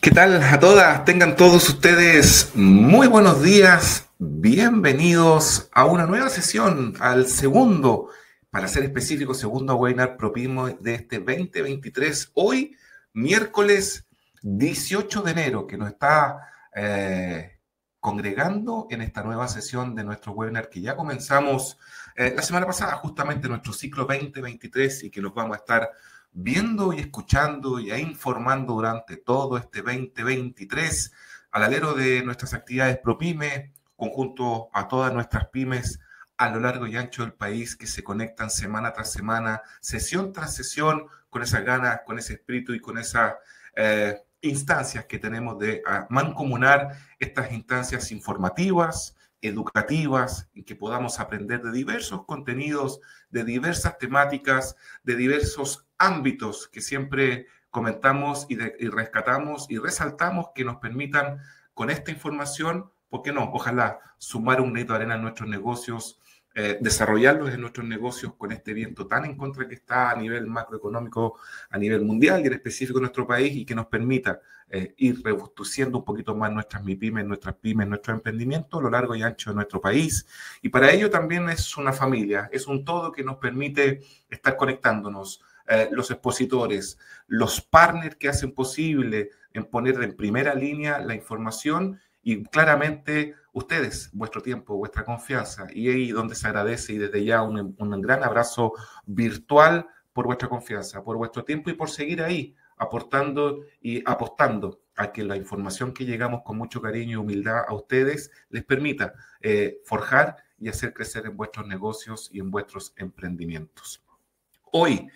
¿Qué tal a todas? Tengan todos ustedes muy buenos días. Bienvenidos a una nueva sesión, al segundo, para ser específico, segundo webinar Propimo de este 2023. Hoy, miércoles 18 de enero, que nos está eh, congregando en esta nueva sesión de nuestro webinar que ya comenzamos eh, la semana pasada, justamente nuestro ciclo 2023 y que nos vamos a estar viendo y escuchando y informando durante todo este 2023 al alero de nuestras actividades ProPyme, conjunto a todas nuestras pymes a lo largo y ancho del país que se conectan semana tras semana, sesión tras sesión, con esas ganas, con ese espíritu y con esas eh, instancias que tenemos de mancomunar estas instancias informativas, educativas, en que podamos aprender de diversos contenidos, de diversas temáticas, de diversos ámbitos que siempre comentamos y, rescatamos y resaltamos que nos permitan con esta información, ¿por qué no? Ojalá sumar un neto de arena en nuestros negocios, eh, desarrollarlos en nuestros negocios con este viento tan en contra que está a nivel macroeconómico, a nivel mundial y en específico en nuestro país y que nos permita eh, ir rebustuciendo un poquito más nuestras MIPIMES, nuestras pymes, nuestro emprendimiento a lo largo y ancho de nuestro país. Y para ello también es una familia, es un todo que nos permite estar conectándonos eh, los expositores, los partners que hacen posible en poner en primera línea la información y claramente ustedes, vuestro tiempo, vuestra confianza. Y ahí donde se agradece y desde ya un, un gran abrazo virtual por vuestra confianza, por vuestro tiempo y por seguir ahí aportando y apostando a que la información que llegamos con mucho cariño y humildad a ustedes les permita eh, forjar y hacer crecer en vuestros negocios y en vuestros emprendimientos. Hoy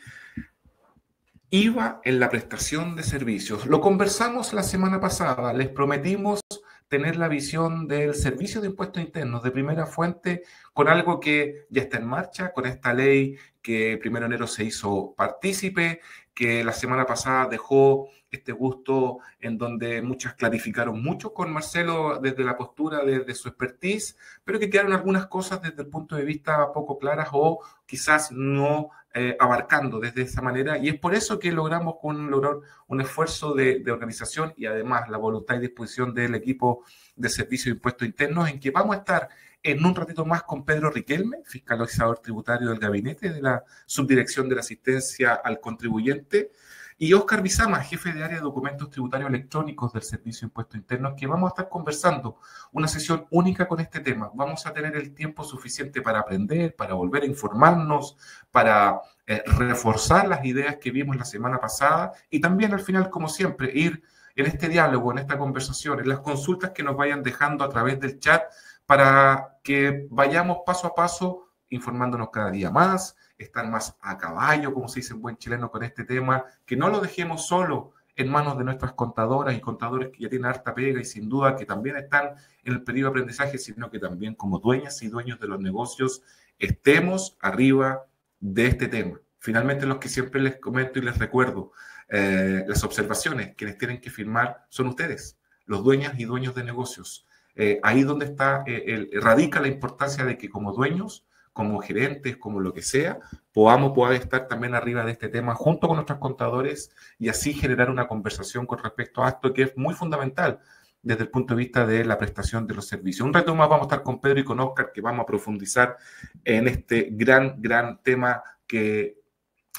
IVA en la prestación de servicios. Lo conversamos la semana pasada, les prometimos tener la visión del servicio de impuestos internos de primera fuente con algo que ya está en marcha, con esta ley que primero enero se hizo partícipe, que la semana pasada dejó este gusto en donde muchas clarificaron mucho con Marcelo desde la postura, desde su expertise, pero que quedaron algunas cosas desde el punto de vista poco claras o quizás no eh, abarcando desde esa manera. Y es por eso que logramos con, lograr un esfuerzo de, de, organización y además la voluntad y disposición del equipo de servicio de impuestos internos en que vamos a estar en un ratito más con Pedro Riquelme, fiscalizador tributario del gabinete de la Subdirección de la Asistencia al Contribuyente, y Oscar Bizama, jefe de área de documentos tributarios electrónicos del Servicio de Impuestos Internos, que vamos a estar conversando una sesión única con este tema. Vamos a tener el tiempo suficiente para aprender, para volver a informarnos, para eh, reforzar las ideas que vimos la semana pasada y también al final, como siempre, ir en este diálogo, en esta conversación, en las consultas que nos vayan dejando a través del chat para que vayamos paso a paso informándonos cada día más, estar más a caballo, como se dice en buen chileno, con este tema, que no lo dejemos solo en manos de nuestras contadoras y contadores que ya tienen harta pega y sin duda que también están en el periodo de aprendizaje, sino que también como dueñas y dueños de los negocios estemos arriba de este tema. Finalmente, los que siempre les comento y les recuerdo, eh, las observaciones, quienes tienen que firmar son ustedes, los dueñas y dueños de negocios. Eh, ahí donde está, eh, radica la importancia de que como dueños como gerentes, como lo que sea, podamos poder estar también arriba de este tema junto con nuestros contadores y así generar una conversación con respecto a esto que es muy fundamental desde el punto de vista de la prestación de los servicios. Un reto más vamos a estar con Pedro y con Oscar que vamos a profundizar en este gran, gran tema que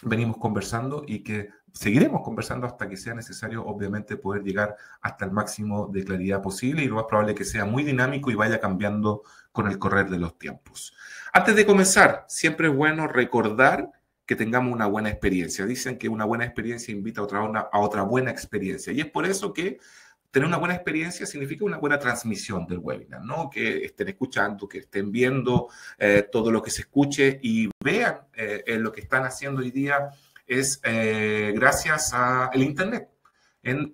venimos conversando y que seguiremos conversando hasta que sea necesario, obviamente, poder llegar hasta el máximo de claridad posible y lo más probable que sea muy dinámico y vaya cambiando con el correr de los tiempos. Antes de comenzar, siempre es bueno recordar que tengamos una buena experiencia. Dicen que una buena experiencia invita a otra, a otra buena experiencia. Y es por eso que tener una buena experiencia significa una buena transmisión del webinar, ¿no? Que estén escuchando, que estén viendo eh, todo lo que se escuche y vean eh, lo que están haciendo hoy día es eh, gracias al Internet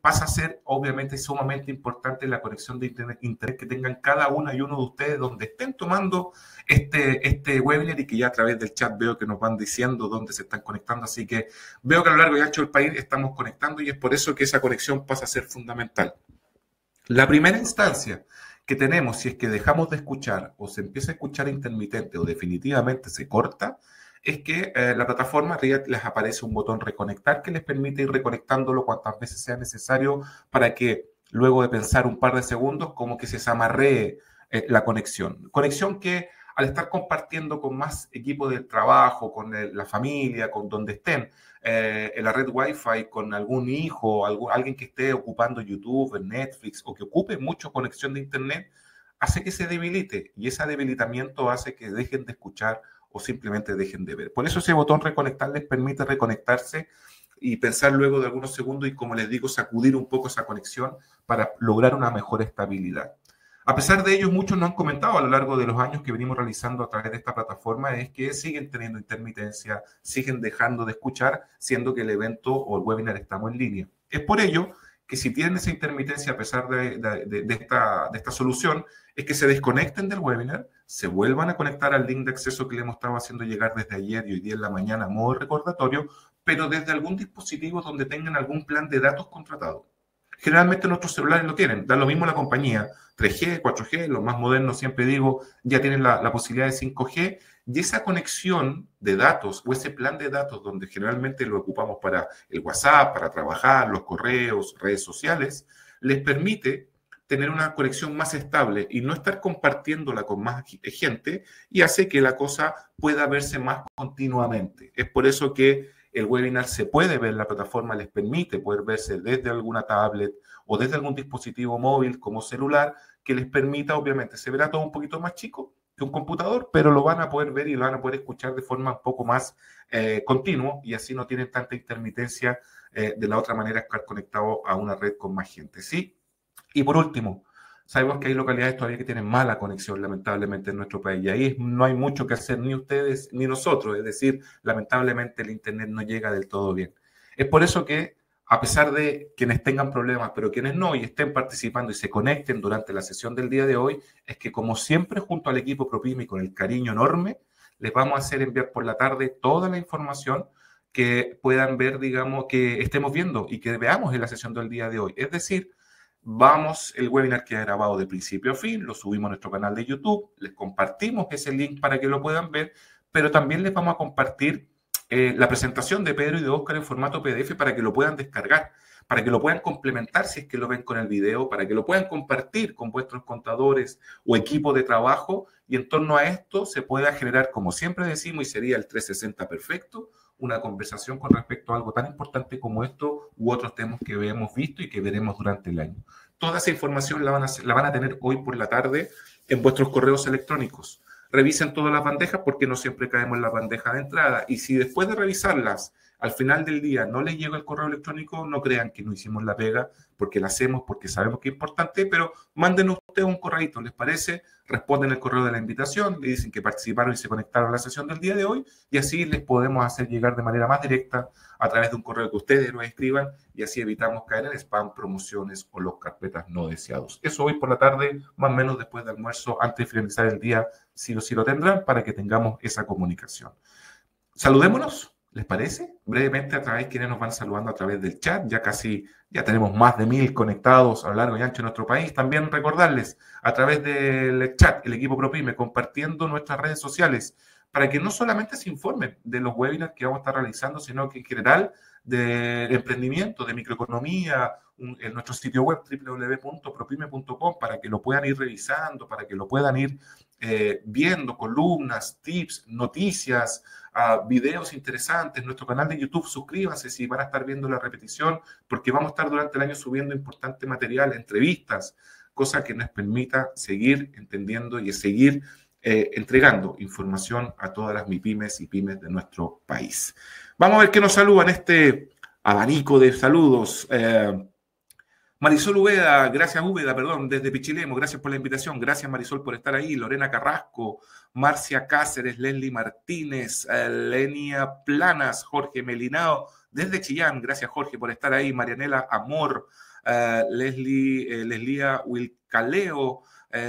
pasa a ser obviamente sumamente importante la conexión de internet, internet, que tengan cada una y uno de ustedes donde estén tomando este, este webinar y que ya a través del chat veo que nos van diciendo dónde se están conectando. Así que veo que a lo largo y ancho del país estamos conectando y es por eso que esa conexión pasa a ser fundamental. La primera instancia que tenemos, si es que dejamos de escuchar o se empieza a escuchar intermitente o definitivamente se corta, es que eh, la plataforma arriba les aparece un botón reconectar que les permite ir reconectándolo cuantas veces sea necesario para que luego de pensar un par de segundos como que se amarree eh, la conexión. Conexión que al estar compartiendo con más equipo del trabajo, con la familia, con donde estén, eh, en la red Wi-Fi, con algún hijo, algún, alguien que esté ocupando YouTube, Netflix o que ocupe mucho conexión de Internet, hace que se debilite y ese debilitamiento hace que dejen de escuchar o simplemente dejen de ver. Por eso ese botón reconectar les permite reconectarse y pensar luego de algunos segundos y, como les digo, sacudir un poco esa conexión para lograr una mejor estabilidad. A pesar de ello, muchos nos han comentado a lo largo de los años que venimos realizando a través de esta plataforma es que siguen teniendo intermitencia, siguen dejando de escuchar, siendo que el evento o el webinar estamos en línea. Es por ello que si tienen esa intermitencia a pesar de, esta, de esta solución, es que se desconecten del webinar, se vuelvan a conectar al link de acceso que le hemos estado haciendo llegar desde ayer y hoy día en la mañana a modo recordatorio, pero desde algún dispositivo donde tengan algún plan de datos contratado. Generalmente nuestros celulares lo tienen, da lo mismo la compañía, 3G, 4G, los más modernos, siempre digo, ya tienen la, la, posibilidad de 5G, y esa conexión de datos o ese plan de datos donde generalmente lo ocupamos para el WhatsApp, para trabajar, los correos, redes sociales, les permite tener una conexión más estable y no estar compartiéndola con más gente y hace que la cosa pueda verse más continuamente. Es por eso que el webinar se puede ver, la plataforma les permite poder verse desde alguna tablet o desde algún dispositivo móvil como celular que les permita, obviamente, se verá todo un poquito más chico un computador, pero lo van a poder ver y lo van a poder escuchar de forma un poco más eh, continua y así no tienen tanta intermitencia eh, de la otra manera estar conectado a una red con más gente. ¿sí? Y por último, Sabemos que hay localidades todavía que tienen mala conexión, lamentablemente, en nuestro país. Y ahí no hay mucho que hacer, ni ustedes ni nosotros. Es decir, lamentablemente el Internet no llega del todo bien. Es por eso que, a pesar de quienes tengan problemas, pero quienes no y estén participando y se conecten durante la sesión del día de hoy, es que, como siempre, junto al equipo ProPyme y con el cariño enorme, les vamos a hacer enviar por la tarde toda la información que puedan ver, digamos, que estemos viendo y que veamos en la sesión del día de hoy. Es decir, Vamos, el webinar queda grabado de principio a fin, lo subimos a nuestro canal de YouTube, les compartimos ese link para que lo puedan ver, pero también les vamos a compartir eh, la presentación de Pedro y de Oscar en formato PDF para que lo puedan descargar, para que lo puedan complementar si es que lo ven con el video, para que lo puedan compartir con vuestros contadores o equipo de trabajo y en torno a esto se pueda generar, como siempre decimos, y sería el 360 perfecto, una conversación con respecto a algo tan importante como esto u otros temas que hemos visto y que veremos durante el año. Toda esa información la van a, la van a tener hoy por la tarde en vuestros correos electrónicos. Revisen todas las bandejas porque no siempre caemos en la bandeja de entrada. Y si después de revisarlas al final del día no les llega el correo electrónico, no crean que no hicimos la pega, porque la hacemos, porque sabemos que es importante, pero mándenos ustedes un correo, ¿les parece? Responden el correo de la invitación, le dicen que participaron y se conectaron a la sesión del día de hoy, y así les podemos hacer llegar de manera más directa a través de un correo que ustedes nos escriban, y así evitamos caer en spam, promociones o los carpetas no deseados. Eso hoy por la tarde, más o menos después del almuerzo, antes de finalizar el día, sí o sí lo tendrán para que tengamos esa comunicación. Saludémonos. ¿Les parece? Brevemente a través de quienes nos van saludando a través del chat, ya casi, ya tenemos más de mil conectados a lo largo y ancho de nuestro país. También recordarles a través del chat, el equipo ProPyme, compartiendo nuestras redes sociales, para que no solamente se informen de los webinars que vamos a estar realizando, sino que en general de emprendimiento, de microeconomía, en nuestro sitio web www.propime.com para que lo puedan ir revisando, para que lo puedan ir eh, viendo, columnas, tips, noticias, videos interesantes, nuestro canal de YouTube, suscríbanse si van a estar viendo la repetición, porque vamos a estar durante el año subiendo importante material, entrevistas, cosa que nos permita seguir entendiendo y seguir eh, entregando información a todas las MIPIMES y pymes de nuestro país. Vamos a ver qué nos saludan este abanico de saludos. Eh, Marisol Úbeda, gracias Úbeda, perdón, desde Pichilemo, gracias por la invitación, gracias Marisol por estar ahí, Lorena Carrasco, Marcia Cáceres, Leslie Martínez, eh, Lenia Planas, Jorge Melinao, desde Chillán, gracias Jorge por estar ahí, Marianela Amor, uh, Leslie, Wilcaleo,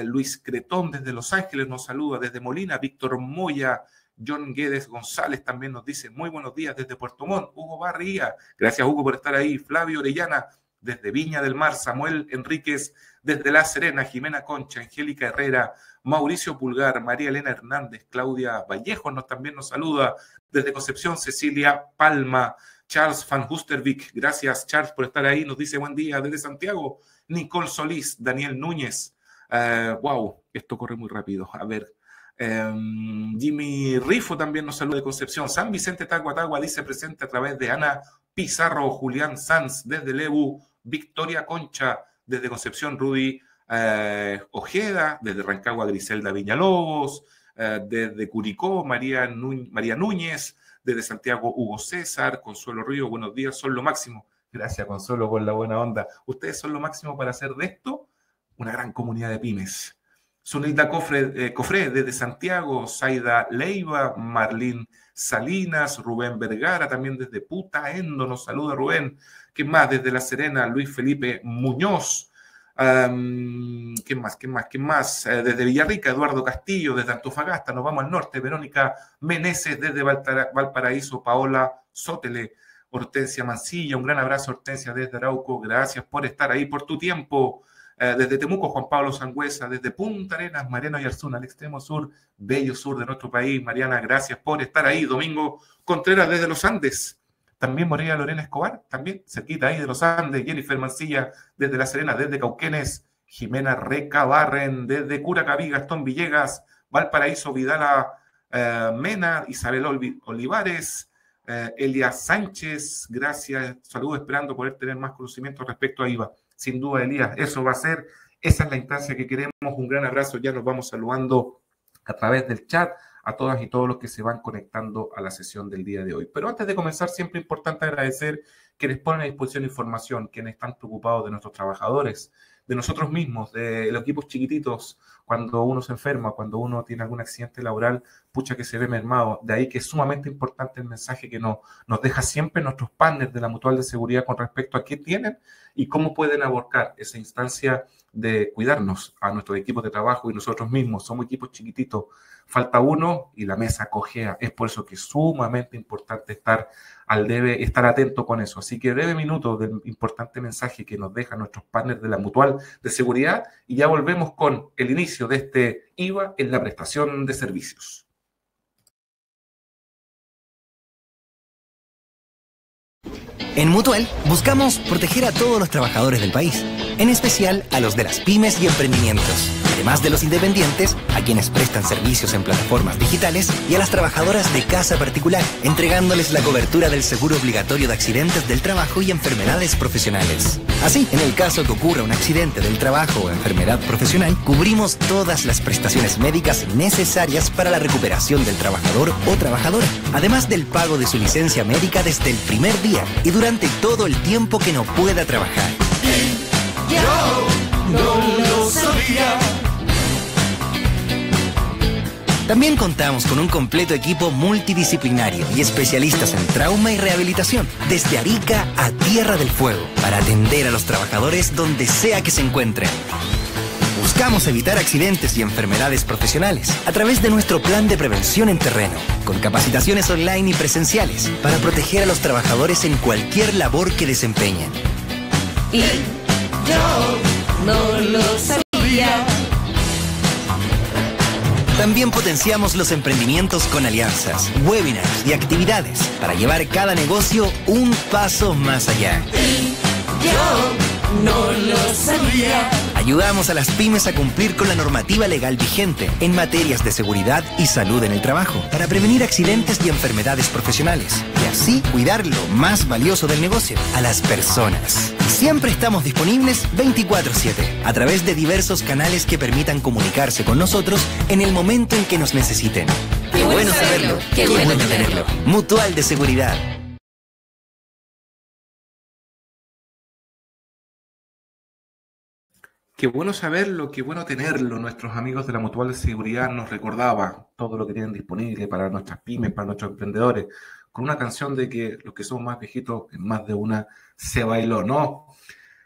Luis Cretón desde Los Ángeles nos saluda, desde Molina, Víctor Moya, John Guedes González también nos dice muy buenos días desde Puerto Montt. Hugo Barría, gracias Hugo por estar ahí. Flavio Orellana desde Viña del Mar. Samuel Enríquez Desde La Serena, Jimena Concha, Angélica Herrera, Mauricio Pulgar, María Elena Hernández, Claudia Vallejo nos, también nos saluda. Desde Concepción, Cecilia Palma, Charles Van Hustervik, gracias Charles por estar ahí, nos dice buen día desde Santiago. Nicole Solís, Daniel Núñez, wow, eh, esto corre muy rápido. A ver, em, Jimmy Rifo también nos saluda de Concepción. San Vicente Taguatagua dice presente a través de Ana Pizarro, Julián Sanz desde Lebu, Victoria Concha desde Concepción, Rudy eh, Ojeda, desde Rancagua, Griselda Viñalobos, eh, desde Curicó, María, María Núñez, desde Santiago, Hugo César, Consuelo Río, buenos días, son lo máximo. Gracias, Consuelo, por la buena onda. Ustedes son lo máximo para hacer de esto una gran comunidad de pymes. Sunilda Cofre, eh, desde Santiago, Zaida Leiva, Marlín Salinas, Rubén Vergara, también desde Puta Endo, nos saluda Rubén. ¿Quién más? Desde La Serena, Luis Felipe Muñoz. Um, ¿Quién más? ¿Quién más? ¿Quién más? Eh, desde Villarrica, Eduardo Castillo, desde Antofagasta, nos vamos al norte, Verónica Meneses, desde Valparaíso, Paola Sotele, Hortensia Mancilla, un gran abrazo, Hortensia, desde Arauco, gracias por estar ahí, por tu tiempo. Eh, desde Temuco, Juan Pablo Sangüesa, desde Punta Arenas, Mariano Yarzuna, al extremo sur, bello sur de nuestro país. Mariana, gracias por estar ahí. Domingo Contreras, desde los Andes. También Morelia Lorena Escobar, también cerquita ahí de los Andes. Jennifer Mancilla, desde La Serena, desde Cauquenes. Jimena Reca Barren, desde Curacaví, Gastón Villegas, Valparaíso, Vidala eh, Mena, Isabel Olivares, eh, Sánchez, gracias, saludos, esperando poder tener más conocimiento respecto a IVA sin duda, Elías, eso va a ser, esa es la instancia que queremos. Un gran abrazo, ya nos vamos saludando a través del chat a todas y todos los que se van conectando a la sesión del día de hoy. Pero antes de comenzar, siempre importante agradecer que les ponen a disposición información, quienes están preocupados de nuestros trabajadores, de nosotros mismos, de los equipos chiquititos, cuando uno se enferma, cuando uno tiene algún accidente laboral, pucha que se ve mermado. De ahí que es sumamente importante el mensaje que nos, nos deja siempre nuestros partners de la Mutual de Seguridad con respecto a qué tienen y cómo pueden abordar esa instancia de cuidarnos a nuestros equipos de trabajo y nosotros mismos. Somos equipos chiquititos, falta uno y la mesa cojea. Es por eso que es sumamente importante estar al debe, estar atento con eso. Así que breve minuto del importante mensaje que nos dejan nuestros partners de la mutual de seguridad y ya volvemos con el inicio de este IVA en la prestación de servicios. En Mutual buscamos proteger a todos los trabajadores del país, en especial a los de las pymes y emprendimientos, además de los independientes, a quienes prestan servicios en plataformas digitales y a las trabajadoras de casa particular, entregándoles la cobertura del seguro obligatorio de accidentes del trabajo y enfermedades profesionales. Así, en el caso que ocurra un accidente del trabajo o enfermedad profesional, cubrimos todas las prestaciones médicas necesarias para la recuperación del trabajador o trabajadora, además del pago de su licencia médica desde el primer día y durante todo el tiempo que no pueda trabajar. Yo no lo sabía. También contamos con un completo equipo multidisciplinario y especialistas en trauma y rehabilitación, desde Arica a Tierra del Fuego, para atender a los trabajadores donde sea que se encuentren. Buscamos evitar accidentes y enfermedades profesionales a través de nuestro plan de prevención en terreno, con capacitaciones online y presenciales para proteger a los trabajadores en cualquier labor que desempeñen. Y yo no lo sabía. También potenciamos los emprendimientos con alianzas, webinars y actividades para llevar cada negocio un paso más allá. Y yo no lo sabía. Ayudamos a las pymes a cumplir con la normativa legal vigente en materias de seguridad y salud en el trabajo para prevenir accidentes y enfermedades profesionales y así cuidar lo más valioso del negocio, a las personas. Siempre estamos disponibles 24/7 a través de diversos canales que permitan comunicarse con nosotros en el momento en que nos necesiten. Qué, bueno, saberlo, qué, bueno tenerlo. Mutual de Seguridad. Qué bueno saberlo, qué bueno tenerlo. Nuestros amigos de la Mutual de Seguridad nos recordaba todo lo que tienen disponible para nuestras pymes, para nuestros emprendedores, con una canción de que los que somos más viejitos, en más de una se bailó, ¿no?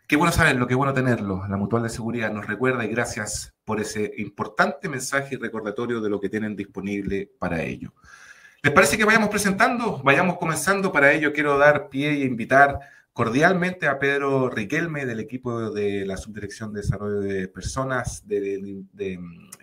Qué bueno saberlo, qué bueno tenerlo. La Mutual de Seguridad nos recuerda y gracias por ese importante mensaje y recordatorio de lo que tienen disponible para ello. ¿Les parece que vayamos presentando? Vayamos comenzando. Para ello quiero dar pie e invitar cordialmente a Pedro Riquelme del equipo de la Subdirección de Desarrollo de Personas del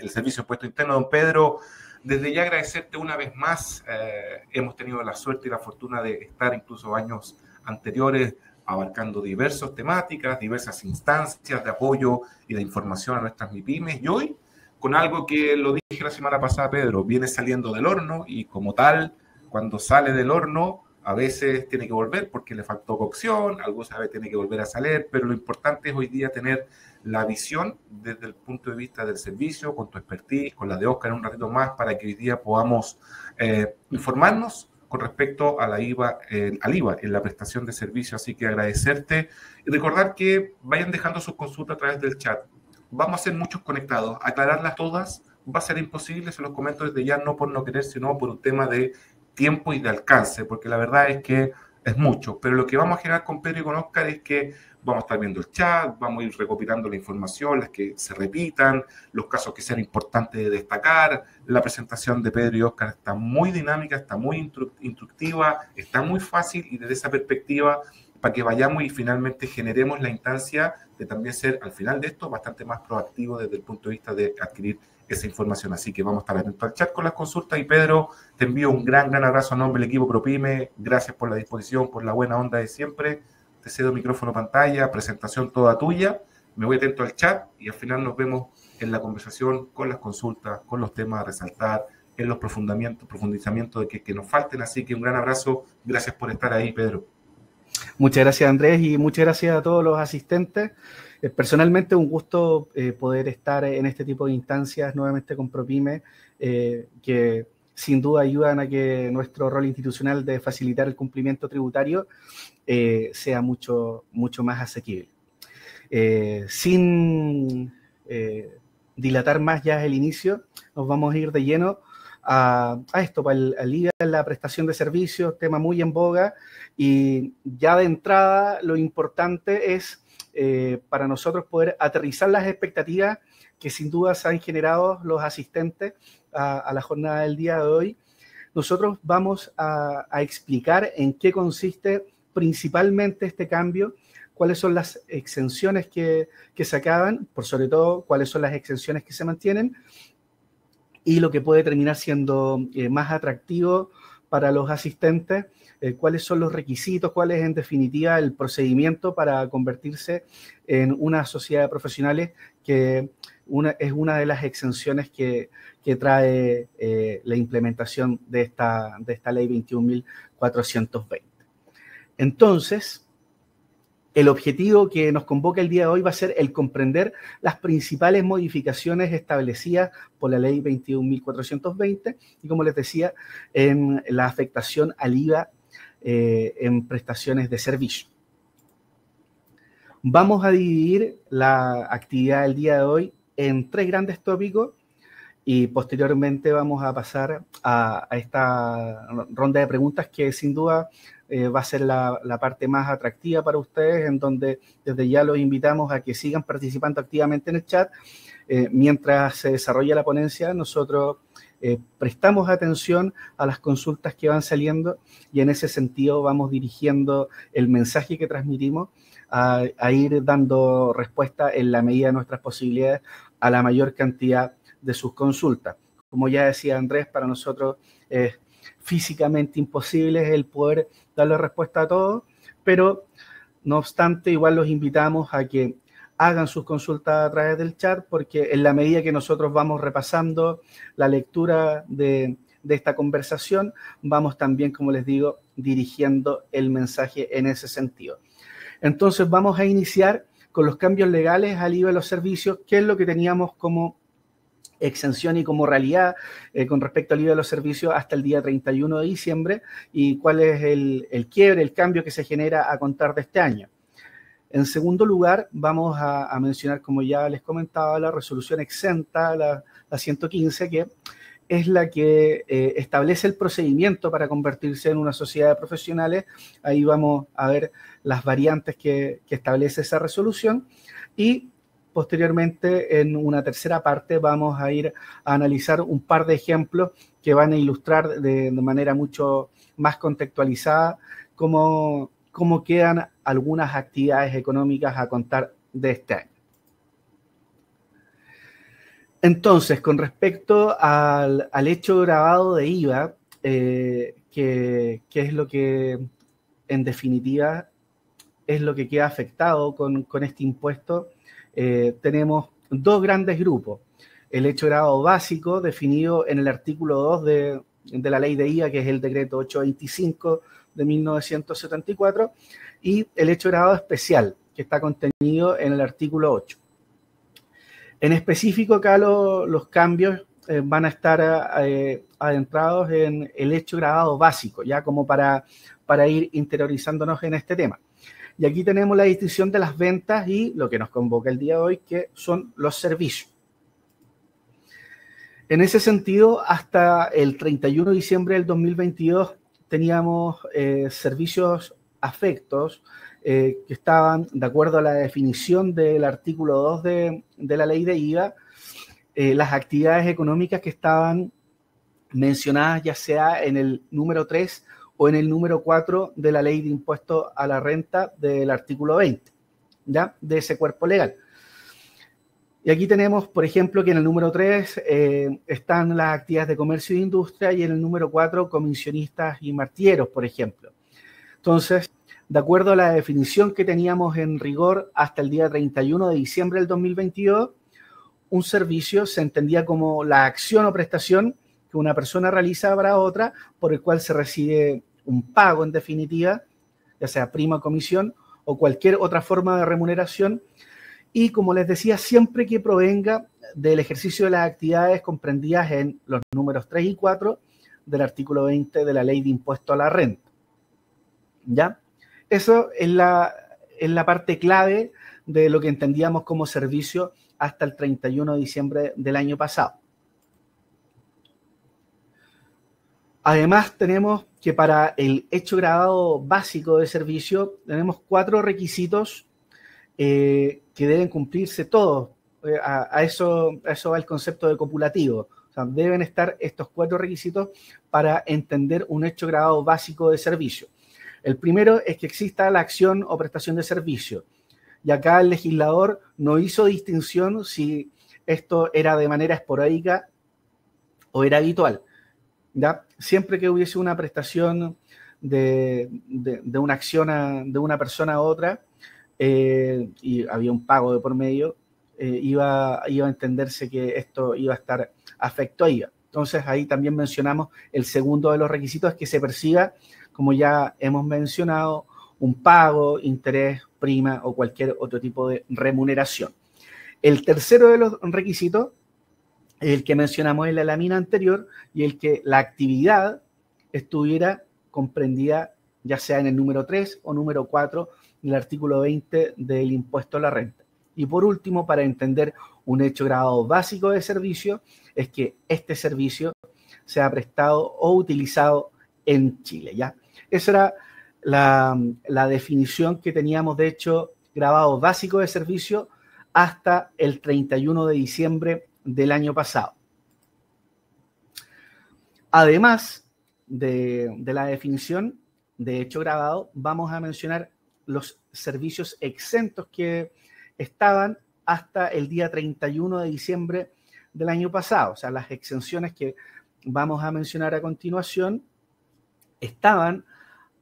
Servicio de Puesto Interno. Don Pedro, desde ya agradecerte una vez más. Eh, hemos tenido la suerte y la fortuna de estar incluso años anteriores abarcando diversas temáticas, diversas instancias de apoyo y de información a nuestras MIPIMES. Y hoy, con algo que lo dije la semana pasada, Pedro, viene saliendo del horno y como tal, cuando sale del horno, a veces tiene que volver porque le faltó cocción, algo veces tiene que volver a salir, pero lo importante es hoy día tener la visión desde el punto de vista del servicio, con tu expertise, con la de Oscar un ratito más, para que hoy día podamos eh, informarnos con respecto a la IVA, al IVA en la prestación de servicio. Así que agradecerte y recordar que vayan dejando sus consultas a través del chat. Vamos a ser muchos conectados, aclararlas todas va a ser imposible, se los comento desde ya, no por no querer, sino por un tema de tiempo y de alcance, porque la verdad es que es mucho. Pero lo que vamos a generar con Pedro y con Oscar es que vamos a estar viendo el chat, vamos a ir recopilando la información, las que se repitan, los casos que sean importantes de destacar. La presentación de Pedro y Oscar está muy dinámica, está muy instructiva, está muy fácil y desde esa perspectiva para que vayamos y finalmente generemos la instancia de también ser al final de esto bastante más proactivo desde el punto de vista de adquirir esa información. Así que vamos a estar atentos al chat con las consultas. Y Pedro, te envío un gran, gran abrazo a nombre del equipo ProPyme. Gracias por la disposición, por la buena onda de siempre. Te cedo micrófono, pantalla, presentación toda tuya. Me voy atento al chat y al final nos vemos en la conversación con las consultas, con los temas a resaltar, en los profundamientos, profundizamientos de que, que nos falten. Así que un gran abrazo. Gracias por estar ahí, Pedro. Muchas gracias, Andrés, y muchas gracias a todos los asistentes. Eh, personalmente, un gusto eh, poder estar en este tipo de instancias nuevamente con ProPyme, eh, que sin duda ayudan a que nuestro rol institucional de facilitar el cumplimiento tributario sea mucho, mucho más asequible. sin dilatar más ya el inicio, nos vamos a ir de lleno a, esto, para el, al la prestación de servicios, tema muy en boga, y ya de entrada lo importante es eh, para nosotros poder aterrizar las expectativas que sin duda se han generado los asistentes a, la jornada del día de hoy. Nosotros vamos a, explicar en qué consiste principalmente este cambio, cuáles son las exenciones que, se acaban, por sobre todo cuáles son las exenciones que se mantienen y lo que puede terminar siendo eh, más atractivo para los asistentes eh, cuáles son los requisitos, cuál es en definitiva el procedimiento para convertirse en una sociedad de profesionales que una, es una de las exenciones que, trae eh, la implementación de esta, de esta ley 21.420. Entonces, el objetivo que nos convoca el día de hoy va a ser el comprender las principales modificaciones establecidas por la ley 21.420 y, como les decía, en la afectación al IVA eh, en prestaciones de servicio. Vamos a dividir la actividad del día de hoy en tres grandes tópicos y posteriormente vamos a pasar a, esta ronda de preguntas que sin duda eh, va a ser la, parte más atractiva para ustedes, en donde desde ya los invitamos a que sigan participando activamente en el chat. Eh, mientras se desarrolla la ponencia, nosotros eh, prestamos atención a las consultas que van saliendo y en ese sentido vamos dirigiendo el mensaje que transmitimos a, ir dando respuesta en la medida de nuestras posibilidades a la mayor cantidad de sus consultas. Como ya decía Andrés, para nosotros es físicamente imposible el poder darle respuesta a todo, pero no obstante, igual los invitamos a que hagan sus consultas a través del chat, porque en la medida que nosotros vamos repasando la lectura de, esta conversación, vamos también, como les digo, dirigiendo el mensaje en ese sentido. Entonces vamos a iniciar con los cambios legales al IVA de los servicios, que es lo que teníamos como exención y como realidad eh, con respecto al IVA de los servicios hasta el día 31 de diciembre y cuál es el, el quiebre, el cambio que se genera a contar de este año. En segundo lugar, vamos a, mencionar, como ya les comentaba, la resolución exenta, la, 115, que es la que eh, establece el procedimiento para convertirse en una sociedad de profesionales. Ahí vamos a ver las variantes que, establece esa resolución. Y posteriormente, en una tercera parte, vamos a ir a analizar un par de ejemplos que van a ilustrar de, de manera mucho más contextualizada cómo cómo quedan algunas actividades económicas a contar de este año. Entonces, con respecto al, hecho grabado de IVA, eh, que, es lo que en definitiva es lo que queda afectado con, este impuesto, eh, tenemos dos grandes grupos. El hecho grabado básico, definido en el artículo 2 de, de la ley de IVA, que es el decreto 825 de 1974, y el hecho grabado especial, que está contenido en el artículo 8. En específico, acá los cambios eh, van a estar eh, adentrados en el hecho grabado básico, ya como para, para ir interiorizándonos en este tema. Y aquí tenemos la distinción de las ventas y lo que nos convoca el día de hoy, que son los servicios. En ese sentido, hasta el 31 de diciembre del 2022 teníamos eh, servicios afectos eh, que estaban, de acuerdo a la definición del artículo 2 de, la ley de IVA, eh, las actividades económicas que estaban mencionadas ya sea en el número 3 o en el número 4 de la ley de impuesto a la renta del artículo 20, ¿ya? De ese cuerpo legal. Y aquí tenemos, por ejemplo, que en el número 3 eh, están las actividades de comercio e industria y en el número 4 comisionistas y martilleros, por ejemplo. Entonces, de acuerdo a la definición que teníamos en rigor hasta el día 31 de diciembre del 2022, un servicio se entendía como la acción o prestación que una persona realiza para otra, por el cual se recibe un pago en definitiva, ya sea prima comisión o cualquier otra forma de remuneración. Y como les decía, siempre que provenga del ejercicio de las actividades comprendidas en los números 3 y 4 del artículo 20 de la ley de impuesto a la renta. ¿Ya? Eso es la, la parte clave de lo que entendíamos como servicio hasta el 31 de diciembre del año pasado. Además, tenemos que para el hecho grabado básico de servicio tenemos cuatro requisitos eh, que deben cumplirse todos. Eh, a, eso, eso va el concepto de copulativo. deben estar estos cuatro requisitos para entender un hecho grabado básico de servicio. El primero es que exista la acción o prestación de servicio. Y acá el legislador no hizo distinción si esto era de manera esporádica o era habitual. ¿ya? Siempre que hubiese una prestación de, una acción de una persona a otra eh, y había un pago de por medio, eh, iba, iba a entenderse que esto iba a estar afecto a IVA. Entonces ahí también mencionamos el segundo de los requisitos que se persiga como ya hemos mencionado, un pago, interés, prima o cualquier otro tipo de remuneración. El tercero de los requisitos, el que mencionamos en la lámina anterior, y el que la actividad estuviera comprendida ya sea en el número 3 o número 4 del artículo 20 del impuesto a la renta. Y por último, para entender un hecho grabado básico de servicio, es que este servicio sea prestado o utilizado en Chile, ¿ya? Esa era la, definición que teníamos, de hecho, grabado básico de servicio hasta el 31 de diciembre del año pasado. Además de, de, la definición de hecho grabado, vamos a mencionar los servicios exentos que estaban hasta el día 31 de diciembre del año pasado. O sea, las exenciones que vamos a mencionar a continuación estaban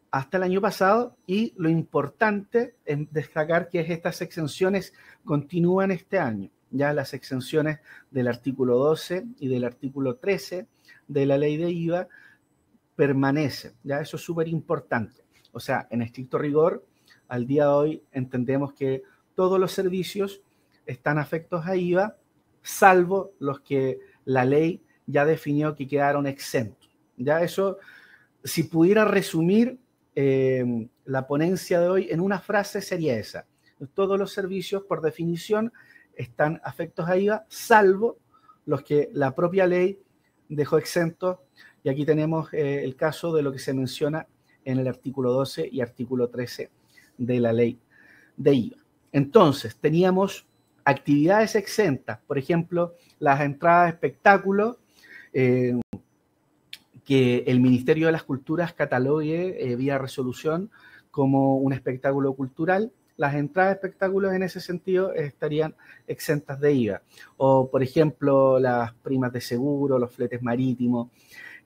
hasta el año pasado y lo importante es destacar que estas exenciones continúan este año. Ya las exenciones del artículo 12 y del artículo 13 de la ley de IVA permanecen. Ya eso es súper importante. O sea, en estricto rigor, al día de hoy entendemos que todos los servicios están afectos a IVA, salvo los que la ley ya definió que quedaron exentos. Ya eso, si pudiera resumir eh, la ponencia de hoy en una frase sería esa. Todos los servicios, por definición, están afectos a IVA, salvo los que la propia ley dejó exentos. Y aquí tenemos eh, el caso de lo que se menciona en el artículo 12 y artículo 13 de la ley de IVA. Entonces, teníamos actividades exentas, por ejemplo, las entradas de espectáculos, eh, que el Ministerio de las Culturas catalogue eh, vía resolución como un espectáculo cultural, las entradas de espectáculos en ese sentido estarían exentas de IVA. O, por ejemplo, las primas de seguro, los fletes marítimos,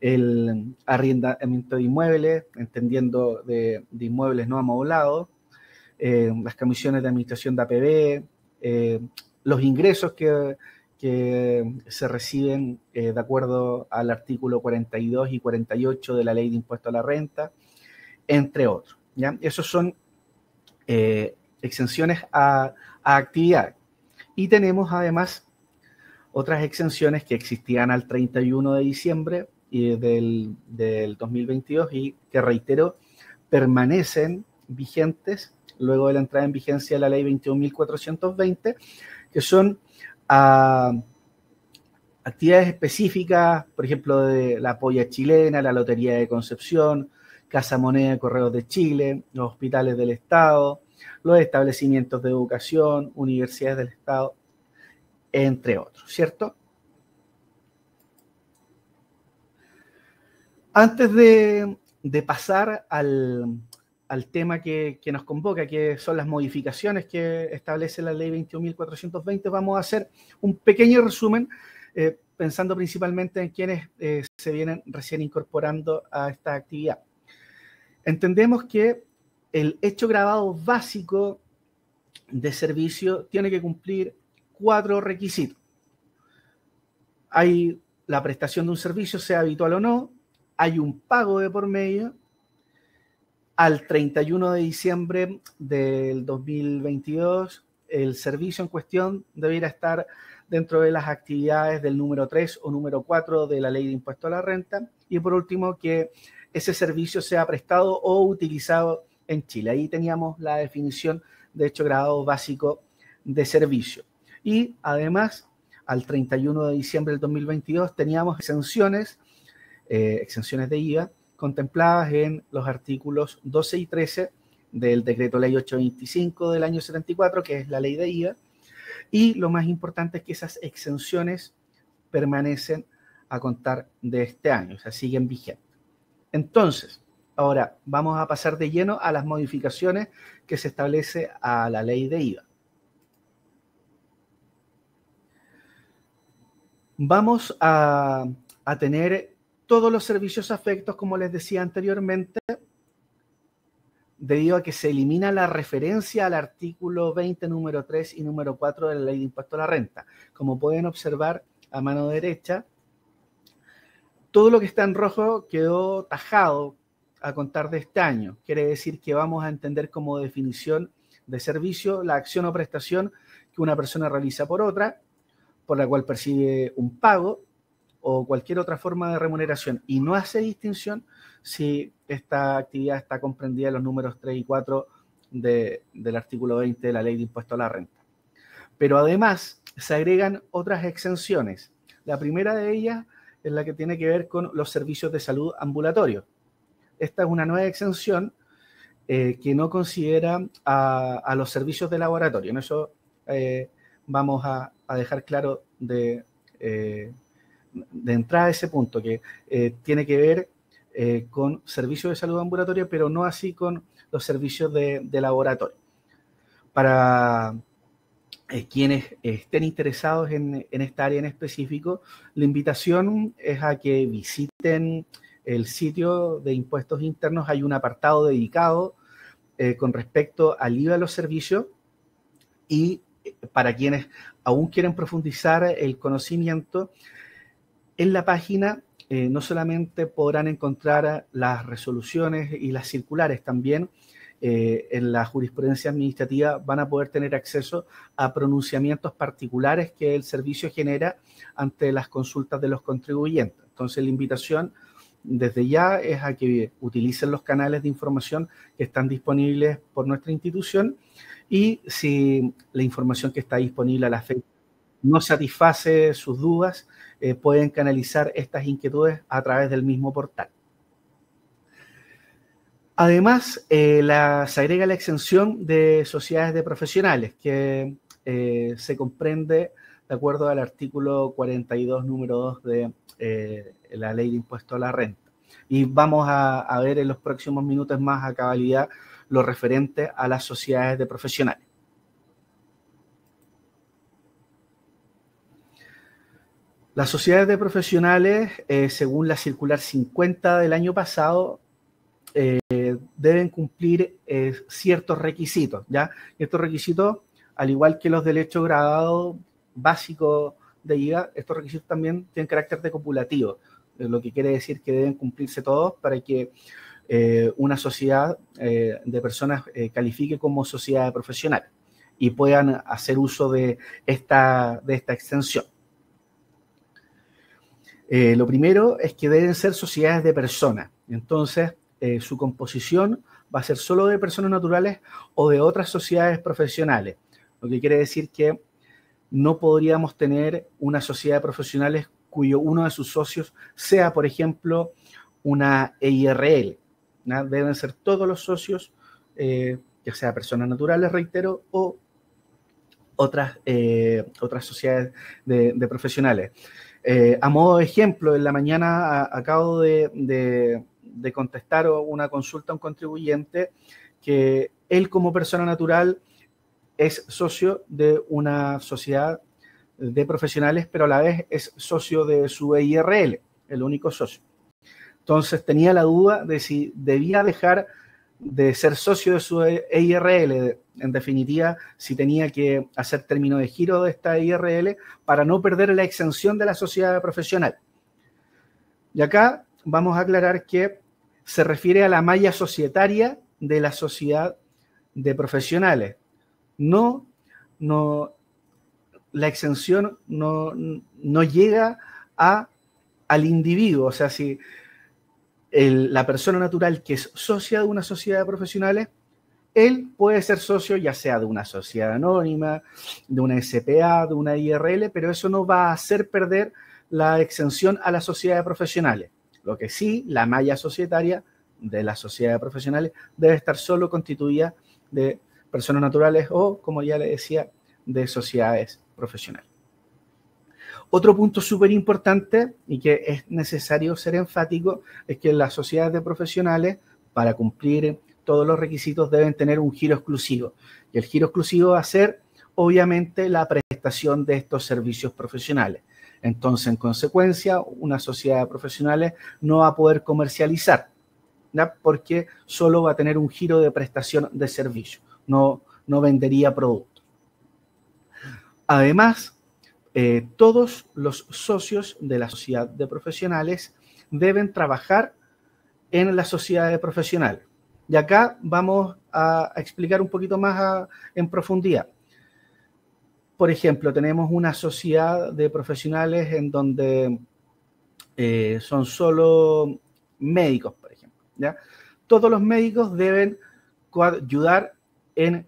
el arrendamiento de inmuebles, entendiendo de, inmuebles no amoblados, eh, las comisiones de administración de APB, eh, los ingresos que, se reciben eh, de acuerdo al artículo 42 y 48 de la ley de impuesto a la renta, entre otros. ¿ya? Esos son exenciones a, actividad. Y tenemos además otras exenciones que existían al 31 de diciembre del 2022 y que reitero, permanecen vigentes luego de la entrada en vigencia de la ley 21.420, que son ah, actividades específicas, por ejemplo, de la polla chilena, la Lotería de Concepción, Casa Moneda Correos de Chile, los hospitales del Estado, los establecimientos de educación, universidades del Estado, entre otros, ¿cierto? Antes de, pasar al, tema que, nos convoca, que son las modificaciones que establece la ley 21.420, vamos a hacer un pequeño resumen, eh, pensando principalmente en quienes eh, se vienen recién incorporando a esta actividad. Entendemos que el hecho grabado básico de servicio tiene que cumplir cuatro requisitos. Hay la prestación de un servicio, sea habitual o no, hay un pago de por medio. Al 31 de diciembre del 2022, el servicio en cuestión debiera estar dentro de las actividades del número 3 o número 4 de la ley de impuesto a la renta. Y por último, que ese servicio sea prestado o utilizado en Chile. Ahí teníamos la definición de hecho grado básico de servicio. Y además, al 31 de diciembre del 2022 teníamos exenciones, eh, exenciones de IVA contempladas en los artículos 12 y 13 del decreto ley 825 del año 74, que es la ley de IVA. Y lo más importante es que esas exenciones permanecen a contar de este año, o sea, siguen vigentes. Entonces, Ahora, vamos a pasar de lleno a las modificaciones que se establece a la ley de IVA. Vamos a, tener todos los servicios afectos, como les decía anteriormente, debido a que se elimina la referencia al artículo 20, número 3 y número 4 de la ley de impuesto a la renta. Como pueden observar a mano derecha, todo lo que está en rojo quedó tajado a contar de este año. Quiere decir que vamos a entender como definición de servicio la acción o prestación que una persona realiza por otra, por la cual percibe un pago o cualquier otra forma de remuneración y no hace distinción si esta actividad está comprendida en los números 3 y 4 del artículo 20 de la ley de impuesto a la renta. Pero además se agregan otras exenciones. La primera de ellas es la que tiene que ver con los servicios de salud ambulatorios esta es una nueva exención eh, que no considera a, los servicios de laboratorio. En eso eh, vamos a, dejar claro de, eh, de entrada ese punto, que tiene que ver con servicios de salud ambulatoria, pero no así con los servicios de, laboratorio. Para quienes estén interesados en, en, esta área en específico, la invitación es a que visiten el sitio de impuestos internos hay un apartado dedicado eh, con respecto al IVA de los servicios y eh, para quienes aún quieren profundizar el conocimiento, en la página eh, no solamente podrán encontrar las resoluciones y las circulares, también en la jurisprudencia administrativa van a poder tener acceso a pronunciamientos particulares que el servicio genera ante las consultas de los contribuyentes. Entonces, la invitación desde ya es a que utilicen los canales de información que están disponibles por nuestra institución y si la información que está disponible a la fecha no satisface sus dudas, eh, pueden canalizar estas inquietudes a través del mismo portal. Además, eh, se agrega la exención de sociedades de profesionales, que eh, se comprende de acuerdo al artículo 42, número 2 de la ley de impuesto a la renta. Y vamos a, ver en los próximos minutos más a cabalidad lo referente a las sociedades de profesionales. Las sociedades de profesionales, eh, según la circular 50 del año pasado, eh, deben cumplir eh, ciertos requisitos, ¿ya? estos requisitos, al igual que los del hecho gradado básico de IVA, estos requisitos también tienen carácter de copulativo, lo que quiere decir que deben cumplirse todos para que una sociedad de personas califique como sociedad profesional y puedan hacer uso de esta, de esta extensión. Eh, lo primero es que deben ser sociedades de personas. Entonces, eh, su composición va a ser solo de personas naturales o de otras sociedades profesionales. Lo que quiere decir que no podríamos tener una sociedad de profesionales cuyo uno de sus socios sea, por ejemplo, una EIRL. Deben ser todos los socios, eh, ya sea personas naturales, reitero, o otras, otras sociedades de profesionales. Eh, a modo de ejemplo, en la mañana acabo de, contestar una consulta a un contribuyente que él como persona natural es socio de una sociedad de profesionales, pero a la vez es socio de su EIRL, el único socio. Entonces tenía la duda de si debía dejar de ser socio de su EIRL, en definitiva, si tenía que hacer término de giro de esta EIRL para no perder la exención de la sociedad profesional. Y acá vamos a aclarar que se refiere a la malla societaria de la sociedad de profesionales. No, no, la exención no, no llega a, al individuo. O sea, si la persona natural que es socia de una sociedad de profesionales, él puede ser socio ya sea de una sociedad anónima, de una SPA, de una IRL, pero eso no va a hacer perder la exención a las sociedades profesionales. Lo que sí, la malla societaria de las sociedades profesionales debe estar solo constituida de personas naturales o, como ya le decía, de sociedades profesionales. Otro punto súper importante y que es necesario ser enfático es que las sociedades de profesionales, para cumplir todos los requisitos, deben tener un giro exclusivo. Y el giro exclusivo va a ser, obviamente, la prestación de estos servicios profesionales. Entonces, en consecuencia, una sociedad de profesionales no va a poder comercializar, porque solo va a tener un giro de prestación de servicio, no, no vendería productos. Además, eh, todos los socios de la sociedad de profesionales deben trabajar en la sociedad de profesionales. Y acá vamos a, explicar un poquito más en profundidad. Por ejemplo, tenemos una sociedad de profesionales en donde eh, son solo médicos, por ejemplo. Todos los médicos deben ayudar en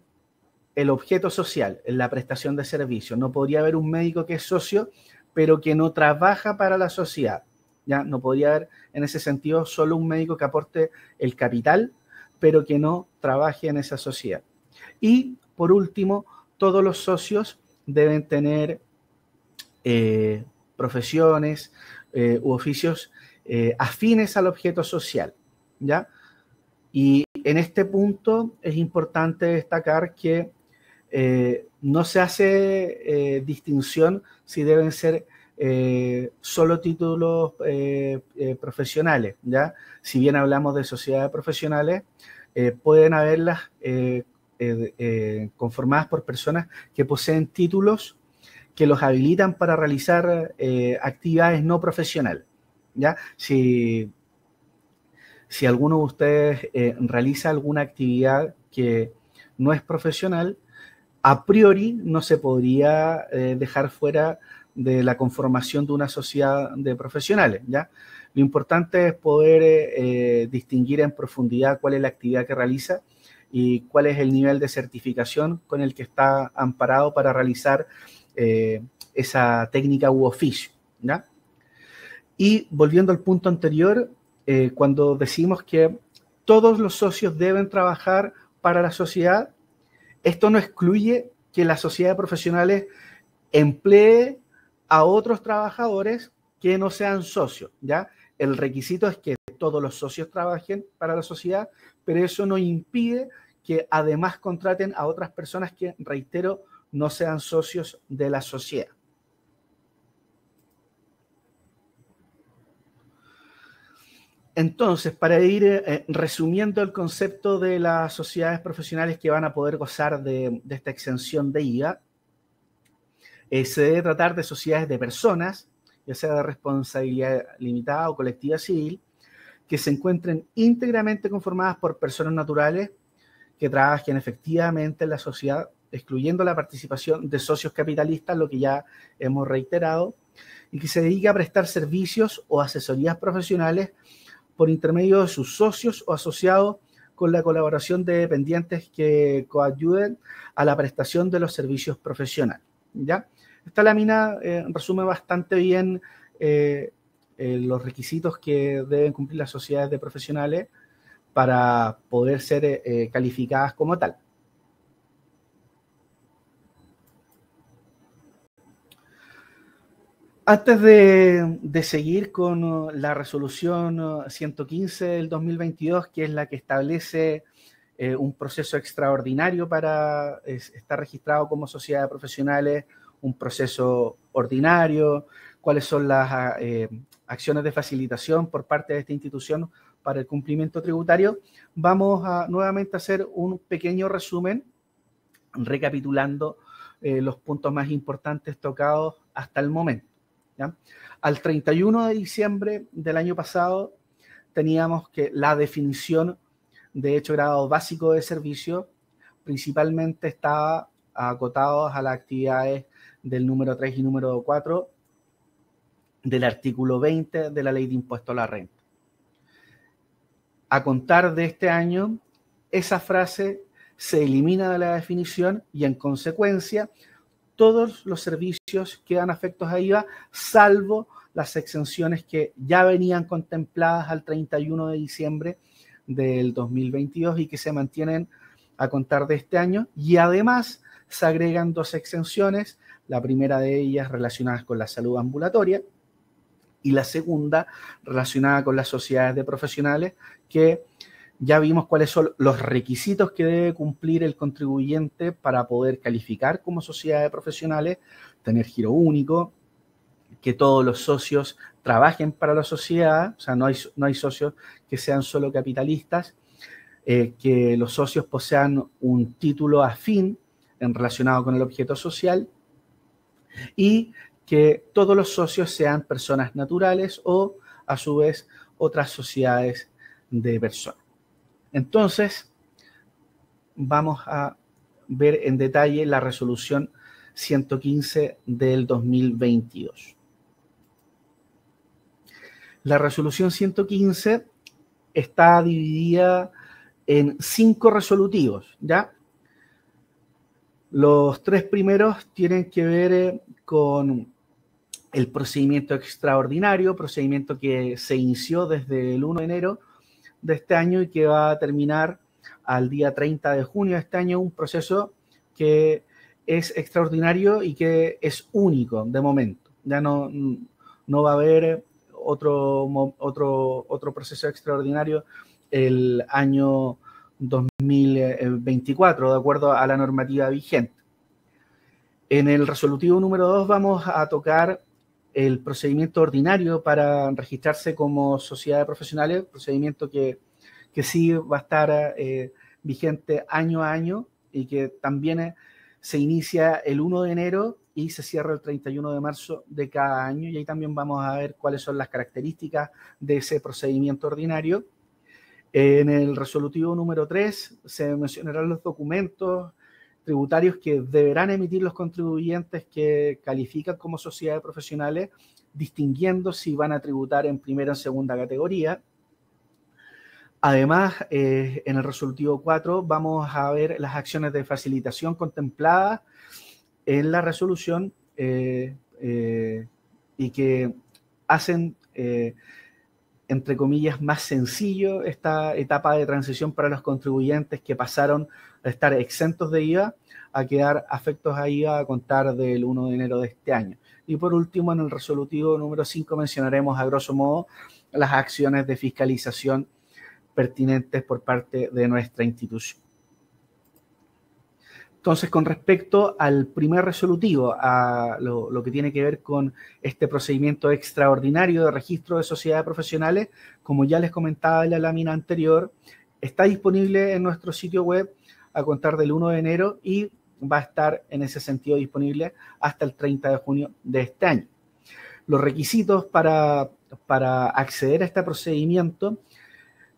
el objeto social, la prestación de servicios. No podría haber un médico que es socio, pero que no trabaja para la sociedad. ¿ya? No podría haber en ese sentido solo un médico que aporte el capital, pero que no trabaje en esa sociedad. Y por último, todos los socios deben tener eh, profesiones eh, u oficios eh, afines al objeto social. ¿ya? Y en este punto es importante destacar que eh, no se hace eh, distinción si deben ser eh, solo títulos profesionales, ¿ya? Si bien hablamos de sociedades profesionales, pueden haberlas conformadas por personas que poseen títulos que los habilitan para realizar actividades no profesionales, ¿ya? Si, si alguno de ustedes realiza alguna actividad que no es profesional, a priori no se podría eh, dejar fuera de la conformación de una sociedad de profesionales, ¿ya? Lo importante es poder eh, distinguir en profundidad cuál es la actividad que realiza y cuál es el nivel de certificación con el que está amparado para realizar eh, esa técnica u oficio, ¿ya? Y volviendo al punto anterior, cuando decimos que todos los socios deben trabajar para la sociedad, esto no excluye que la sociedad de profesionales emplee a otros trabajadores que no sean socios, ¿ya? El requisito es que todos los socios trabajen para la sociedad, pero eso no impide que además contraten a otras personas que, reitero, no sean socios de la sociedad. Entonces, para ir eh, resumiendo el concepto de las sociedades profesionales que van a poder gozar de, esta exención de IVA, eh, se debe tratar de sociedades de personas, ya sea de responsabilidad limitada o colectiva civil, que se encuentren íntegramente conformadas por personas naturales que trabajen efectivamente en la sociedad, excluyendo la participación de socios capitalistas, lo que ya hemos reiterado, y que se dedique a prestar servicios o asesorías profesionales por intermedio de sus socios o asociados con la colaboración de dependientes que coayuden a la prestación de los servicios profesionales. ¿ya? Esta lámina eh, resume bastante bien eh, eh, los requisitos que deben cumplir las sociedades de profesionales para poder ser calificadas como tal. Antes de, seguir con uh, la resolución 115 uh, del 2022, que es la que establece eh, un proceso extraordinario para estar registrado como sociedad de profesionales, un proceso ordinario, cuáles son las ah, eh, acciones de facilitación por parte de esta institución para el cumplimiento tributario, vamos a nuevamente hacer un pequeño resumen recapitulando eh, los puntos más importantes tocados hasta el momento. Al 31 de diciembre del año pasado teníamos que la definición de hecho grado básico de servicio principalmente estaba acotado a las actividades del número 3 y número 4 del artículo 20 de la ley de impuesto a la renta. A contar de este año, esa frase se elimina de la definición y en consecuencia todos los servicios quedan afectos a IVA, salvo las exenciones que ya venían contempladas al 31 de diciembre del 2022 y que se mantienen a contar de este año. Y además se agregan dos exenciones, la primera de ellas relacionada con la salud ambulatoria y la segunda relacionada con las sociedades de profesionales que ya vimos cuáles son los requisitos que debe cumplir el contribuyente para poder calificar como sociedad de profesionales, tener giro único, que todos los socios trabajen para la sociedad, o sea, no hay, no hay socios que sean solo capitalistas, eh, que los socios posean un título afín en relacionado con el objeto social y que todos los socios sean personas naturales o, a su vez, otras sociedades de personas. Entonces, vamos a ver en detalle la resolución 115 del 2022. La resolución 115 está dividida en cinco resolutivos, ¿ya? Los tres primeros tienen que ver eh, con el procedimiento extraordinario, procedimiento que se inició desde el 1 de enero de este año y que va a terminar al día 30 de junio de este año, un proceso que es extraordinario y que es único de momento. Ya no, no va a haber otro, otro, otro proceso extraordinario el año 2024, de acuerdo a la normativa vigente. En el resolutivo número 2 vamos a tocar el procedimiento ordinario para registrarse como sociedad de profesionales, procedimiento que, que sí va a estar eh, vigente año a año y que también eh, se inicia el 1 de enero y se cierra el 31 de marzo de cada año. Y ahí también vamos a ver cuáles son las características de ese procedimiento ordinario. En el resolutivo número 3 se mencionarán los documentos tributarios que deberán emitir los contribuyentes que califican como sociedades profesionales, distinguiendo si van a tributar en primera o segunda categoría. Además, eh, en el resolutivo 4 vamos a ver las acciones de facilitación contempladas en la resolución eh, eh, y que hacen, entre comillas, más sencillo esta etapa de transición para los contribuyentes que pasaron estar exentos de IVA a quedar afectos a IVA a contar del 1 de enero de este año. Y por último, en el resolutivo número 5 mencionaremos a grosso modo las acciones de fiscalización pertinentes por parte de nuestra institución. Entonces, con respecto al primer resolutivo, a lo, que tiene que ver con este procedimiento extraordinario de registro de sociedades profesionales, como ya les comentaba en la lámina anterior, está disponible en nuestro sitio web a contar del 1 de enero y va a estar en ese sentido disponible hasta el 30 de junio de este año. Los requisitos para, para acceder a este procedimiento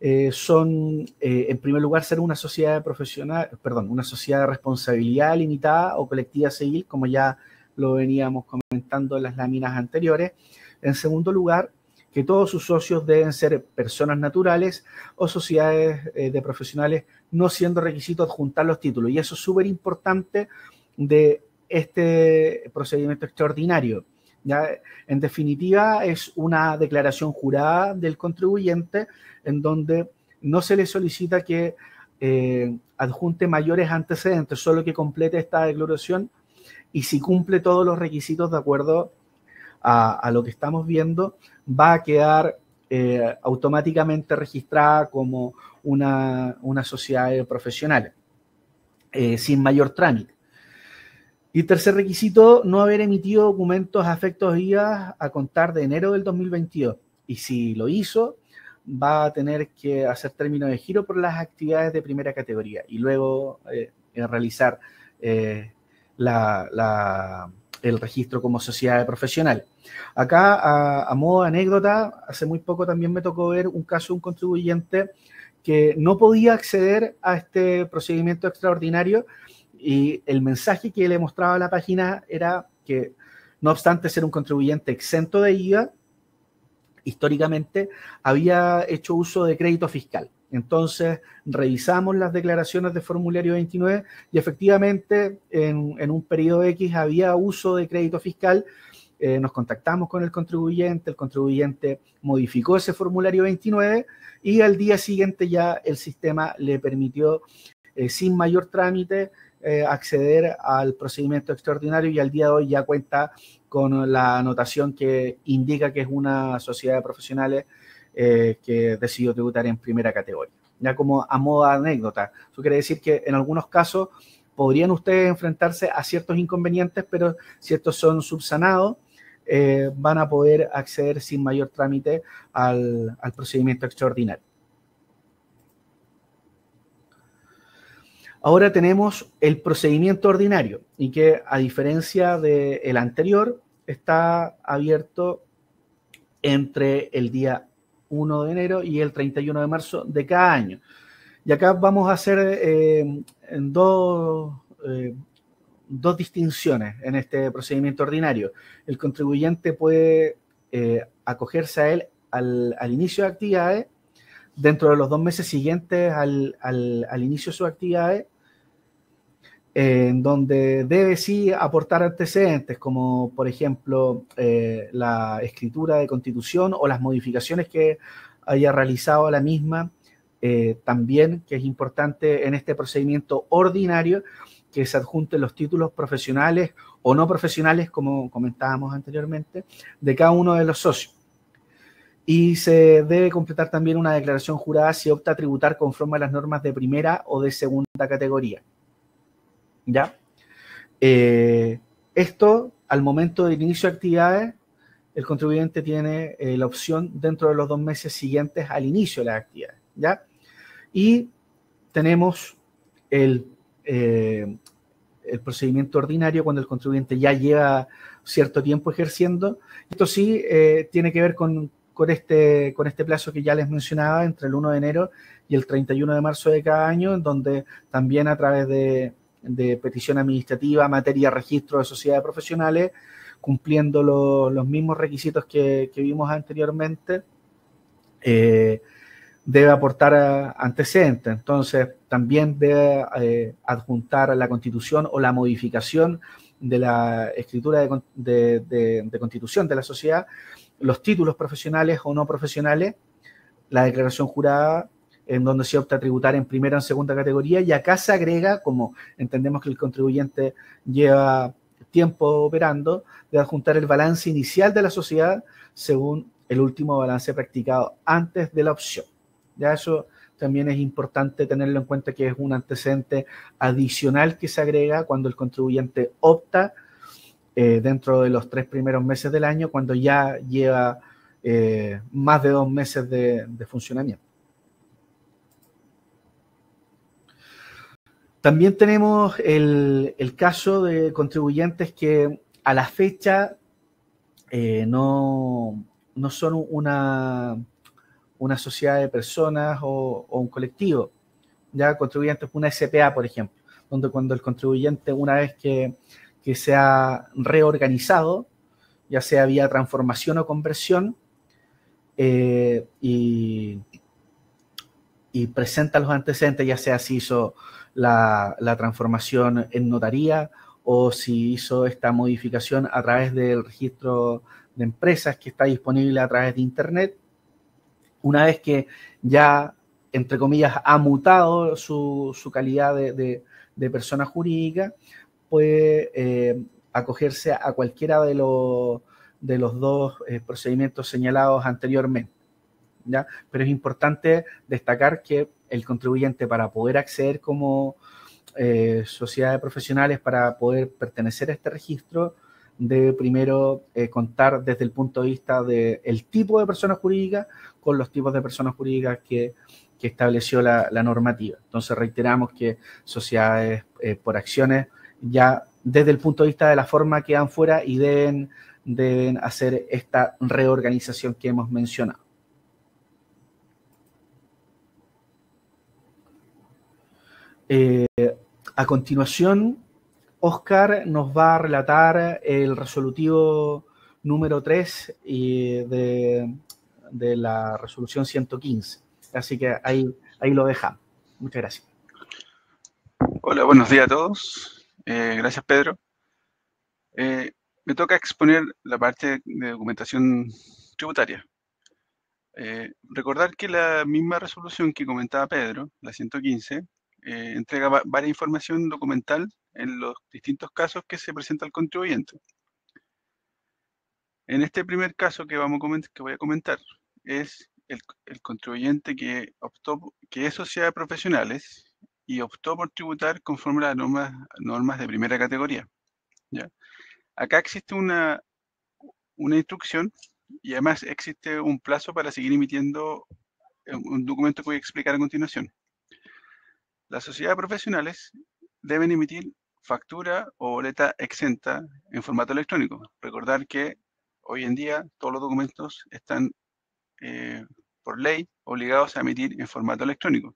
eh, son, eh, en primer lugar, ser una sociedad profesional, perdón, una sociedad de responsabilidad limitada o colectiva civil, como ya lo veníamos comentando en las láminas anteriores. En segundo lugar, que todos sus socios deben ser personas naturales o sociedades eh, de profesionales, no siendo requisito adjuntar los títulos. Y eso es súper importante de este procedimiento extraordinario. ¿ya? En definitiva, es una declaración jurada del contribuyente en donde no se le solicita que eh, adjunte mayores antecedentes, solo que complete esta declaración y si cumple todos los requisitos de acuerdo a, lo que estamos viendo, va a quedar eh, automáticamente registrada como una, sociedad profesional, eh, sin mayor trámite. Y tercer requisito, no haber emitido documentos a efectos IVA a contar de enero del 2022. Y si lo hizo, va a tener que hacer término de giro por las actividades de primera categoría y luego eh, realizar eh, el registro como sociedad profesional. Acá, a, modo de anécdota, hace muy poco también me tocó ver un caso de un contribuyente que no podía acceder a este procedimiento extraordinario y el mensaje que le mostraba la página era que, no obstante ser un contribuyente exento de IVA, históricamente había hecho uso de crédito fiscal. Entonces, revisamos las declaraciones de formulario 29 y efectivamente en, un periodo X había uso de crédito fiscal. Eh, nos contactamos con el contribuyente, el contribuyente modificó ese formulario 29 y al día siguiente ya el sistema le permitió, eh, sin mayor trámite, eh, acceder al procedimiento extraordinario y al día de hoy ya cuenta con la anotación que indica que es una sociedad de profesionales que decidió tributar en primera categoría. Ya como a modo de anécdota, eso quiere decir que en algunos casos podrían ustedes enfrentarse a ciertos inconvenientes, pero si estos son subsanados, eh, van a poder acceder sin mayor trámite al procedimiento extraordinario. Ahora tenemos el procedimiento ordinario y que a diferencia del anterior está abierto entre el día 1 de enero y el 31 de marzo de cada año. Y acá vamos a hacer eh, dos, eh, dos distinciones en este procedimiento ordinario. El contribuyente puede eh, acogerse a él al, inicio de actividades dentro de los dos meses siguientes al, inicio de sus actividades, en donde debe sí aportar antecedentes, como por ejemplo eh, la escritura de constitución o las modificaciones que haya realizado la misma, eh, también, que es importante en este procedimiento ordinario, que se adjunten los títulos profesionales o no profesionales, como comentábamos anteriormente, de cada uno de los socios y se debe completar también una declaración jurada si opta a tributar conforme a las normas de primera o de segunda categoría. ¿Ya? Eh, esto, al momento del inicio de actividades, el contribuyente tiene eh, la opción dentro de los dos meses siguientes al inicio de las actividades. ¿Ya? Y tenemos el, eh, el procedimiento ordinario cuando el contribuyente ya lleva cierto tiempo ejerciendo. Esto sí tiene que ver con con este, con este plazo que ya les mencionaba, entre el 1 de enero y el 31 de marzo de cada año, en donde también a través de, petición administrativa, materia registro de sociedades profesionales, cumpliendo los mismos requisitos que, vimos anteriormente, eh, debe aportar antecedentes. Entonces, también debe eh, adjuntar la constitución o la modificación de la escritura de, constitución de la sociedad los títulos profesionales o no profesionales, la declaración jurada en donde se opta a tributar en primera o segunda categoría y acá se agrega, como entendemos que el contribuyente lleva tiempo operando, de adjuntar el balance inicial de la sociedad según el último balance practicado antes de la opción. Ya eso también es importante tenerlo en cuenta que es un antecedente adicional que se agrega cuando el contribuyente opta eh, dentro de los tres primeros meses del año, cuando ya lleva eh, más de dos meses de, funcionamiento. También tenemos el, caso de contribuyentes que a la fecha eh, no, no, son una, una sociedad de personas o, un colectivo, ya contribuyentes, una SPA, por ejemplo, donde cuando el contribuyente, una vez que, se ha reorganizado, ya sea vía transformación o conversión, eh, y, presenta los antecedentes, ya sea si hizo la, la, transformación en notaría o si hizo esta modificación a través del registro de empresas que está disponible a través de Internet, una vez que ya, entre comillas, ha mutado su, calidad de, persona jurídica, puede eh, acogerse a cualquiera de los, de los dos eh, procedimientos señalados anteriormente. ¿ya? Pero es importante destacar que el contribuyente para poder acceder como eh, sociedad de profesionales, para poder pertenecer a este registro, debe primero contar desde el punto de vista del tipo de persona jurídica con los tipos de personas jurídicas que, estableció la, normativa. Entonces reiteramos que sociedades eh, por acciones ya desde el punto de vista de la forma quedan fuera y deben, deben hacer esta reorganización que hemos mencionado. Eh, a continuación, Oscar nos va a relatar el resolutivo número 3 de, de la resolución 115. Así que ahí, ahí lo dejamos. Muchas gracias. Hola, buenos días a todos. Eh, gracias, Pedro. Eh, me toca exponer la parte de documentación tributaria. Eh, recordar que la misma resolución que comentaba Pedro, la 115, entrega varias información documental en los distintos casos que se presenta al contribuyente. En este primer caso que, vamos que voy a comentar, es el, contribuyente que optó, que es sociedad de profesionales y optó por tributar conforme a las normas, normas de primera categoría. ¿ya? Acá existe una, una instrucción y además existe un plazo para seguir emitiendo eh, un documento que voy a explicar a continuación. Las sociedades profesionales deben emitir factura o boleta exenta en formato electrónico. Recordar que hoy en día todos los documentos están eh, por ley obligados a emitir en formato electrónico.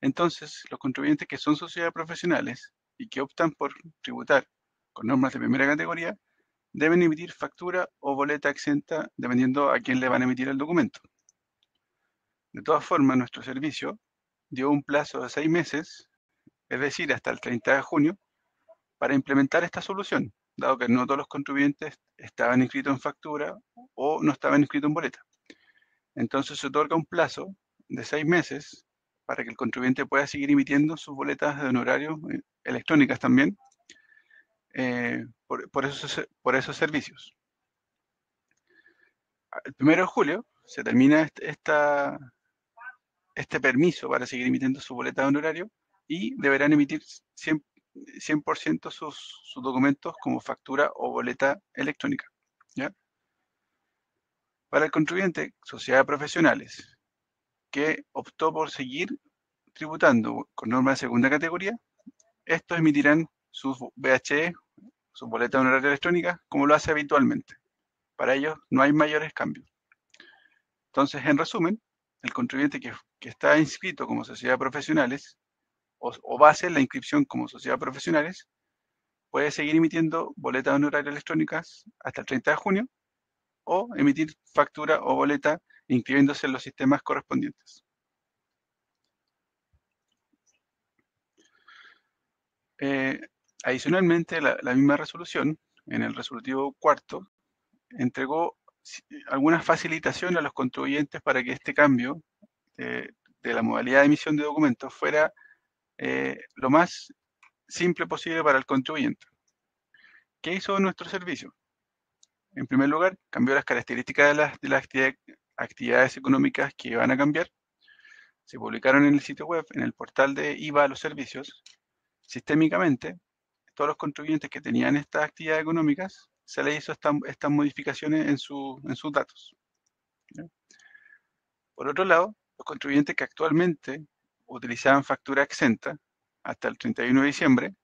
Entonces, los contribuyentes que son sociedades profesionales y que optan por tributar con normas de primera categoría, deben emitir factura o boleta exenta dependiendo a quién le van a emitir el documento. De todas formas, nuestro servicio dio un plazo de seis meses, es decir, hasta el 30 de junio, para implementar esta solución, dado que no todos los contribuyentes estaban inscritos en factura o no estaban inscritos en boleta. Entonces se otorga un plazo de seis meses para que el contribuyente pueda seguir emitiendo sus boletas de honorario eh, electrónicas también eh, por, esos, servicios. El 1 de julio se termina este, este permiso para seguir emitiendo su boleta de honorario y deberán emitir 100, 100% sus, documentos como factura o boleta electrónica. ¿ya? Para el contribuyente, sociedades profesionales, que optó por seguir tributando con norma de segunda categoría, estos emitirán sus VHE, sus boletas de honorario electrónica, como lo hace habitualmente. Para ellos no hay mayores cambios. Entonces, en resumen, el contribuyente que, que está inscrito como sociedad profesionales o, va a hacer la inscripción como sociedad profesionales, puede seguir emitiendo boletas de honorario electrónicas hasta el 30 de junio o emitir factura o boleta inscribiéndose en los sistemas correspondientes. Eh, adicionalmente, la, misma resolución, en el resolutivo cuarto, entregó algunas facilitaciones a los contribuyentes para que este cambio de la modalidad de emisión de documentos fuera eh, lo más simple posible para el contribuyente. ¿Qué hizo nuestro servicio? En primer lugar, cambió las características de las, de las actividades económicas que van a cambiar. se publicaron en el sitio web, en el portal de IVA a los servicios, sistémicamente, todos los contribuyentes que tenían estas actividades económicas, se les hizo estas modificaciones en sus datos. Por otro lado, los contribuyentes que actualmente utilizaban factura exenta hasta el 31 de diciembre,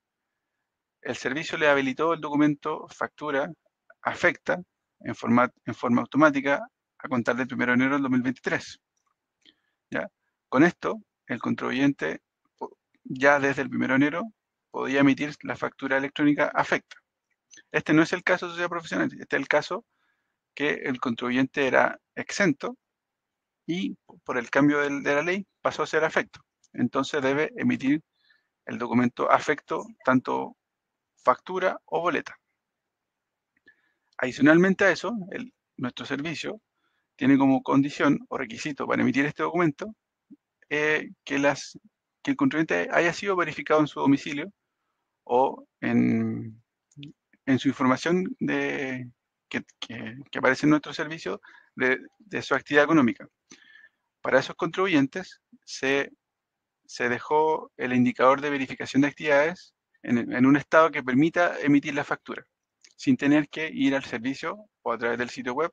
el servicio le habilitó el documento factura afecta en forma, en forma automática a contar del 1 de enero del 2023. ¿Ya? Con esto, el contribuyente ya desde el 1 de enero podía emitir la factura electrónica afecta. Este no es el caso de sociedad profesional, este es el caso que el contribuyente era exento y por el cambio de, de la ley pasó a ser afecto. Entonces debe emitir el documento afecto tanto factura o boleta. Adicionalmente a eso, nuestro servicio tiene como condición o requisito para emitir este documento eh, que, el contribuyente haya sido verificado en su domicilio o en, su información de, que, aparece en nuestro servicio de, su actividad económica. Para esos contribuyentes se, se dejó el indicador de verificación de actividades en, un estado que permita emitir la factura, sin tener que ir al servicio o a través del sitio web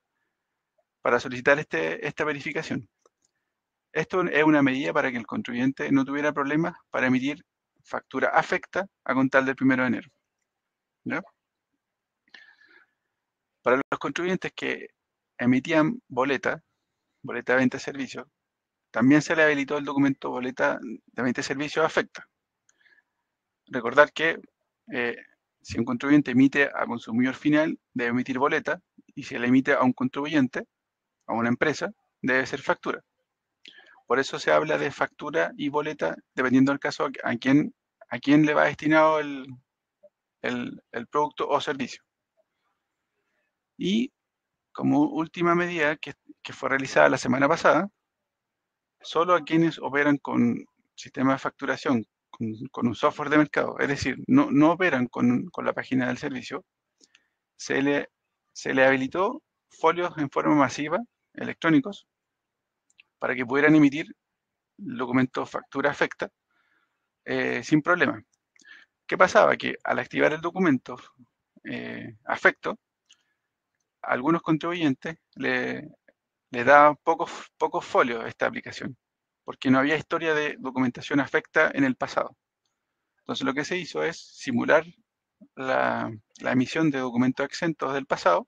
para solicitar este, esta verificación. Esto es una medida para que el contribuyente no tuviera problemas para emitir factura afecta a contar del 1 de enero. Para los contribuyentes que emitían boleta, boleta de venta de servicios, también se le habilitó el documento boleta de venta de servicios afecta. Recordar que eh, si un contribuyente emite a consumidor final, debe emitir boleta, y si le emite a un contribuyente, a una empresa, debe ser factura. Por eso se habla de factura y boleta, dependiendo del caso a quién, a quién le va destinado el, el, producto o servicio. Y como última medida que, que, fue realizada la semana pasada, solo a quienes operan con sistema de facturación con, un software de mercado, es decir, no, no operan con, con, la página del servicio, se le, se le habilitó folios en forma masiva, electrónicos, para que pudieran emitir el documento factura afecta eh, sin problema. ¿Qué pasaba? Que al activar el documento eh, afecto, algunos contribuyentes le, le daban pocos, pocos folios a esta aplicación porque no había historia de documentación afecta en el pasado. Entonces lo que se hizo es simular la, emisión de documentos exentos del pasado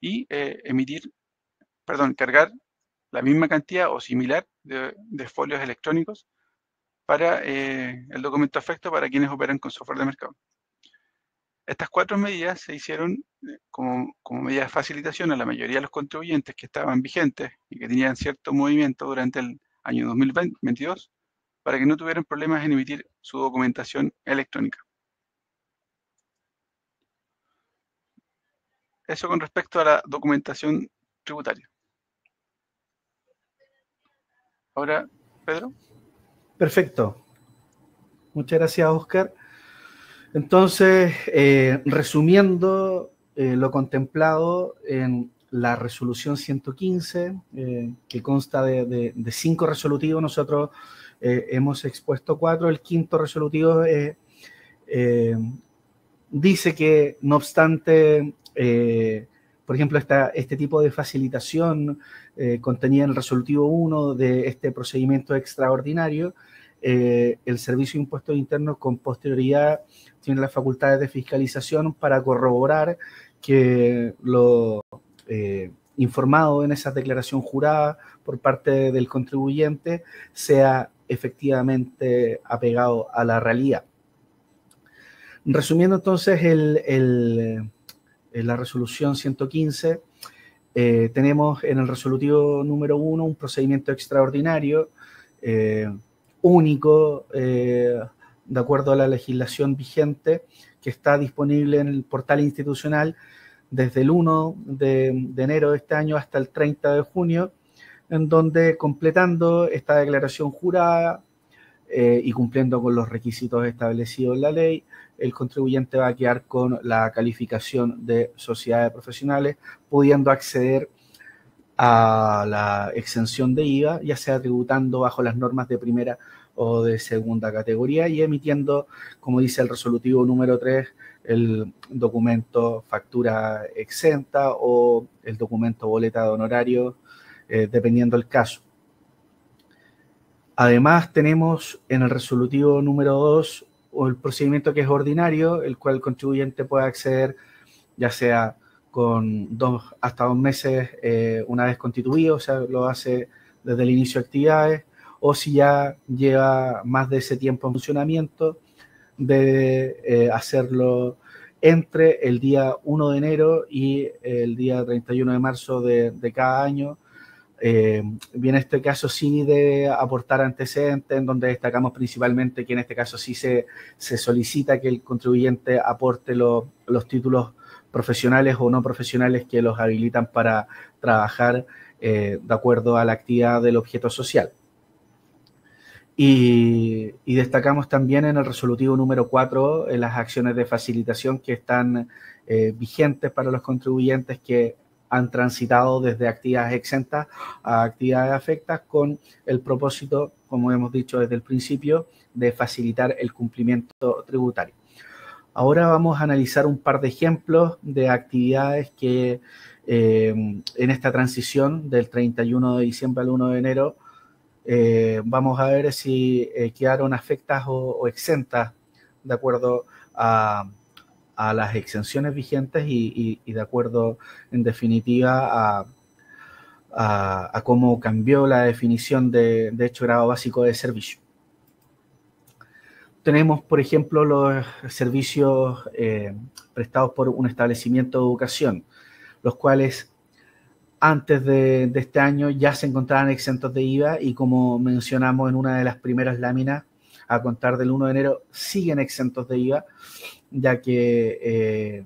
y eh, emitir, perdón, cargar la misma cantidad o similar de, folios electrónicos para eh, el documento afecto para quienes operan con software de mercado. Estas cuatro medidas se hicieron eh, como, como medidas de facilitación a la mayoría de los contribuyentes que estaban vigentes y que tenían cierto movimiento durante el, año 2022 para que no tuvieran problemas en emitir su documentación electrónica. Eso con respecto a la documentación tributaria. Ahora, Pedro. Perfecto. Muchas gracias, Oscar. Entonces, eh, resumiendo eh, lo contemplado en la resolución 115, eh, que consta de, cinco resolutivos. Nosotros hemos expuesto cuatro. El quinto resolutivo dice que, no obstante, por ejemplo, esta, este tipo de facilitación contenida en el resolutivo 1 de este procedimiento extraordinario, el Servicio de Impuestos Internos con posterioridad tiene las facultades de fiscalización para corroborar que lo eh, informado en esa declaración jurada por parte del contribuyente sea efectivamente apegado a la realidad. Resumiendo entonces el, la resolución 115, eh, tenemos en el resolutivo número uno un procedimiento extraordinario, eh, único, de acuerdo a la legislación vigente, que está disponible en el portal institucional desde el 1 de, enero de este año hasta el 30 de junio, en donde completando esta declaración jurada eh, y cumpliendo con los requisitos establecidos en la ley, el contribuyente va a quedar con la calificación de sociedades profesionales, pudiendo acceder a la exención de IVA, ya sea tributando bajo las normas de primera o de segunda categoría y emitiendo, como dice el resolutivo número 3, el documento factura exenta o el documento boleta de honorario, eh, dependiendo del caso. Además, tenemos en el resolutivo número 2 el procedimiento que es ordinario, el cual el contribuyente puede acceder ya sea con dos, hasta dos meses eh, una vez constituido, o sea, lo hace desde el inicio de actividades, o si ya lleva más de ese tiempo en funcionamiento, de eh, hacerlo entre el día 1 de enero y el día 31 de marzo de, cada año. Eh, bien, en este caso sí de aportar antecedentes, en donde destacamos principalmente que en este caso sí se, se solicita que el contribuyente aporte los títulos profesionales o no profesionales que los habilitan para trabajar eh, de acuerdo a la actividad del objeto social. Y, destacamos también en el resolutivo número 4 en las acciones de facilitación que están eh, vigentes para los contribuyentes que han transitado desde actividades exentas a actividades afectas con el propósito, como hemos dicho desde el principio, de facilitar el cumplimiento tributario. Ahora vamos a analizar un par de ejemplos de actividades que eh, en esta transición del 31 de diciembre al 1 de enero eh, vamos a ver si eh, quedaron afectas o, exentas de acuerdo a, las exenciones vigentes y, de acuerdo en definitiva a, cómo cambió la definición de, de hecho grado básico de servicio. Tenemos, por ejemplo, los servicios eh, prestados por un establecimiento de educación, los cuales antes de, este año ya se encontraban exentos de IVA y como mencionamos en una de las primeras láminas, a contar del 1 de enero, siguen exentos de IVA, ya que eh,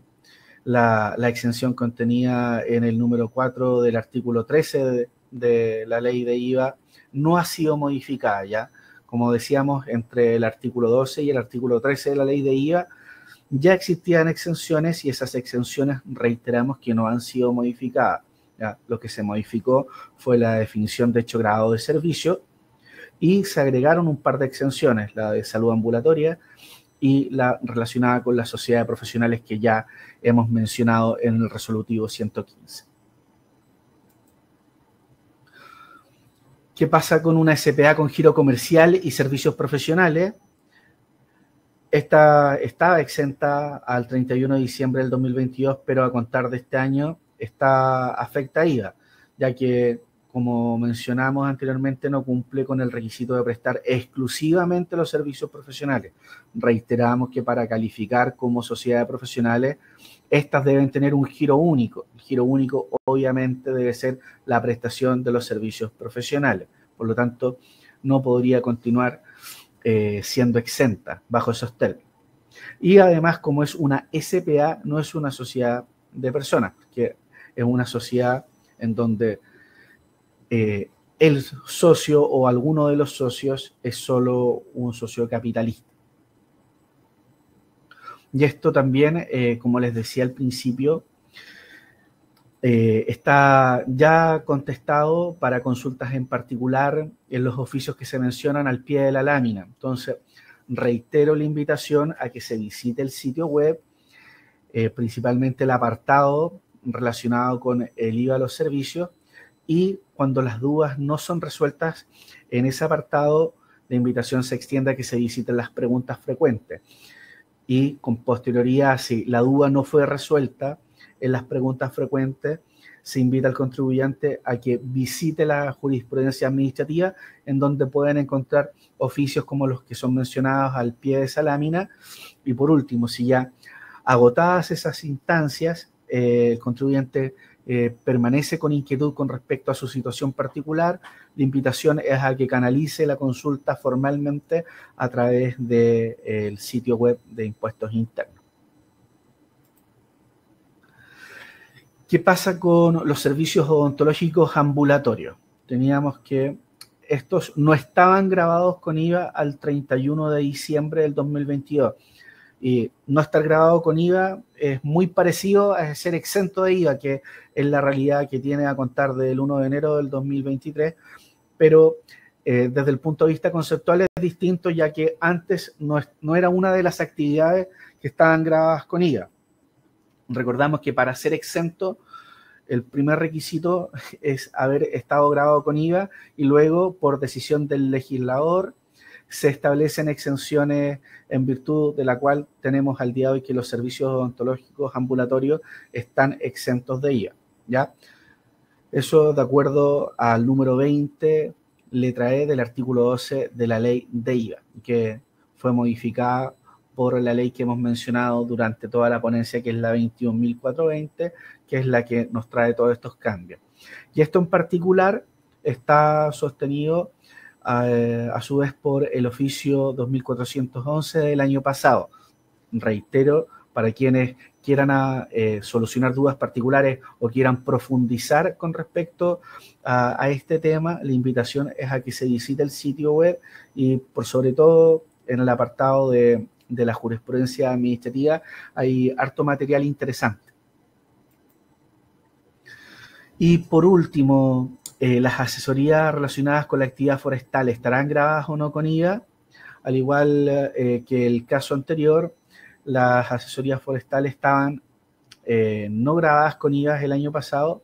la, exención contenida en el número 4 del artículo 13 de, de la ley de IVA no ha sido modificada ya como decíamos, entre el artículo 12 y el artículo 13 de la ley de IVA, ya existían exenciones y esas exenciones reiteramos que no han sido modificadas. Lo que se modificó fue la definición de hecho grado de servicio y se agregaron un par de exenciones, la de salud ambulatoria y la relacionada con la sociedad de profesionales que ya hemos mencionado en el resolutivo 115. ¿Qué pasa con una SPA con giro comercial y servicios profesionales? Esta estaba exenta al 31 de diciembre del 2022, pero a contar de este año está afecta a IVA, ya que, como mencionamos anteriormente, no cumple con el requisito de prestar exclusivamente los servicios profesionales. Reiteramos que para calificar como sociedad de profesionales, estas deben tener un giro único. El giro único obviamente debe ser la prestación de los servicios profesionales. Por lo tanto, no podría continuar eh, siendo exenta bajo esos términos. Y además, como es una SPA, no es una sociedad de personas, que es una sociedad en donde eh, el socio o alguno de los socios es solo un socio capitalista. Y esto también, eh, como les decía al principio, eh, está ya contestado para consultas en particular en los oficios que se mencionan al pie de la lámina. Entonces, reitero la invitación a que se visite el sitio web, eh, principalmente el apartado relacionado con el IVA a los servicios y cuando las dudas no son resueltas en ese apartado, la invitación se extiende a que se visiten las preguntas frecuentes y con posterioridad, si la duda no fue resuelta en las preguntas frecuentes, se invita al contribuyente a que visite la jurisprudencia administrativa en donde pueden encontrar oficios como los que son mencionados al pie de esa lámina. Y por último, si ya agotadas esas instancias, eh, el contribuyente eh, permanece con inquietud con respecto a su situación particular, la invitación es a que canalice la consulta formalmente a través del eh, sitio web de impuestos internos. ¿Qué pasa con los servicios odontológicos ambulatorios? Teníamos que estos no estaban grabados con IVA al 31 de diciembre del 2022 Y no estar grabado con IVA es muy parecido a ser exento de IVA, que es la realidad que tiene a contar del 1 de enero del 2023, pero eh, desde el punto de vista conceptual es distinto, ya que antes no, no era una de las actividades que estaban grabadas con IVA. Recordamos que para ser exento, el primer requisito es haber estado grabado con IVA y luego, por decisión del legislador, se establecen exenciones en virtud de la cual tenemos al día de hoy que los servicios odontológicos ambulatorios están exentos de IVA. ¿ya? Eso de acuerdo al número 20, letra E del artículo 12 de la ley de IVA, que fue modificada por la ley que hemos mencionado durante toda la ponencia, que es la 21.420, que es la que nos trae todos estos cambios. Y esto en particular está sostenido a, su vez por el oficio 2411 del año pasado. Reitero, para quienes quieran eh, solucionar dudas particulares o quieran profundizar con respecto a, este tema, la invitación es a que se visite el sitio web y por sobre todo en el apartado de la jurisprudencia administrativa, hay harto material interesante. Y por último, eh, las asesorías relacionadas con la actividad forestal estarán grabadas o no con IVA, al igual eh, que el caso anterior, las asesorías forestales estaban eh, no grabadas con IVA el año pasado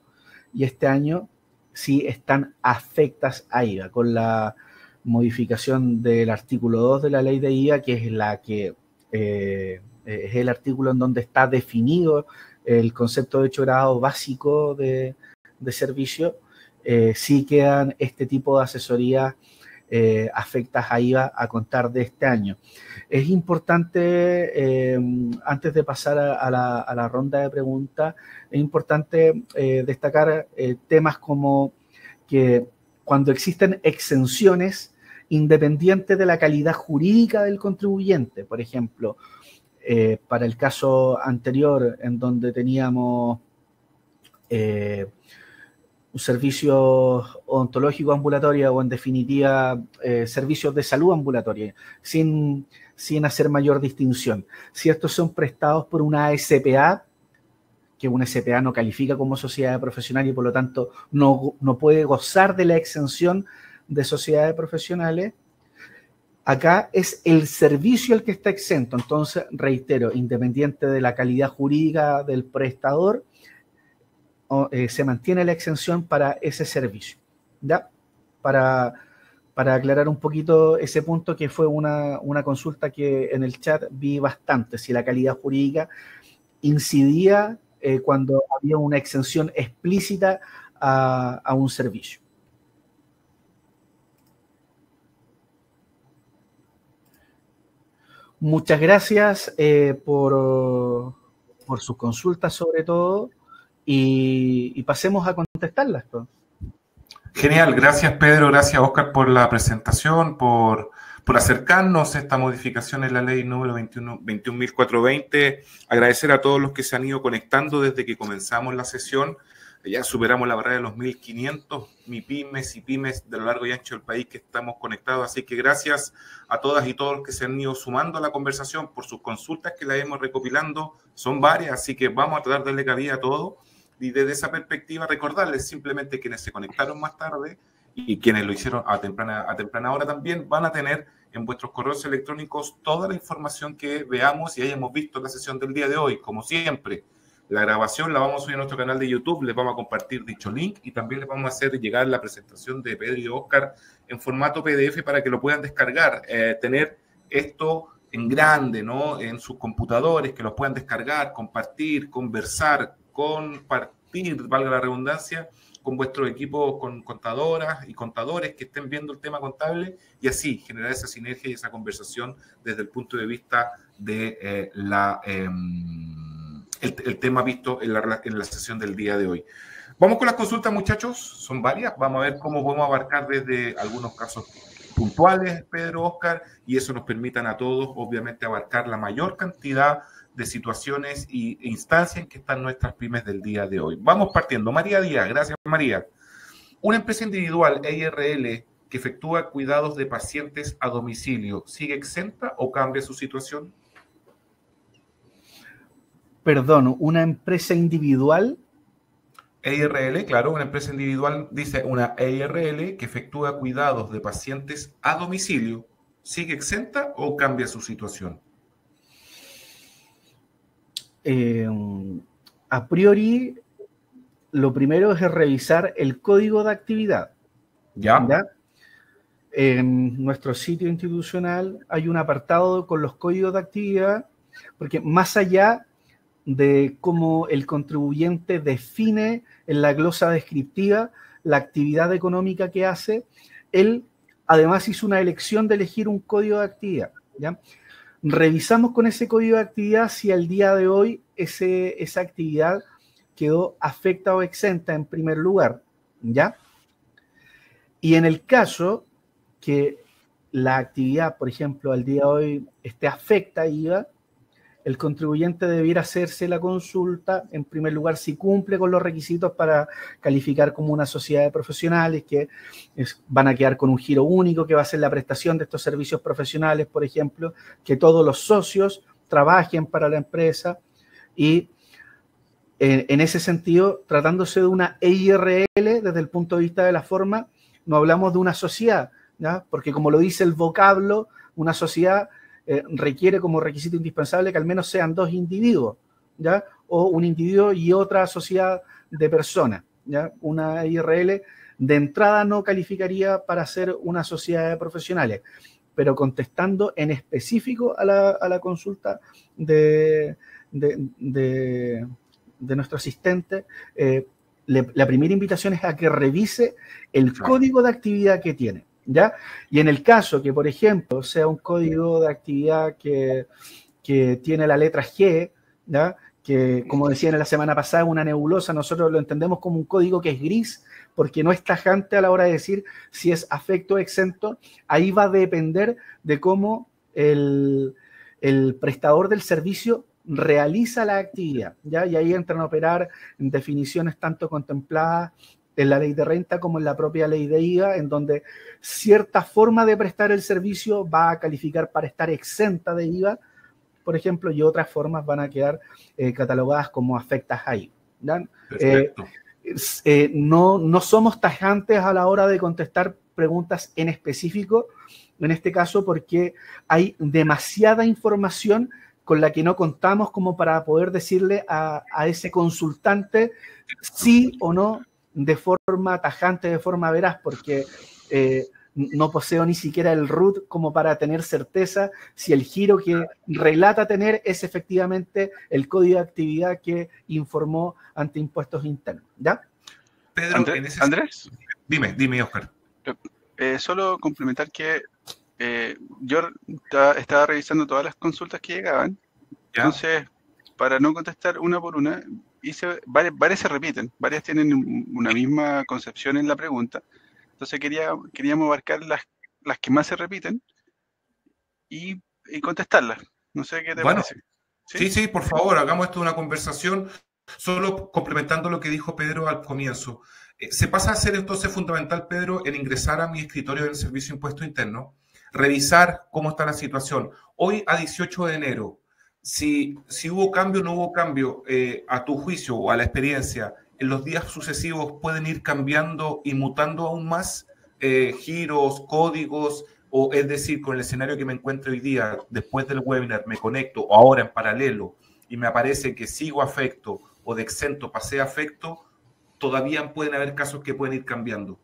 y este año sí están afectas a IVA con la modificación del artículo 2 de la ley de IVA, que es la que es el artículo en donde está definido el concepto de hecho grado básico de, servicio, eh, sí quedan este tipo de asesorías eh, afectas a IVA a contar de este año. Es importante, antes de pasar a, la, a, la, ronda de preguntas, es importante destacar temas como que cuando existen exenciones, independiente de la calidad jurídica del contribuyente. Por ejemplo, eh, para el caso anterior, en donde teníamos un servicio odontológico ambulatorio o en definitiva eh, servicios de salud ambulatoria, sin, sin hacer mayor distinción. Si estos son prestados por una SPA, que una SPA no califica como sociedad profesional y por lo tanto no, no puede gozar de la exención de sociedades profesionales, acá es el servicio el que está exento. Entonces, reitero, independiente de la calidad jurídica del prestador, eh, se mantiene la exención para ese servicio. ¿Ya? Para, para aclarar un poquito ese punto que fue una, consulta que en el chat vi bastante, si la calidad jurídica incidía eh, cuando había una exención explícita a un servicio. Muchas gracias eh, por, por sus consultas sobre todo y, pasemos a contestarlas. Pues. Genial, gracias Pedro, gracias Oscar por la presentación, por, por acercarnos a esta modificación en la ley número 21.420. Agradecer a todos los que se han ido conectando desde que comenzamos la sesión ya superamos la barrera de los 1.500 MIPIMES y pymes de lo largo y ancho del país que estamos conectados. Así que gracias a todas y todos los que se han ido sumando a la conversación por sus consultas que la hemos recopilando. Son varias, así que vamos a tratar de darle cabida a todo. Y desde esa perspectiva, recordarles simplemente quienes se conectaron más tarde y quienes lo hicieron a temprana, a temprana hora también van a tener en vuestros correos electrónicos toda la información que veamos y hayamos visto en la sesión del día de hoy, como siempre la grabación la vamos a subir a nuestro canal de YouTube, les vamos a compartir dicho link y también les vamos a hacer llegar la presentación de Pedro y Oscar en formato PDF para que lo puedan descargar, eh, tener esto en grande, ¿no? En sus computadores, que lo puedan descargar, compartir, conversar, compartir, valga la redundancia, con vuestros equipos, con contadoras y contadores que estén viendo el tema contable y así generar esa sinergia y esa conversación desde el punto de vista de eh, la... Em, el, tema visto en la, en la sesión del día de hoy. Vamos con las consultas, muchachos. Son varias. Vamos a ver cómo podemos abarcar desde algunos casos puntuales, Pedro, Oscar, y eso nos permitan a todos, obviamente, abarcar la mayor cantidad de situaciones e instancias en que están nuestras pymes del día de hoy. Vamos partiendo. María Díaz, gracias María. Una empresa individual, EIRL, que efectúa cuidados de pacientes a domicilio, ¿sigue exenta o cambia su situación? Perdón, una empresa individual. EIRL, claro, una empresa individual dice una EIRL que efectúa cuidados de pacientes a domicilio, ¿sigue exenta o cambia su situación? Eh, a priori, lo primero es revisar el código de actividad. ¿Ya? En nuestro sitio institucional hay un apartado con los códigos de actividad, porque más allá de cómo el contribuyente define en la glosa descriptiva la actividad económica que hace, él además hizo una elección de elegir un código de actividad. ¿ya? Revisamos con ese código de actividad si al día de hoy ese, esa actividad quedó afecta o exenta en primer lugar. ¿ya? Y en el caso que la actividad, por ejemplo, al día de hoy esté afecta IVA, el contribuyente debiera hacerse la consulta, en primer lugar, si cumple con los requisitos para calificar como una sociedad de profesionales, que van a quedar con un giro único, que va a ser la prestación de estos servicios profesionales, por ejemplo, que todos los socios trabajen para la empresa y en ese sentido, tratándose de una EIRL, desde el punto de vista de la forma, no hablamos de una sociedad, porque como lo dice el vocablo, una sociedad eh, requiere como requisito indispensable que al menos sean dos individuos, ¿ya? O un individuo y otra sociedad de personas, ¿ya? Una IRL de entrada no calificaría para ser una sociedad de profesionales, pero contestando en específico a la, consulta de, de, nuestro asistente, eh, la primera invitación es a que revise el código de actividad que tiene. Y en el caso que, por ejemplo, sea un código de actividad que, tiene la letra G, ¿ya? que como decía en la semana pasada, una nebulosa, nosotros lo entendemos como un código que es gris, porque no es tajante a la hora de decir si es afecto o exento, ahí va a depender de cómo el, el prestador del servicio realiza la actividad, ¿ya? Y ahí entran a operar definiciones tanto contempladas en la ley de renta como en la propia ley de IVA, en donde cierta forma de prestar el servicio va a calificar para estar exenta de IVA, por ejemplo, y otras formas van a quedar eh, catalogadas como afectas a IVA. Eh, eh, no, no somos tajantes a la hora de contestar preguntas en específico, en este caso porque hay demasiada información con la que no contamos como para poder decirle a, a ese consultante sí o no de forma tajante, de forma veraz, porque eh, no poseo ni siquiera el root como para tener certeza si el giro que relata tener es efectivamente el código de actividad que informó ante impuestos internos. ¿Ya? Pedro, Andrés, dime, dime, Oscar. Eh, solo complementar que eh, yo estaba revisando todas las consultas que llegaban. Entonces, para no contestar una por una, varias, se repiten, varias tienen una misma concepción en la pregunta. Entonces quería, queríamos abarcar las, las que más se repiten y, contestarlas. No sé qué te parece. ¿Sí? ¿Sí? por favor, hagamos esto una conversación. Solo complementando lo que dijo Pedro al comienzo. Eh, se pasa a ser entonces fundamental, Pedro, en ingresar a mi escritorio del Servicio de Impuesto Interno, revisar cómo está la situación. Hoy, a 18 de enero, si, hubo cambio o no hubo cambio, eh, a tu juicio o a la experiencia, en los días sucesivos pueden ir cambiando y mutando aún más eh, giros, códigos, o es decir, con el escenario que me encuentro hoy día, después del webinar, me conecto o ahora en paralelo y me aparece que sigo afecto o de exento pasé afecto, todavía pueden haber casos que pueden ir cambiando.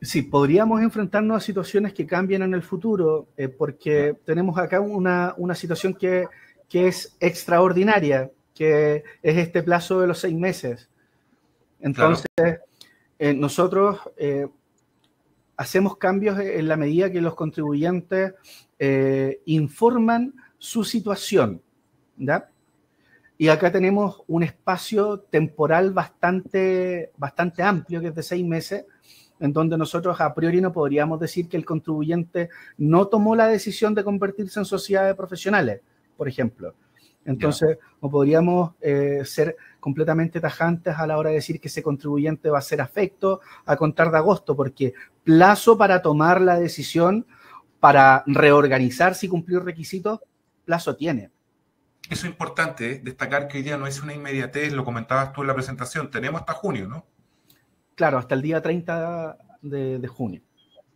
Sí, podríamos enfrentarnos a situaciones que cambien en el futuro, eh, porque tenemos acá una, situación que, es extraordinaria, que es este plazo de los seis meses. Entonces, eh, nosotros eh, hacemos cambios en la medida que los contribuyentes informan su situación. Y acá tenemos un espacio temporal bastante, bastante amplio, que es de seis meses, en donde nosotros a priori no podríamos decir que el contribuyente no tomó la decisión de convertirse en sociedades profesionales, por ejemplo. Entonces, no podríamos eh, ser completamente tajantes a la hora de decir que ese contribuyente va a ser afecto a contar de agosto, porque plazo para tomar la decisión, para reorganizarse y cumplir requisitos, plazo tiene. eso es importante, ¿eh? destacar que hoy día no es una inmediatez, lo comentabas tú en la presentación, tenemos hasta junio, ¿no? Claro, hasta el día 30 de junio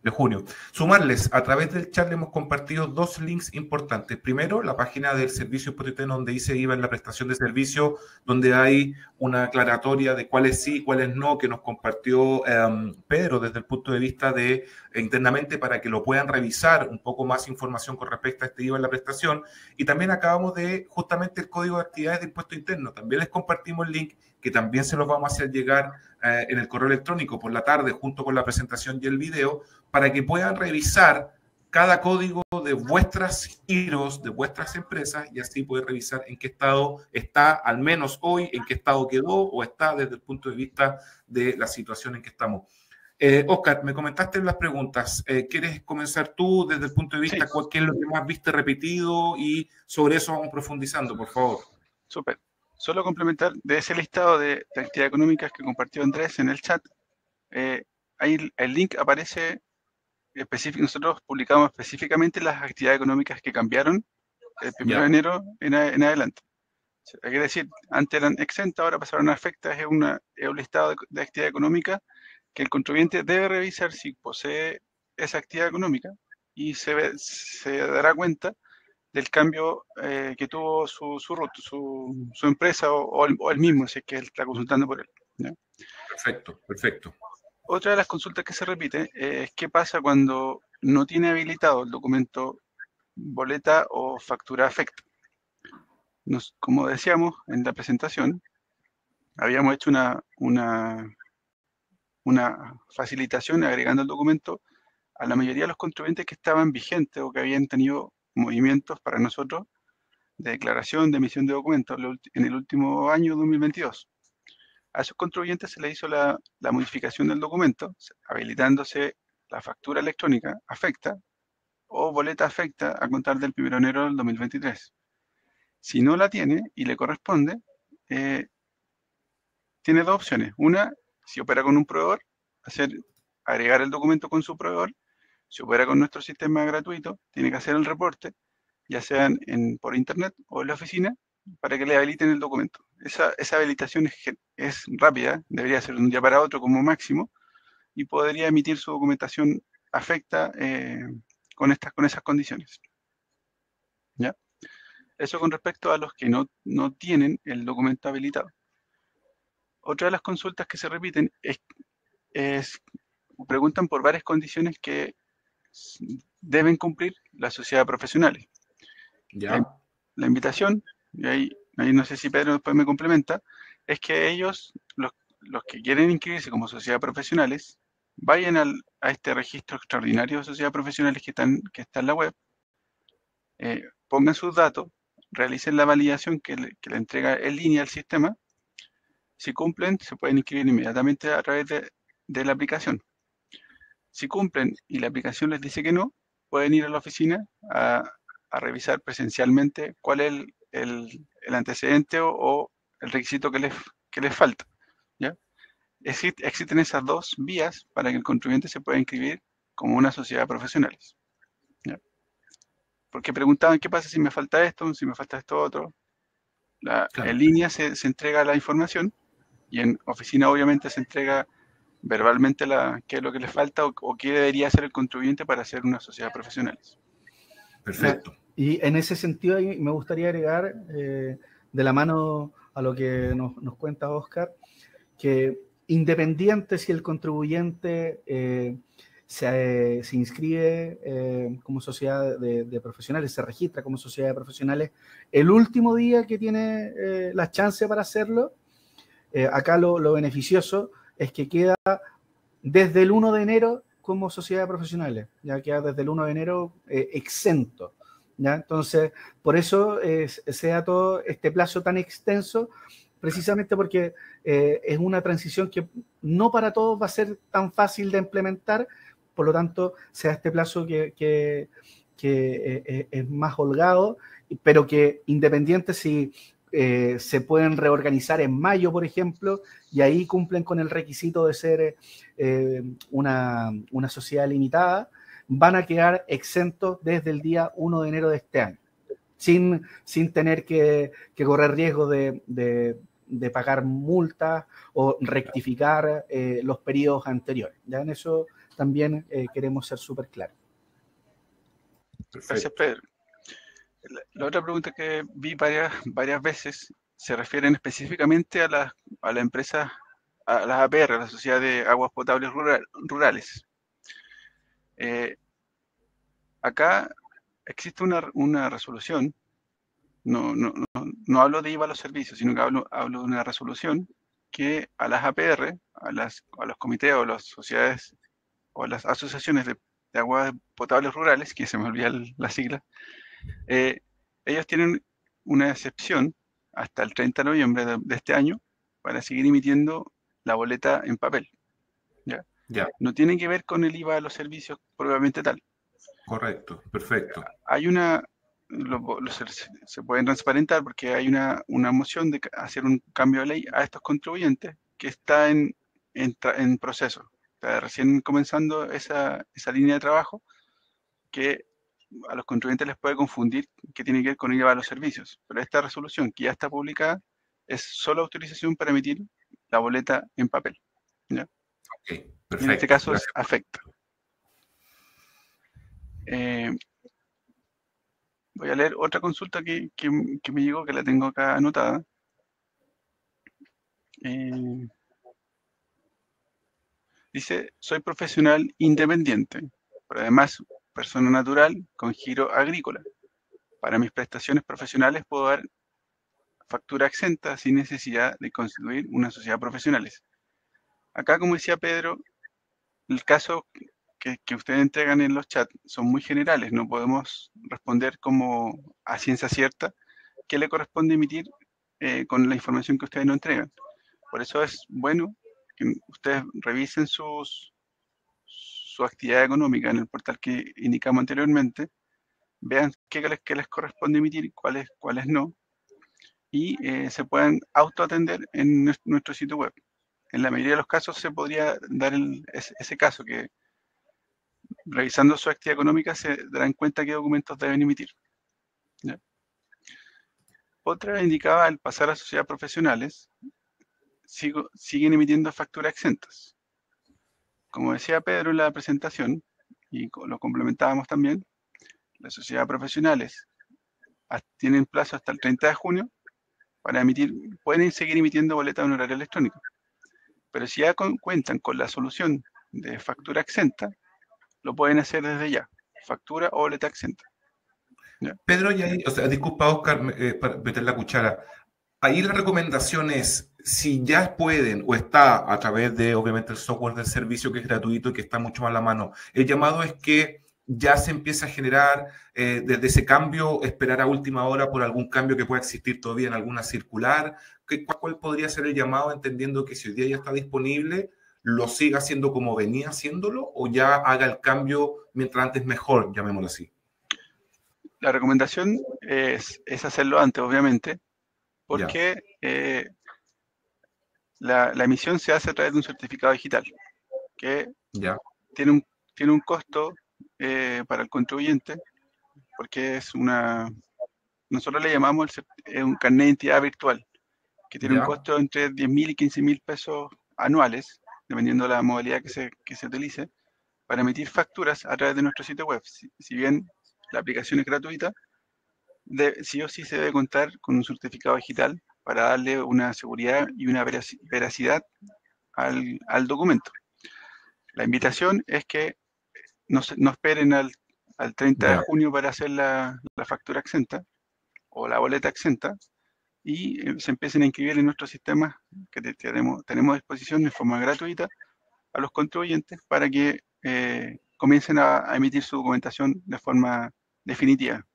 de junio. Sumarles, a través del chat le hemos compartido dos links importantes. Primero, la página del servicio Potiteno donde dice IVA en la prestación de servicio, donde hay una aclaratoria de cuáles sí y cuáles no, que nos compartió em, Pedro desde el punto de vista de internamente para que lo puedan revisar un poco más información con respecto a este IVA en la prestación. Y también acabamos de justamente el código de actividades de impuesto interno. También les compartimos el link que también se los vamos a hacer llegar eh, en el correo electrónico por la tarde junto con la presentación y el video para que puedan revisar cada código de vuestras giros, de vuestras empresas, y así poder revisar en qué estado está, al menos hoy, en qué estado quedó o está desde el punto de vista de la situación en que estamos. Eh, Oscar, me comentaste las preguntas. Eh, ¿Quieres comenzar tú desde el punto de vista sí. qué es lo que más viste repetido y sobre eso vamos profundizando, por favor? Súper. Solo complementar de ese listado de, de, actividades económicas que compartió Andrés en el chat, eh, ahí el link aparece específico. Nosotros publicamos específicamente las actividades económicas que cambiaron el 1 de enero en, en adelante. Quiere decir, antes eran exentas, ahora pasaron a afectas, es, una, es un listado de, de actividad económica que el contribuyente debe revisar si posee esa actividad económica y se, ve, se dará cuenta del cambio eh, que tuvo su, su, su, su empresa o, o, el, o, el, mismo, si es que él está consultando por él. Perfecto, perfecto. Otra de las consultas que se repite es qué pasa cuando no tiene habilitado el documento boleta o factura afecta. Nos, como decíamos en la presentación, habíamos hecho una, una, una facilitación agregando el documento a la mayoría de los contribuyentes que estaban vigentes o que habían tenido movimientos para nosotros de declaración de emisión de documentos en el último año 2022. A esos contribuyentes se le hizo la, la modificación del documento, habilitándose la factura electrónica afecta o boleta afecta a contar del 1 de enero del 2023. Si no la tiene y le corresponde, eh, tiene dos opciones. Una, si opera con un proveedor, hacer, agregar el documento con su proveedor si opera con nuestro sistema gratuito, tiene que hacer el reporte, ya sea en, por internet o en la oficina, para que le habiliten el documento. Esa, esa habilitación es, es, rápida, debería ser de un día para otro como máximo, y podría emitir su documentación afecta eh, con, estas, con esas condiciones. ¿Ya? Eso con respecto a los que no, no tienen el documento habilitado. Otra de las consultas que se repiten es, es preguntan por varias condiciones que deben cumplir las sociedades profesionales. Ya. La, la, invitación, y ahí, ahí no sé si Pedro después me complementa, es que ellos, los, los que quieren inscribirse como sociedades profesionales, vayan al, a este registro extraordinario de sociedades profesionales que, están, que está en la web, eh, pongan sus datos, realicen la validación que le, que le entrega en línea al sistema. Si cumplen, se pueden inscribir inmediatamente a través de, de la aplicación. Si cumplen y la aplicación les dice que no, pueden ir a la oficina a, a revisar presencialmente cuál es el, el, el antecedente o, o, el requisito que les, que les falta. ¿ya? Exist, existen esas dos vías para que el contribuyente se pueda inscribir como una sociedad de profesionales. ¿ya? Porque preguntaban qué pasa si me falta esto, si me falta esto otro. La, claro. En línea se, se entrega la información y en oficina obviamente se entrega verbalmente la, qué es lo que le falta o, o, qué debería hacer el contribuyente para hacer una sociedad profesionales. Perfecto. Y en ese sentido me gustaría agregar, eh, de la mano a lo que nos, nos, cuenta Oscar, que independiente si el contribuyente eh, se, se, inscribe eh, como sociedad de, de, profesionales, se registra como sociedad de profesionales, el último día que tiene eh, la chance para hacerlo, eh, acá lo, lo beneficioso es que queda desde el 1 de enero como sociedad de profesionales, ya queda desde el 1 de enero eh, exento. ¿ya? Entonces, por eso eh, sea todo este plazo tan extenso, precisamente porque eh, es una transición que no para todos va a ser tan fácil de implementar, por lo tanto, sea este plazo que, que, que eh, es más holgado, pero que independiente si eh, se pueden reorganizar en mayo, por ejemplo, y ahí cumplen con el requisito de ser eh, una, una, sociedad limitada, van a quedar exentos desde el día 1 de enero de este año. sin, sin tener que, correr riesgo de, pagar multas o rectificar eh, los periodos anteriores. Ya en eso también eh, queremos ser súper claros. Gracias, Pedro. La, otra pregunta que vi varias, varias veces se refieren específicamente a las a la empresas, a las APR, a la Sociedad de Aguas Potables Rurales. Eh, acá existe una, una resolución, no, no, no, hablo de IVA a los servicios, sino que hablo, hablo de una resolución que a las APR, a, las, a los comités o las sociedades o las asociaciones de, aguas potables rurales, que se me olvida la sigla, eh, ellos tienen una excepción hasta el 30 de noviembre de, este año para seguir emitiendo la boleta en papel. ¿ya? Ya. No tiene que ver con el IVA de los servicios probablemente tal. Correcto, perfecto. Hay una, se pueden transparentar porque hay una, una moción de hacer un cambio de ley a estos contribuyentes que está en, en, proceso. Está recién comenzando esa, esa línea de trabajo que a los contribuyentes les puede confundir que tiene que ver con el IVA de los servicios. Pero esta resolución que ya está publicada es solo autorización para emitir la boleta en papel. ¿ya? en este caso es afecta. Eh, voy a leer otra consulta que, me llegó, que la tengo acá anotada. Eh, dice, soy profesional independiente, pero además persona natural con giro agrícola. Para mis prestaciones profesionales puedo dar factura exenta sin necesidad de constituir una sociedad profesionales. Acá, como decía Pedro, el caso que, ustedes entregan en los chats son muy generales, no podemos responder como a ciencia cierta qué le corresponde emitir eh, con la información que ustedes nos entregan. Por eso es bueno que ustedes revisen sus, su actividad económica en el portal que indicamos anteriormente, vean qué les, qué les corresponde emitir cuáles, cuáles no, y eh, se pueden autoatender en nuestro sitio web. En la mayoría de los casos se podría dar ese, caso, que revisando su actividad económica se darán cuenta qué documentos deben emitir. Otra indicaba al pasar a sociedades profesionales, siguen emitiendo facturas exentas. Como decía Pedro en la presentación, y lo complementábamos también, las sociedades profesionales tienen plazo hasta el 30 de junio para emitir, pueden seguir emitiendo boletas de honorario electrónico. Pero si ya cuentan con la solución de factura exenta, lo pueden hacer desde ya, factura o boleta exenta. Pedro, y ahí, o sea, disculpa Oscar, eh, para meter la cuchara. Ahí la recomendación es, si ya pueden o está a través de, obviamente, el software del servicio que es gratuito y que está mucho más a la mano, el llamado es que ya se empieza a generar eh, desde ese cambio, esperar a última hora por algún cambio que pueda existir todavía en alguna circular. ¿Qué, ¿Cuál podría ser el llamado entendiendo que si hoy día ya está disponible, lo siga haciendo como venía haciéndolo o ya haga el cambio mientras antes mejor, llamémoslo así? La recomendación es, hacerlo antes, obviamente, porque eh, la, emisión se hace a través de un certificado digital que ya. Tiene, un, tiene un costo eh, para el contribuyente, porque es una, nosotros le llamamos un carnet de identidad virtual, que tiene un costo entre 10 mil y 15 mil pesos anuales, dependiendo de la modalidad que se, que se utilice, para emitir facturas a través de nuestro sitio web. Si, bien la aplicación es gratuita, de, sí o sí se debe contar con un certificado digital para darle una seguridad y una veracidad al, al documento. La invitación es que no, esperen al, 30 de junio para hacer la, factura exenta o la boleta exenta y eh, se empiecen a inscribir en nuestro sistema que tenemos, tenemos a disposición de forma gratuita a los contribuyentes para que eh, comiencen a, emitir su documentación de forma definitiva.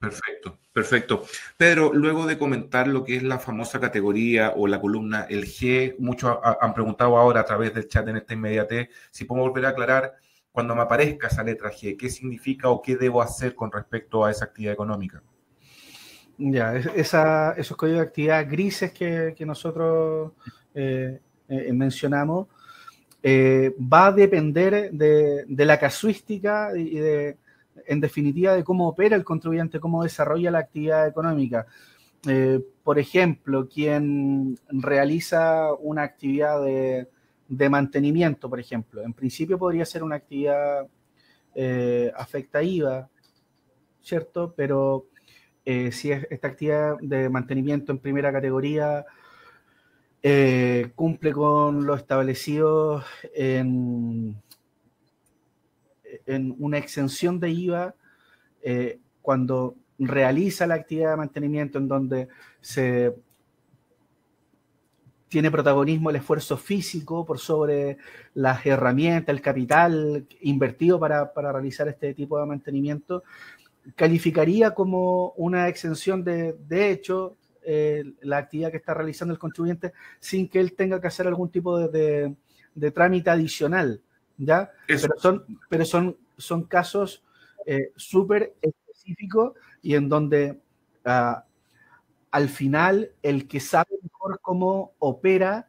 Perfecto, perfecto. Pedro, luego de comentar lo que es la famosa categoría o la columna, el G, muchos han preguntado ahora a través del chat en esta inmediatez, si podemos volver a aclarar cuando me aparezca esa letra G? ¿Qué significa o qué debo hacer con respecto a esa actividad económica? Ya, esos códigos de actividad grises que, nosotros eh, eh, mencionamos eh, va a depender de, la casuística y de, en definitiva, de cómo opera el contribuyente, cómo desarrolla la actividad económica. Eh, por ejemplo, quien realiza una actividad de, mantenimiento, por ejemplo, en principio podría ser una actividad eh, afecta IVA, ¿cierto? Pero eh, si es esta actividad de mantenimiento en primera categoría eh, cumple con lo establecido en, en una exención de IVA cuando realiza la actividad de mantenimiento en donde se tiene protagonismo el esfuerzo físico por sobre las herramientas, el capital invertido para, realizar este tipo de mantenimiento, calificaría como una exención de, de hecho eh, la actividad que está realizando el contribuyente sin que él tenga que hacer algún tipo de, trámite adicional, ¿ya? Pero son, pero son, son casos eh, súper específicos y en donde ah, al final el que sabe mejor cómo opera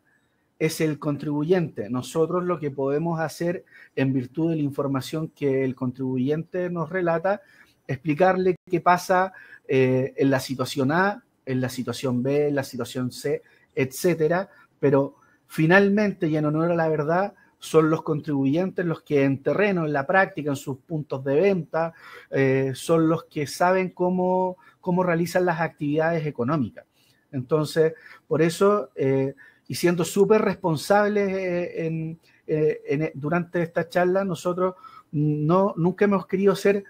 es el contribuyente. Nosotros lo que podemos hacer en virtud de la información que el contribuyente nos relata, explicarle qué pasa eh, en la situación A, en la situación B, en la situación C, etcétera, pero finalmente, y en honor a la verdad, son los contribuyentes los que en terreno, en la práctica, en sus puntos de venta, eh, son los que saben cómo, cómo realizan las actividades económicas. Entonces, por eso, eh, y siendo súper responsables eh, durante esta charla, nosotros no, nunca hemos querido ser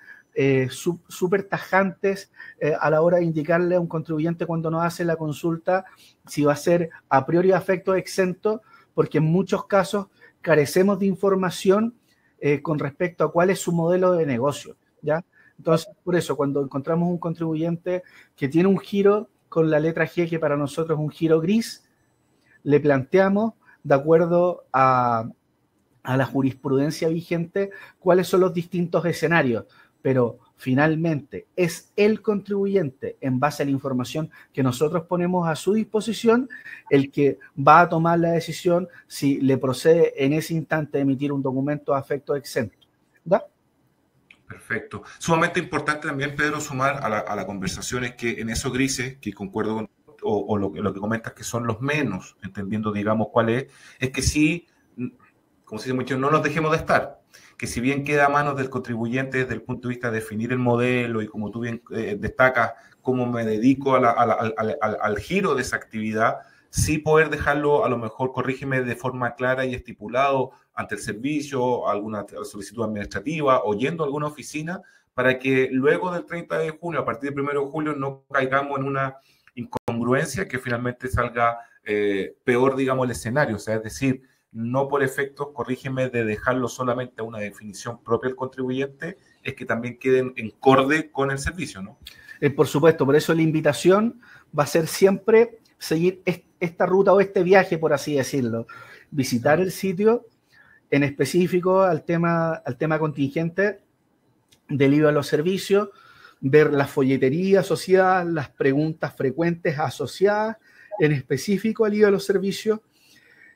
súper tajantes a la hora de indicarle a un contribuyente cuando nos hace la consulta si va a ser a priori afecto exento, porque en muchos casos carecemos de información eh, con respecto a cuál es su modelo de negocio, ¿ya? Entonces, por eso, cuando encontramos un contribuyente que tiene un giro con la letra G, que para nosotros es un giro gris, le planteamos, de acuerdo a, a la jurisprudencia vigente, cuáles son los distintos escenarios, pero finalmente es el contribuyente, en base a la información que nosotros ponemos a su disposición, el que va a tomar la decisión si le procede en ese instante emitir un documento a efecto exento. Perfecto. Sumamente importante también, Pedro, sumar a la, conversación es que en esos grises, que concuerdo con, o, lo, lo, que comentas que son los menos, entendiendo, digamos, cuál es, es que sí, como se dice mucho, no nos dejemos de estar que si bien queda a manos del contribuyente desde el punto de vista de definir el modelo y como tú bien eh, destacas, cómo me dedico al, giro de esa actividad, sí poder dejarlo, a lo mejor, corrígeme de forma clara y estipulado ante el servicio, alguna solicitud administrativa o yendo a alguna oficina, para que luego del 30 de junio, a partir del 1 de julio, no caigamos en una incongruencia que finalmente salga eh, peor, digamos, el escenario. O sea, es decir, no por efectos, corrígeme, de dejarlo solamente a una definición propia del contribuyente, es que también queden en corde con el servicio, ¿no? Eh, por supuesto, por eso la invitación va a ser siempre seguir esta ruta o este viaje, por así decirlo. Visitar el sitio, en específico al tema, al tema contingente del IVA a los servicios, ver la folletería asociada, las preguntas frecuentes asociadas, en específico al IVA a los servicios,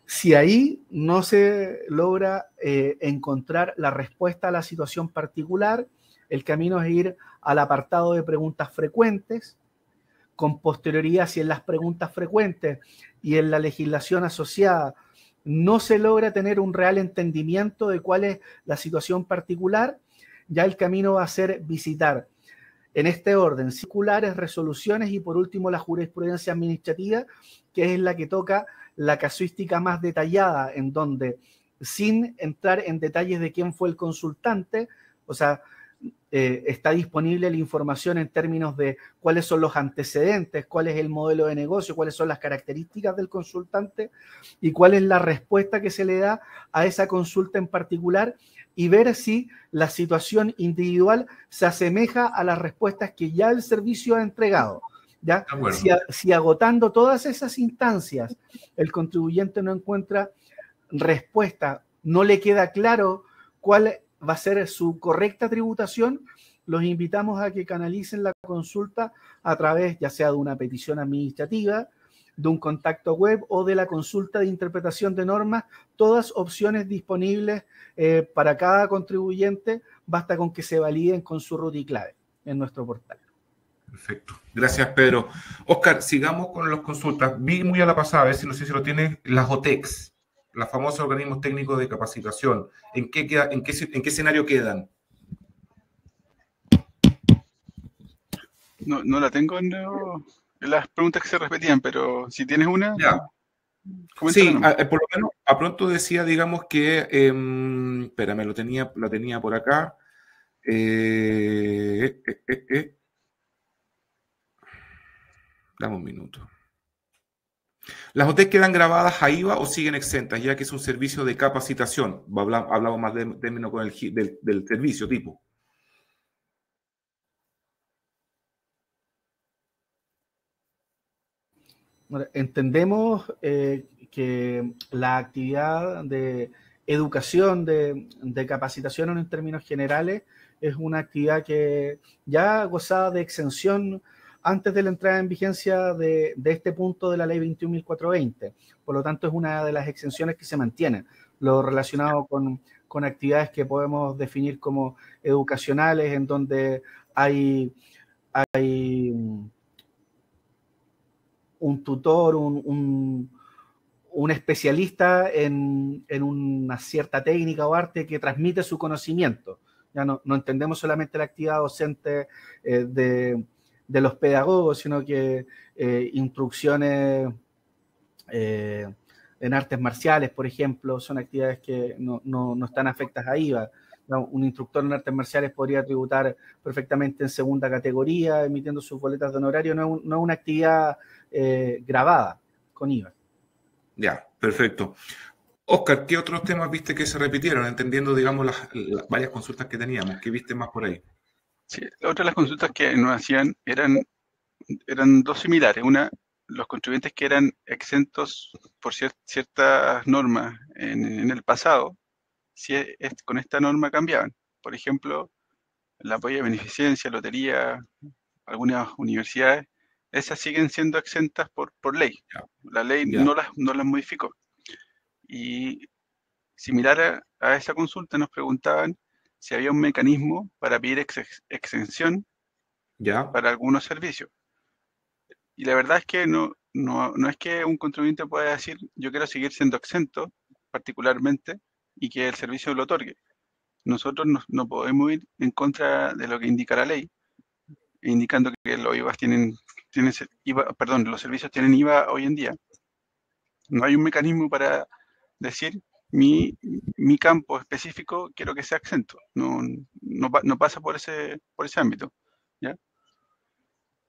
si ahí no se logra eh, encontrar la respuesta a la situación particular, el camino es ir al apartado de preguntas frecuentes, con posterioridad si en las preguntas frecuentes y en la legislación asociada no se logra tener un real entendimiento de cuál es la situación particular, ya el camino va a ser visitar. En este orden circulares, resoluciones y por último la jurisprudencia administrativa, que es la que toca la casuística más detallada, en donde, sin entrar en detalles de quién fue el consultante, o sea, eh, está disponible la información en términos de cuáles son los antecedentes, cuál es el modelo de negocio, cuáles son las características del consultante y cuál es la respuesta que se le da a esa consulta en particular y ver si la situación individual se asemeja a las respuestas que ya el servicio ha entregado. Si, agotando todas esas instancias el contribuyente no encuentra respuesta, no le queda claro cuál va a ser su correcta tributación, los invitamos a que canalicen la consulta a través ya sea de una petición administrativa, de un contacto web o de la consulta de interpretación de normas, todas opciones disponibles eh, para cada contribuyente, basta con que se validen con su root y clave en nuestro portal. Perfecto. Gracias, Pedro. Oscar, sigamos con las consultas. Vi muy a la pasada, a ver si no sé si lo tiene, las OTEX, los famosos organismos técnicos de capacitación. ¿En qué, queda, en qué, en qué escenario quedan? No, no la tengo en, las preguntas que se repetían, pero si tienes una. Ya. Sí, eh, por lo menos a pronto decía, digamos que, eh, espérame, lo tenía, lo tenía por acá. Eh, eh, eh, Dame un minuto. ¿Las OTEC quedan grabadas a IVA o siguen exentas, ya que es un servicio de capacitación? Hablamos más de término con el, del, del servicio tipo. entendemos eh, que la actividad de educación, de, capacitación en términos generales, es una actividad que ya gozaba de exención antes de la entrada en vigencia de, este punto de la ley 21.420. Por lo tanto, es una de las exenciones que se mantienen, lo relacionado con, actividades que podemos definir como educacionales, en donde hay, hay un tutor, un, especialista en, una cierta técnica o arte que transmite su conocimiento. Ya no, entendemos solamente la actividad docente eh, de, los pedagogos, sino que eh, instrucciones eh, en artes marciales, por ejemplo, son actividades que no, están afectas a IVA. un instructor en artes marciales podría tributar perfectamente en segunda categoría, emitiendo sus boletas de honorario. No, no es una actividad eh, grabada con IVA. Ya, perfecto. Oscar, ¿qué otros temas viste que se repitieron, entendiendo, digamos, las, varias consultas que teníamos? ¿Qué viste más por ahí? Sí, otra de las consultas que nos hacían eran, eran dos similares. Una, los contribuyentes que eran exentos por ciertas normas en, el pasado, si con esta norma cambiaban. Por ejemplo, la apoyo de beneficencia, lotería, algunas universidades esas siguen siendo exentas por, por ley. La ley no, las, no las modificó. Y similar a, esa consulta nos preguntaban si había un mecanismo para pedir exención ¿Ya? para algunos servicios. Y la verdad es que no, no, no, es que un contribuyente pueda decir yo quiero seguir siendo exento particularmente y que el servicio lo otorgue. Nosotros no, no podemos ir en contra de lo que indica la ley, indicando que los IVA tienen IVA, perdón, los servicios tienen IVA hoy en día. No hay un mecanismo para decir mi, mi campo específico quiero que sea exento. No, no, pasa por ese, por ese ámbito. ¿ya?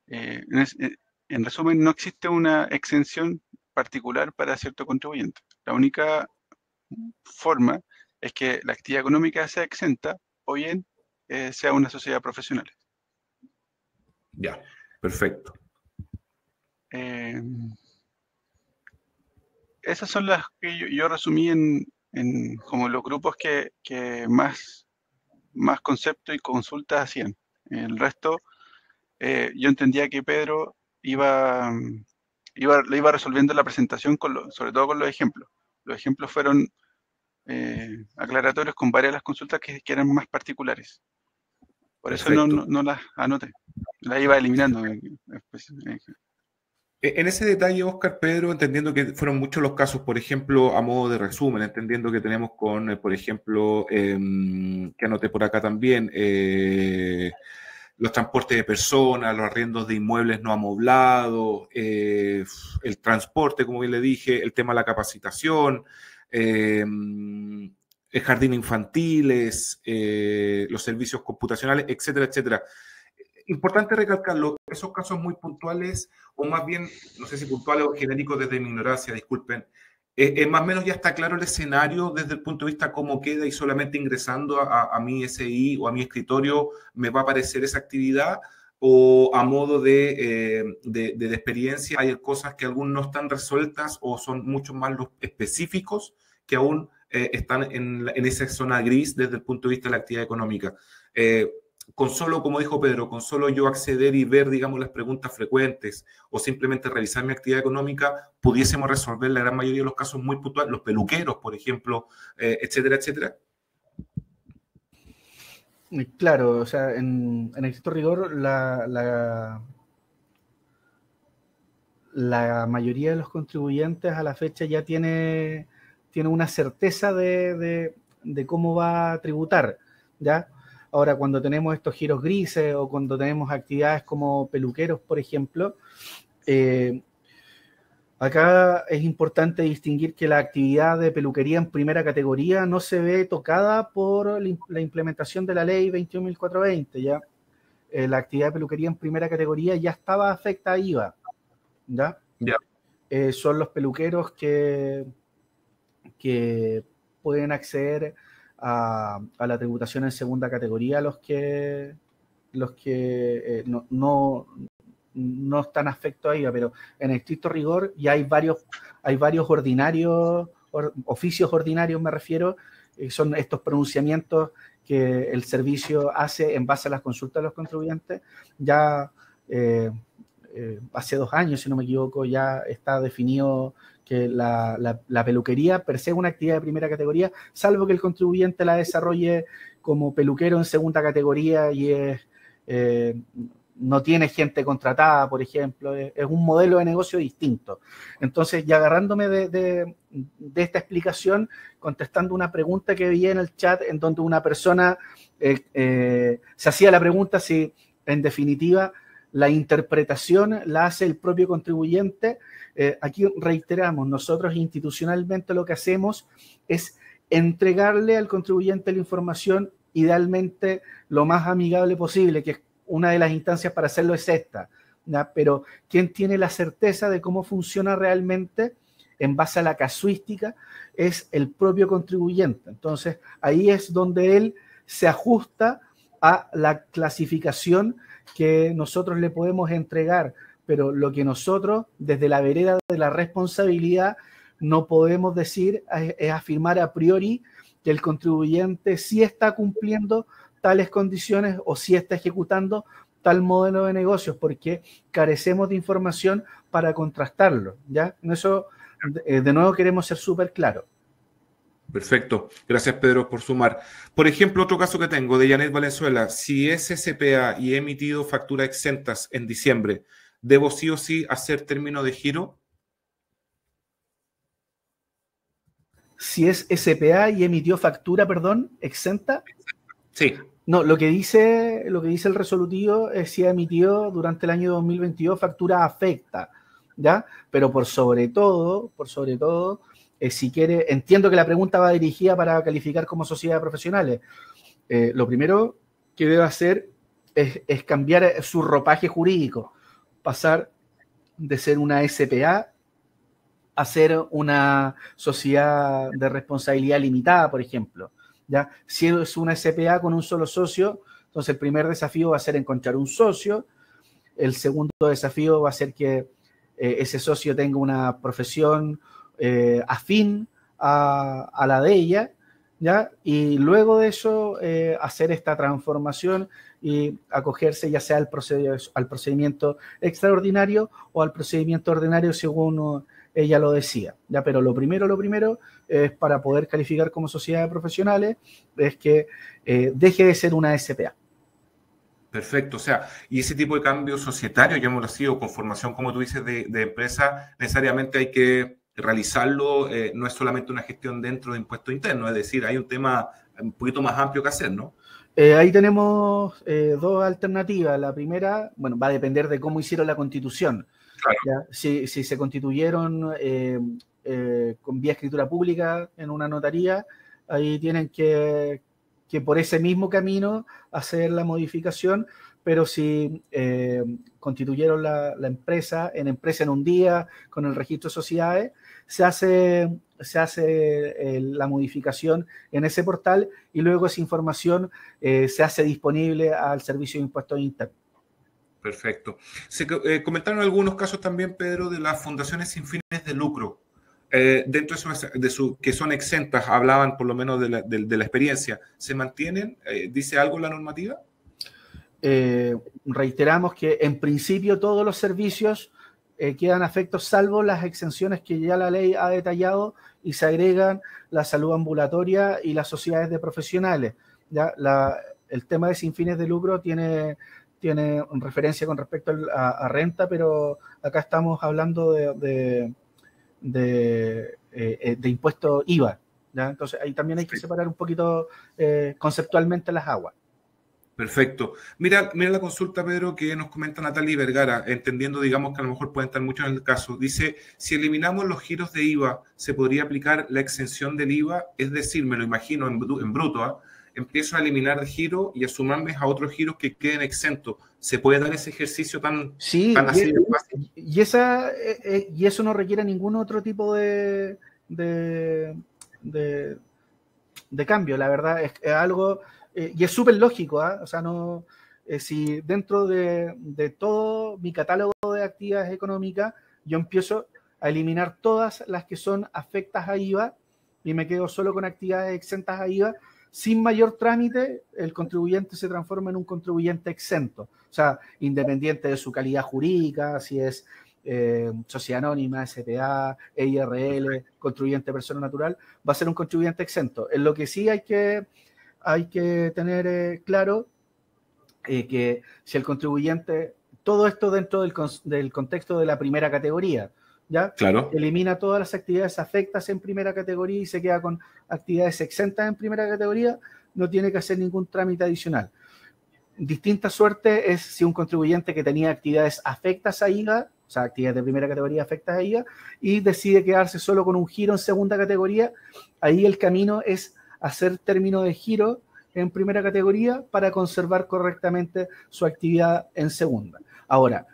Eh, eh, en, resumen, no existe una exención particular para cierto contribuyente. La única forma es que la actividad económica sea exenta o bien eh, sea una sociedad profesional. Ya, perfecto. Eh, esas son las que yo, resumí en, como los grupos que, más, más concepto y consultas hacían. El resto, eh, yo entendía que Pedro iba, iba, lo iba resolviendo la presentación, con sobre todo con los ejemplos. Los ejemplos fueron eh, aclaratorios con varias de las consultas que, eran más particulares. Por eso no, no, las anoté, las iba eliminando. Pues, e, en ese detalle, Oscar Pedro, entendiendo que fueron muchos los casos, por ejemplo, a modo de resumen, entendiendo que tenemos con, eh, por ejemplo, em, que anoté por acá también, eh, los transportes de personas, los arriendos de inmuebles no amoblados, eh, el transporte, como bien le dije, el tema de la capacitación, em, jardín infantiles, los servicios computacionales, etcétera, etcétera importante recalcarlo, esos casos muy puntuales, o más bien, no sé si puntuales o genéricos desde mi ignorancia, disculpen, eh, eh, más o menos ya está claro el escenario desde el punto de vista cómo queda y solamente ingresando a, mi SI o a mi escritorio me va a aparecer esa actividad o a modo de, eh, de, experiencia hay cosas que aún no están resueltas o son mucho más los específicos que aún están en, en, esa zona gris desde el punto de vista de la actividad económica con solo, como dijo Pedro, con solo yo acceder y ver, digamos, las preguntas frecuentes o simplemente revisar mi actividad económica, pudiésemos resolver la gran mayoría de los casos muy puntuales, los peluqueros, por ejemplo, eh, etcétera, etcétera? Claro, o sea, en, en rigor, la, mayoría de los contribuyentes a la fecha ya tiene, tiene una certeza de cómo va a tributar, ¿ya? Ahora, cuando tenemos estos giros grises o cuando tenemos actividades como peluqueros, por ejemplo, eh, acá es importante distinguir que la actividad de peluquería en primera categoría no se ve tocada por la implementación de la ley 21.420, ¿ya? Eh, la actividad de peluquería en primera categoría ya estaba afecta a IVA, ¿ya? Eh, son los peluqueros que, que pueden acceder a, la tributación en segunda categoría los que, los que eh, no, no, están afectos a ella, pero en estricto rigor ya hay varios, hay varios ordinarios, oficios ordinarios me refiero, son estos pronunciamientos que el servicio hace en base a las consultas de los contribuyentes. Ya eh, eh, hace dos años, si no me equivoco, ya está definido que la, peluquería per es una actividad de primera categoría, salvo que el contribuyente la desarrolle como peluquero en segunda categoría y eh, no tiene gente contratada, por ejemplo, es, un modelo de negocio distinto. Entonces, ya agarrándome de, esta explicación, contestando una pregunta que vi en el chat, en donde una persona eh, eh, se hacía la pregunta si, en definitiva, la interpretación la hace el propio contribuyente eh, aquí reiteramos, nosotros institucionalmente lo que hacemos es entregarle al contribuyente la información idealmente lo más amigable posible, que una de las instancias para hacerlo es esta. Pero quien tiene la certeza de cómo funciona realmente en base a la casuística es el propio contribuyente. Entonces, ahí es donde él se ajusta a la clasificación que nosotros le podemos entregar pero lo que nosotros, desde la vereda de la responsabilidad, no podemos decir es, afirmar a priori que el contribuyente sí está cumpliendo tales condiciones o sí está ejecutando tal modelo de negocios, porque carecemos de información para contrastarlo. ¿ya? En eso, de, de nuevo, queremos ser súper claros. Perfecto. Gracias, Pedro, por sumar. Por ejemplo, otro caso que tengo de Janet Valenzuela. Si es SPA y he emitido facturas exentas en diciembre, ¿Debo sí o sí hacer término de giro? Si es SPA y emitió factura, perdón, exenta. Sí. No, lo que dice, lo que dice el resolutivo es si ha emitido durante el año 2022 factura afecta, ¿ya? Pero por sobre todo, por sobre todo, eh, si quiere, entiendo que la pregunta va dirigida para calificar como sociedad profesionales. Eh, lo primero que debe hacer es cambiar su ropaje jurídico pasar de ser una SPA a ser una sociedad de responsabilidad limitada, por ejemplo. ¿ya? Si es una SPA con un solo socio, entonces el primer desafío va a ser encontrar un socio, el segundo desafío va a ser que eh, ese socio tenga una profesión eh, afín a, la de ella, ¿ya? Y luego de eso, eh, hacer esta transformación y acogerse ya sea al, al procedimiento extraordinario o al procedimiento ordinario según ella lo decía. ¿ya? Pero lo primero, lo primero es para poder calificar como sociedad de profesionales, es que eh, deje de ser una SPA. Perfecto, o sea, y ese tipo de cambio societario, ya hemos sido con formación, como tú dices, de empresa, necesariamente hay que realizarlo eh, no es solamente una gestión dentro de impuestos internos, es decir, hay un tema un poquito más amplio que hacer, ¿no? Eh, ahí tenemos eh, dos alternativas. La primera, bueno, va a depender de cómo hicieron la constitución. Si, si, se constituyeron con vía escritura pública en una notaría, ahí tienen que, que por ese mismo camino hacer la modificación, pero si constituyeron la, la, empresa en empresa en un día con el registro de sociedades, se hace, se hace eh, la modificación en ese portal y luego esa información eh, se hace disponible al servicio de impuestos internos. Perfecto. Se eh, comentaron algunos casos también, Pedro, de las fundaciones sin fines de lucro. dentro de su, que son exentas, hablaban por lo menos de la, de, la experiencia, ¿se mantienen? ¿Dice algo la normativa? reiteramos que en principio todos los servicios eh, quedan afectos salvo las exenciones que ya la ley ha detallado y se agregan la salud ambulatoria y las sociedades de profesionales. ¿ya? el tema de sin fines de lucro tiene, tiene referencia con respecto a, renta, pero acá estamos hablando de, de, eh, impuesto IVA. ¿ya? Entonces ahí también hay que separar un poquito conceptualmente las aguas. Perfecto. Mira, mira la consulta, Pedro, que nos comenta Natalia Vergara, entendiendo, digamos, que a lo mejor pueden estar muchos en el caso. Dice, si eliminamos los giros de IVA, ¿se podría aplicar la exención del IVA? Es decir, me lo imagino en, bruto, ¿ah? empiezo a eliminar de giro y a sumarme a otros giros que queden exentos. ¿Se puede dar ese ejercicio tan, sí, así y, esa, eh, eh, y eso no requiere ningún otro tipo de, de, de, cambio, la verdad. es algo eh, y es súper lógico, ¿ah? o sea, no, eh, si dentro de, todo mi catálogo de actividades económicas, yo empiezo a eliminar todas las que son afectas a IVA y me quedo solo con actividades exentas a IVA, sin mayor trámite, el contribuyente se transforma en un contribuyente exento, o sea, independiente de su calidad jurídica, si es eh, sociedad anónima, SPA, EIRL, contribuyente persona natural, va a ser un contribuyente exento. En lo que sí hay que hay que tener eh, claro eh, que si el contribuyente, todo esto dentro del, contexto de la primera categoría, ¿ya? Claro. Elimina todas las actividades afectas en primera categoría y se queda con actividades exentas en primera categoría, no tiene que hacer ningún trámite adicional. Distinta suerte es si un contribuyente que tenía actividades afectas a IVA, o sea, actividades de primera categoría afectas a IVA, y decide quedarse solo con un giro en segunda categoría, ahí el camino es hacer término de giro en primera categoría para conservar correctamente su actividad en segunda. Ahora,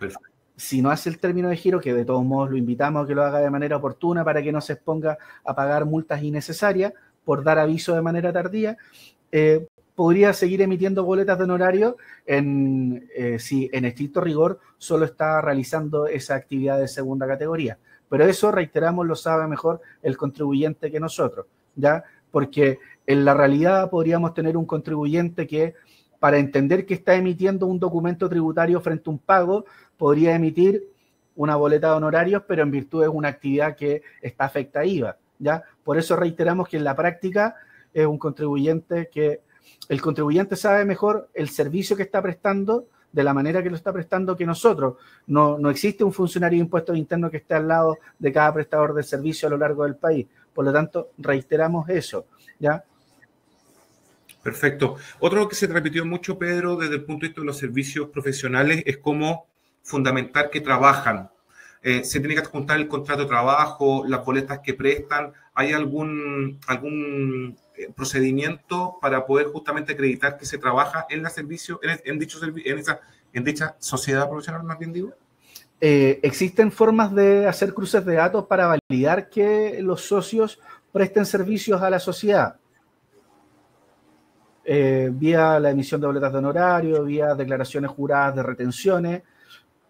si no hace el término de giro, que de todos modos lo invitamos a que lo haga de manera oportuna para que no se exponga a pagar multas innecesarias por dar aviso de manera tardía, eh, podría seguir emitiendo boletas de honorario en, eh, si en estricto rigor solo está realizando esa actividad de segunda categoría. Pero eso, reiteramos, lo sabe mejor el contribuyente que nosotros, ¿ya? Porque en la realidad podríamos tener un contribuyente que para entender que está emitiendo un documento tributario frente a un pago, podría emitir una boleta de honorarios, pero en virtud de una actividad que está afecta a IVA. ¿ya? Por eso reiteramos que en la práctica es un contribuyente que el contribuyente sabe mejor el servicio que está prestando de la manera que lo está prestando que nosotros. No, no existe un funcionario de impuestos internos que esté al lado de cada prestador de servicio a lo largo del país. Por lo tanto, reiteramos eso. ¿ya? Perfecto. Otro que se repitió mucho, Pedro, desde el punto de vista de los servicios profesionales, es cómo fundamentar que trabajan. Eh, se tiene que adjuntar el contrato de trabajo, las boletas que prestan. ¿Hay algún, algún eh, procedimiento para poder justamente acreditar que se trabaja en la servicio, en, dicho en, esa, en dicha sociedad profesional, más bien digo? Eh, existen formas de hacer cruces de datos para validar que los socios presten servicios a la sociedad. Eh, vía la emisión de boletas de honorario, vía declaraciones juradas de retenciones,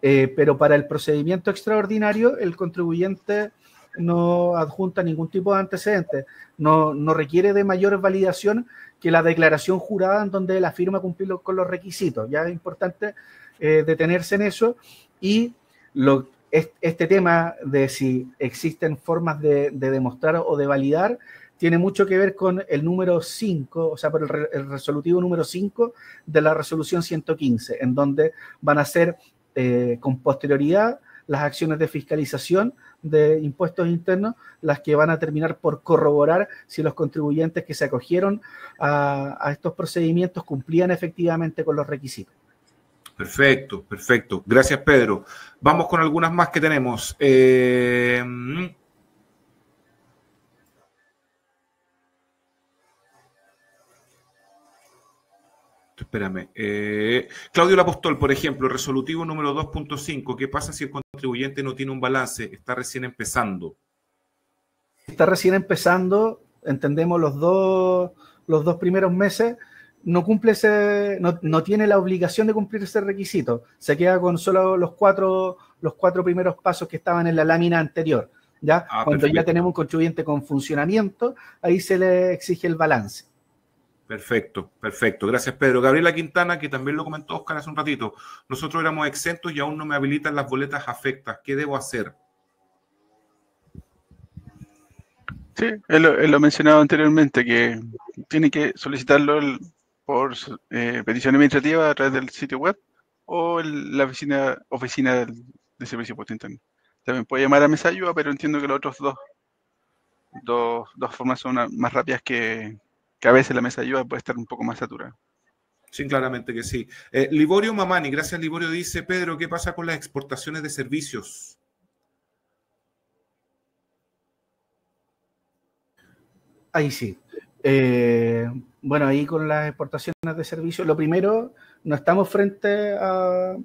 eh, pero para el procedimiento extraordinario el contribuyente no adjunta ningún tipo de antecedentes, no, no requiere de mayor validación que la declaración jurada en donde la firma cumplir con los requisitos. Ya es importante detenerse en eso y lo, este tema de si existen formas de, de demostrar o de validar tiene mucho que ver con el número 5, o sea, por el, resolutivo número 5 de la resolución 115, en donde van a ser eh, con posterioridad las acciones de fiscalización de impuestos internos, las que van a terminar por corroborar si los contribuyentes que se acogieron a, estos procedimientos cumplían efectivamente con los requisitos. Perfecto, perfecto. Gracias, Pedro. Vamos con algunas más que tenemos. Eh, Espérame. Eh, Claudio Lapostol, por ejemplo, resolutivo número 2.5. ¿Qué pasa si el contribuyente no tiene un balance? Está recién empezando. Está recién empezando, entendemos los dos, los dos primeros meses, no cumple ese, no, tiene la obligación de cumplir ese requisito. Se queda con solo los cuatro, los cuatro primeros pasos que estaban en la lámina anterior. ¿ya? Ah, Cuando ya tenemos un contribuyente con funcionamiento, ahí se le exige el balance. Perfecto, perfecto. Gracias, Pedro. Gabriela Quintana, que también lo comentó Oscar hace un ratito. Nosotros éramos exentos y aún no me habilitan las boletas afectas. ¿Qué debo hacer? Sí, él, lo ha mencionado anteriormente, que tiene que solicitarlo por eh, petición administrativa a través del sitio web o la oficina, oficina del, Servicio de Interno. También puede llamar a Mesa Ayuda, pero entiendo que los otros dos, dos, dos formas son más rápidas que, que a veces la mesa de ayuda puede estar un poco más saturada. Sí, claramente que sí. Eh, Liborio Mamani, gracias Liborio, dice, Pedro, ¿qué pasa con las exportaciones de servicios? Ahí sí. Eh, bueno, ahí con las exportaciones de servicios, lo primero, no estamos frente a,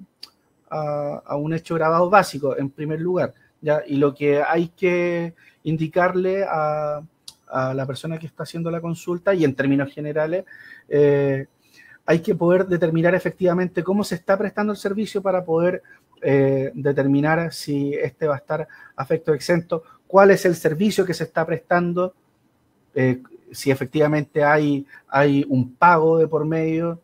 un hecho grabado básico, en primer lugar, ¿ya? y lo que hay que indicarle a, a la persona que está haciendo la consulta y en términos generales eh, hay que poder determinar efectivamente cómo se está prestando el servicio para poder eh, determinar si este va a estar afecto exento, cuál es el servicio que se está prestando, eh, si efectivamente hay, hay un pago de por medio.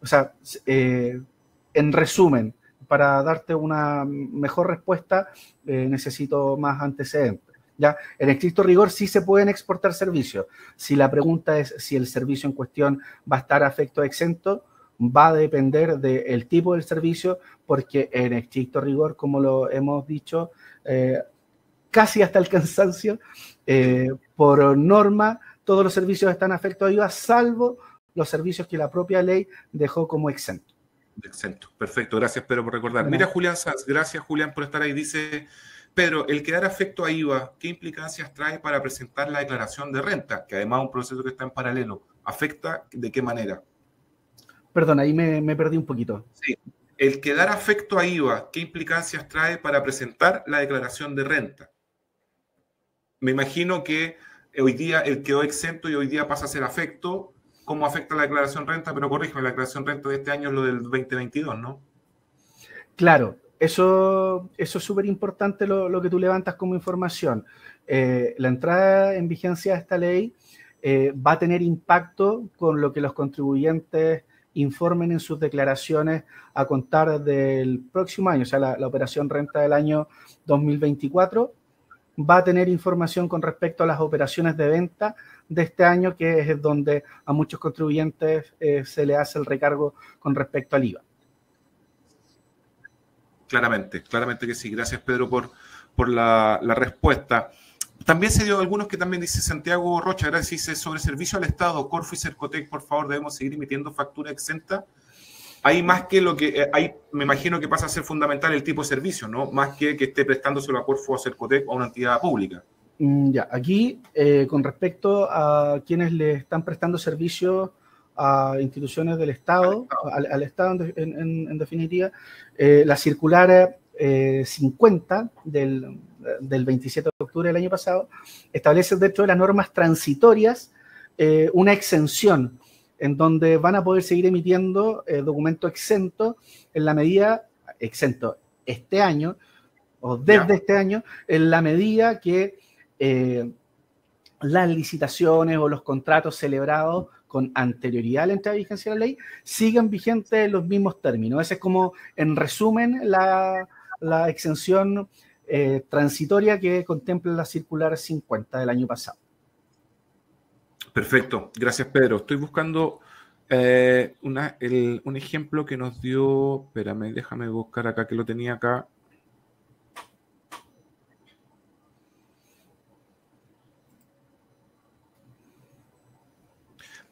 o sea, en resumen, para darte una mejor respuesta, necesito más antecedentes. ¿ya? En estricto rigor sí se pueden exportar servicios. Si la pregunta es si el servicio en cuestión va a estar afecto exento, va a depender del tipo del servicio, porque en estricto rigor, como lo hemos dicho, eh, casi hasta el cansancio, eh, por norma, todos los servicios están afecto a IVA, salvo los servicios que la propia ley dejó como exento. Exento. Perfecto, gracias Pedro por recordar. Mira Julián Sanz, gracias Julián por estar ahí. Dice, Pedro, el quedar afecto a IVA, ¿qué implicancias trae para presentar la declaración de renta? Que además es un proceso que está en paralelo. ¿Afecta de qué manera? Perdón, ahí me, perdí un poquito. Sí. El quedar afecto a IVA, ¿qué implicancias trae para presentar la declaración de renta? Me imagino que hoy día él quedó exento y hoy día pasa a ser afecto. ¿Cómo afecta la declaración de renta? Pero corrígeme, la declaración de renta de este año es lo del 2022, ¿no? Claro, eso, eso es súper importante lo, que tú levantas como información. Eh, la entrada en vigencia de esta ley eh, va a tener impacto con lo que los contribuyentes informen en sus declaraciones a contar del próximo año, o sea, la, operación renta del año 2024 va a tener información con respecto a las operaciones de venta de este año, que es donde a muchos contribuyentes eh, se le hace el recargo con respecto al IVA. Claramente, claramente que sí. Gracias, Pedro, por, por la, respuesta. También se dio algunos que también dice Santiago Rocha, gracias, dice sobre servicio al Estado, Corfo y Cercotec, por favor, debemos seguir emitiendo factura exenta. Hay más que lo que, hay, eh, me imagino que pasa a ser fundamental el tipo de servicio, ¿no? Más que que esté prestándoselo a Corfo, a Cercotec o a una entidad pública. Mm, ya, aquí, eh, con respecto a quienes le están prestando servicio a instituciones del Estado, al Estado, en, definitiva, eh, la circular 50 eh, del, del, 27 de octubre del año pasado establece dentro de las normas transitorias una exención en donde van a poder seguir emitiendo documento exento en la medida, exento este año, o desde este año, en la medida que las licitaciones o los contratos celebrados con anterioridad a la entrada de vigencia de la ley sigan vigentes los mismos términos. Esa es como, en resumen, la, exención eh, transitoria que contempla la circular 50 del año pasado. Perfecto, gracias Pedro. Estoy buscando eh, un ejemplo que nos dio, espérame, déjame buscar acá que lo tenía acá.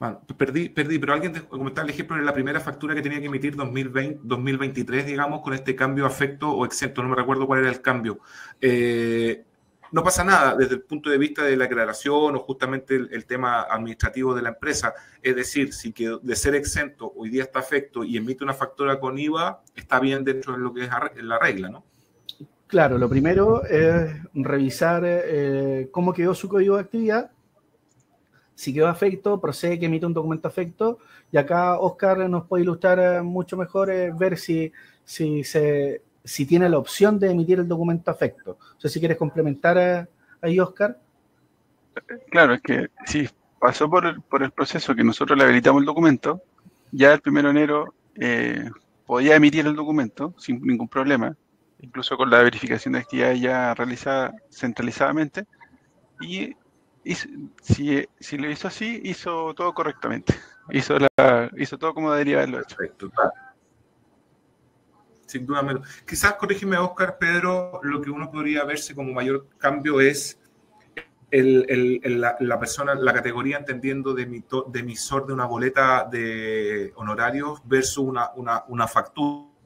Bueno, perdí, perdí, pero alguien comentaba el ejemplo de la primera factura que tenía que emitir 2020, 2023, digamos, con este cambio afecto o exento, no me recuerdo cuál era el cambio. Eh, no pasa nada desde el punto de vista de la aclaración o justamente el, tema administrativo de la empresa. Es decir, si de ser exento hoy día está afecto y emite una factura con IVA, está bien dentro de lo que es la regla, ¿no? Claro, lo primero es revisar eh, cómo quedó su código de actividad si quedó afecto, procede que emite un documento afecto. Y acá Oscar nos puede ilustrar eh, mucho mejor, eh, ver si, si, se, si tiene la opción de emitir el documento afecto. No sé si quieres complementar eh, ahí, Oscar. Claro, es que si pasó por el, por el proceso que nosotros le habilitamos el documento, ya el primero de enero eh, podía emitir el documento sin ningún problema, incluso con la verificación de actividad ya realizada centralizadamente, y, si, si, lo hizo así, hizo todo correctamente, hizo, la, hizo todo como debería haberlo hecho. Sin duda, quizás corrígeme, Oscar, Pedro, lo que uno podría verse como mayor cambio es la, persona, la categoría entendiendo de, emisor de una boleta de honorarios versus una, una, una factura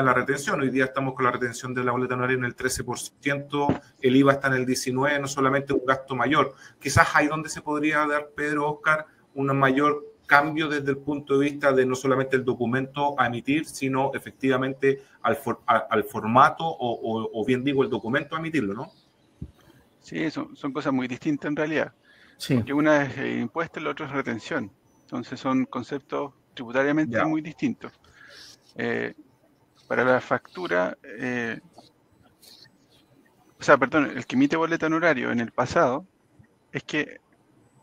la retención. Hoy día estamos con la retención de la boleta honoraria en el 13%, el IVA está en el 19%, no solamente un gasto mayor. Quizás ahí donde se podría dar, Pedro, Oscar, un mayor cambio desde el punto de vista de no solamente el documento a emitir, sino efectivamente al, al formato o, o, bien digo el documento a emitirlo, ¿no? Sí, son, son cosas muy distintas en realidad. Sí. Porque una es eh, impuesto y la otra es retención. Entonces son conceptos tributariamente muy distintos. Eh, para la factura, eh, o sea, perdón, el que emite boleta en horario en el pasado es que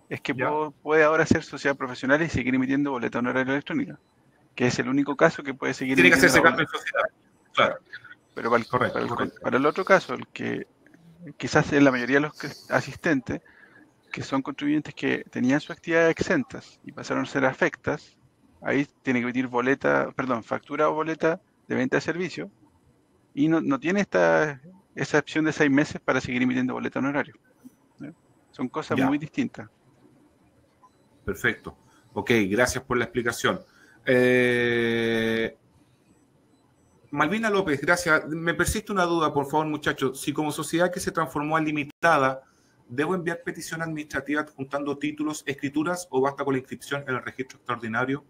es que puede ahora ser sociedad profesional y seguir emitiendo boleta horario electrónica, que es el único caso que puede seguir. Tiene que hacerse cambio en sociedad, claro. Pero para el, para el otro caso, el que quizás la mayoría de los asistentes, que son contribuyentes que tenían su actividad exentas y pasaron a ser afectas, ahí tiene que emitir boleta, perdón, factura o boleta de venta de servicio y no, no tiene esta, esa opción de seis meses para seguir emitiendo boleta honorario. Son cosas muy distintas. Perfecto. Ok, gracias por la explicación. Eh, Malvina López, gracias. Me persiste una duda, por favor, muchachos. Si como sociedad que se transformó a limitada, ¿debo enviar petición administrativa adjuntando títulos, escrituras o basta con la inscripción en el registro extraordinario?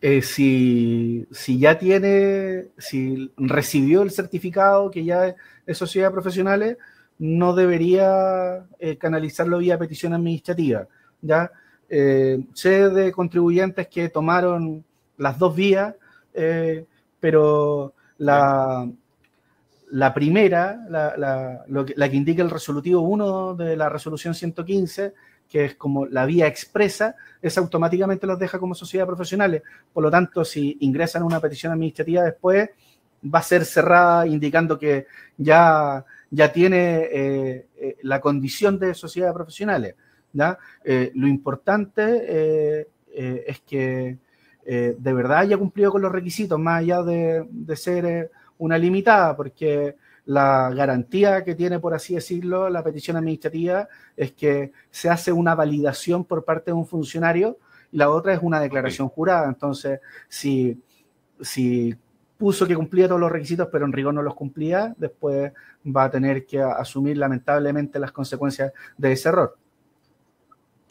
Eh, si, ya tiene, si recibió el certificado que ya es sociedad profesional, no debería eh, canalizarlo vía petición administrativa. ¿ya? Eh, sé de contribuyentes que tomaron las dos vías pero la, la primera, la, la, la, que indica el resolutivo 1 de la resolución 115, que es como la vía expresa, esa automáticamente los deja como sociedad profesionales. Por lo tanto, si ingresan una petición administrativa después, va a ser cerrada indicando que ya, ya tiene eh, eh, la condición de sociedad profesionales. ¿Ya? Eh, lo importante es que eh, de verdad haya cumplido con los requisitos, más allá de, ser eh, una limitada, porque la garantía que tiene, por así decirlo, la petición administrativa es que se hace una validación por parte de un funcionario y la otra es una declaración jurada. Entonces, si, si puso que cumplía todos los requisitos, pero en rigor no los cumplía, después va a tener que asumir lamentablemente las consecuencias de ese error.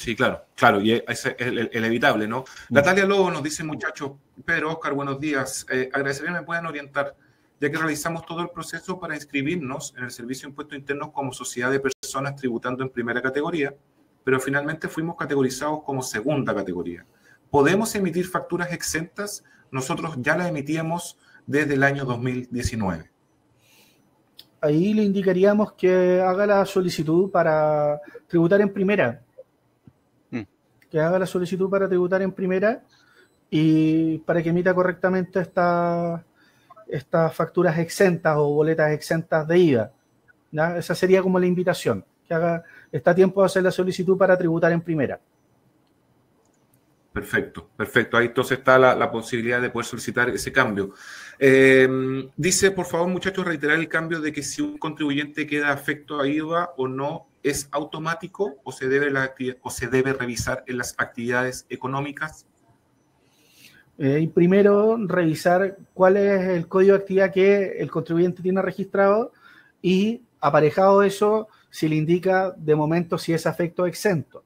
Sí, claro, claro, y es, el, inevitable, ¿no? Mm. Natalia Lobo nos dice, muchachos, Pedro, Oscar, buenos días. Eh, agradecería que me puedan orientar, ya que realizamos todo el proceso para inscribirnos en el Servicio de Impuestos Internos como sociedad de personas tributando en primera categoría, pero finalmente fuimos categorizados como segunda categoría. ¿Podemos emitir facturas exentas? Nosotros ya las emitíamos desde el año 2019. Ahí le indicaríamos que haga la solicitud para tributar en primera que haga la solicitud para tributar en primera y para que emita correctamente estas facturas exentas o boletas exentas de IVA. Esa sería como la invitación, que haga, está a tiempo de hacer la solicitud para tributar en primera. Perfecto, perfecto. Ahí entonces está la, posibilidad de poder solicitar ese cambio. Eh, dice, por favor, muchachos, reiterar el cambio de que si un contribuyente queda afecto a IVA o no es automático o se debe, la, o se debe revisar en las actividades económicas? Eh, primero, revisar cuál es el código de actividad que el contribuyente tiene registrado y, aparejado eso, si le indica de momento si es afecto o exento.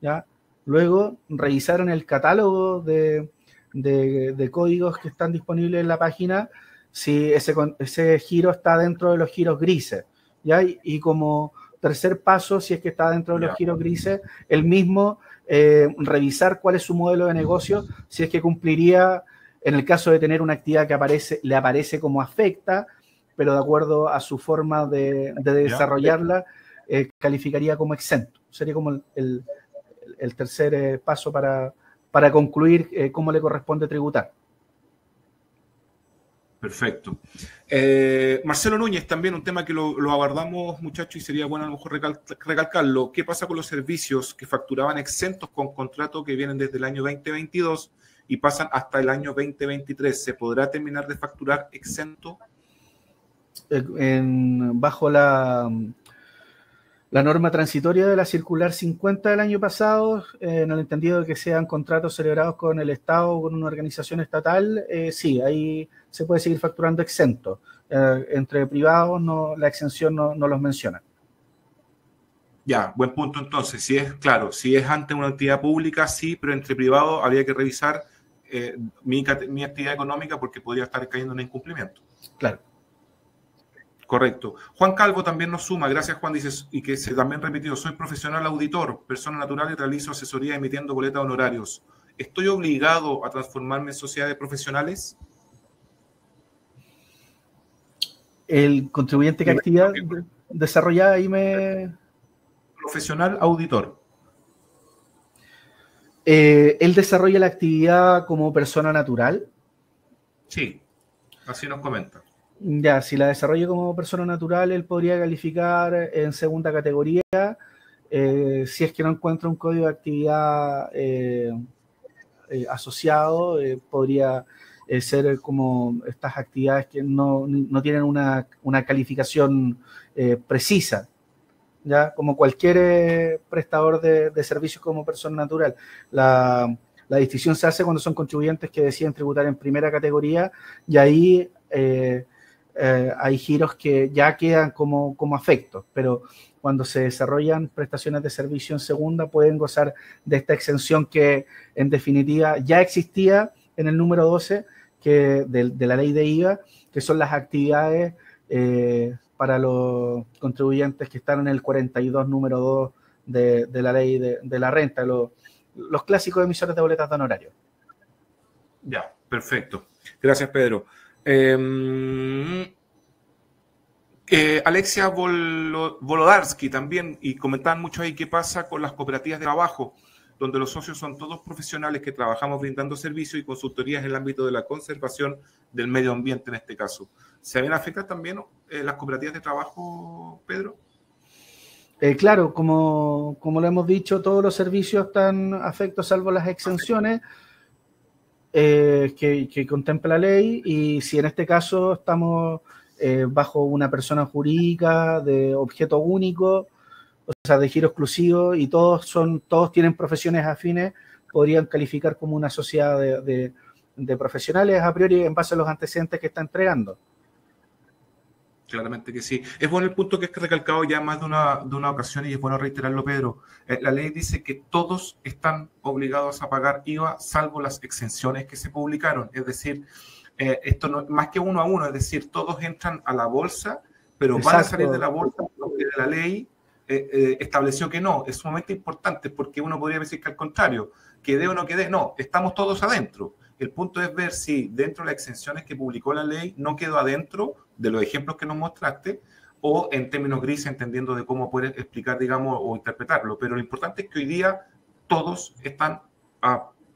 ¿ya? Luego, revisar en el catálogo de, de, códigos que están disponibles en la página si ese, ese giro está dentro de los giros grises. ¿ya? y como Tercer paso, si es que está dentro de los giros grises, el mismo eh, revisar cuál es su modelo de negocio, si es que cumpliría, en el caso de tener una actividad que aparece, le aparece como afecta, pero de acuerdo a su forma de, desarrollarla, eh, calificaría como exento. Sería como el, el tercer paso para, para concluir cómo le corresponde tributar. Perfecto. Eh, Marcelo Núñez, también un tema que lo, lo, abordamos, muchachos, y sería bueno a lo mejor recalcarlo. ¿Qué pasa con los servicios que facturaban exentos con contrato que vienen desde el año 2022 y pasan hasta el año 2023? ¿Se podrá terminar de facturar exento? En, bajo la, la norma transitoria de la circular 50 del año pasado, eh, en el entendido de que sean contratos celebrados con el Estado o con una organización estatal, eh, sí, ahí se puede seguir facturando exento. Eh, entre privados no, la exención no, los menciona. Ya, buen punto entonces. Si es, claro, si es ante una actividad pública, sí, pero entre privados habría que revisar mi, mi actividad económica porque podría estar cayendo en incumplimiento. Claro. Correcto. Juan Calvo también nos suma, gracias Juan, dice, y que se también repitió, soy profesional auditor, persona natural y realizo asesoría emitiendo boletas honorarios. ¿Estoy obligado a transformarme en sociedad de profesionales? El contribuyente, ¿qué actividad desarrollada ahí me...? Profesional auditor. Eh, ¿Él desarrolla la actividad como persona natural? Sí, así nos comenta. Ya, si la desarrolla como persona natural, él podría calificar en segunda categoría. Eh, si es que no encuentra un código de actividad eh, eh, asociado, podría ser como estas actividades que no, tienen una, calificación precisa, ¿ya? como cualquier prestador de, servicios como persona natural. La, la, distinción se hace cuando son contribuyentes que deciden tributar en primera categoría y ahí hay giros que ya quedan como, como afectos, pero cuando se desarrollan prestaciones de servicio en segunda pueden gozar de esta exención que en definitiva ya existía en el número 12 que, de, la ley de IVA, que son las actividades eh, para los contribuyentes que están en el 42 número 2 de, la ley de, la renta, los clásicos emisores de boletas de honorario. Ya, perfecto. Gracias, Pedro. Em, eh, Alexia Volodarsky también, y comentaban mucho ahí qué pasa con las cooperativas de trabajo, donde los socios son todos profesionales que trabajamos brindando servicios y consultorías en el ámbito de la conservación del medio ambiente en este caso. ¿Se ven afectadas también eh, las cooperativas de trabajo, Pedro? Eh, claro, como, como lo hemos dicho, todos los servicios están afectos salvo las exenciones. Eh, que, contempla la ley y si en este caso estamos eh, bajo una persona jurídica de objeto único, o sea, de giro exclusivo y todos son todos tienen profesiones afines, podrían calificar como una sociedad de, de profesionales a priori en base a los antecedentes que está entregando. Claramente que sí. Es bueno el punto que es recalcado ya más de una, de una ocasión y es bueno reiterarlo, Pedro. Eh, la ley dice que todos están obligados a pagar IVA salvo las exenciones que se publicaron. Es decir, eh, esto no más que uno a uno, es decir, todos entran a la bolsa, pero van a salir de la bolsa porque la ley eh, estableció que no. Es sumamente importante porque uno podría decir que al contrario, que dé o no quede. No, estamos todos adentro. El punto es ver si dentro de las exenciones que publicó la ley no quedó adentro de los ejemplos que nos mostraste o en términos grises, entendiendo de cómo puedes explicar, digamos, o interpretarlo. Pero lo importante es que hoy día todos están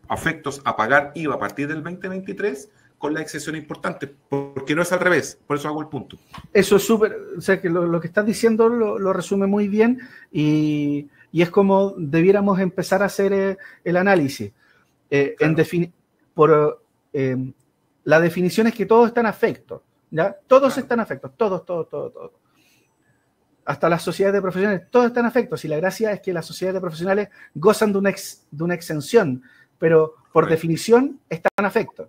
afectos a pagar IVA a partir del 2023 con la excepción importante, porque no es al revés, por eso hago el punto. Eso es súper, o sea, que lo, que estás diciendo lo, resume muy bien y, y, es como debiéramos empezar a hacer eh, el análisis. Eh, en por eh, la definición es que todos están afectos. ¿ya? Todos están afectos, todos, todos, todos, todos. Hasta las sociedades de profesionales, todos están afectos. Y la gracia es que las sociedades de profesionales gozan de una, de una exención, pero por definición están afectos.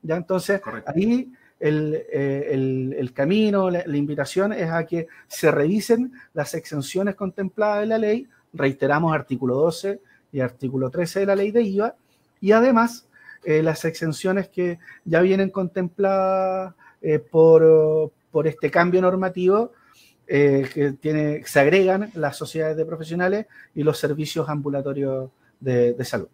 ¿ya? Entonces, ahí eh, el, camino, la, la, invitación es a que se revisen las exenciones contempladas en la ley, reiteramos artículo 12 y artículo 13 de la ley de IVA, y además eh, las exenciones que ya vienen contempladas eh, por, por, este cambio normativo eh, que tiene, se agregan las sociedades de profesionales y los servicios ambulatorios de, de salud.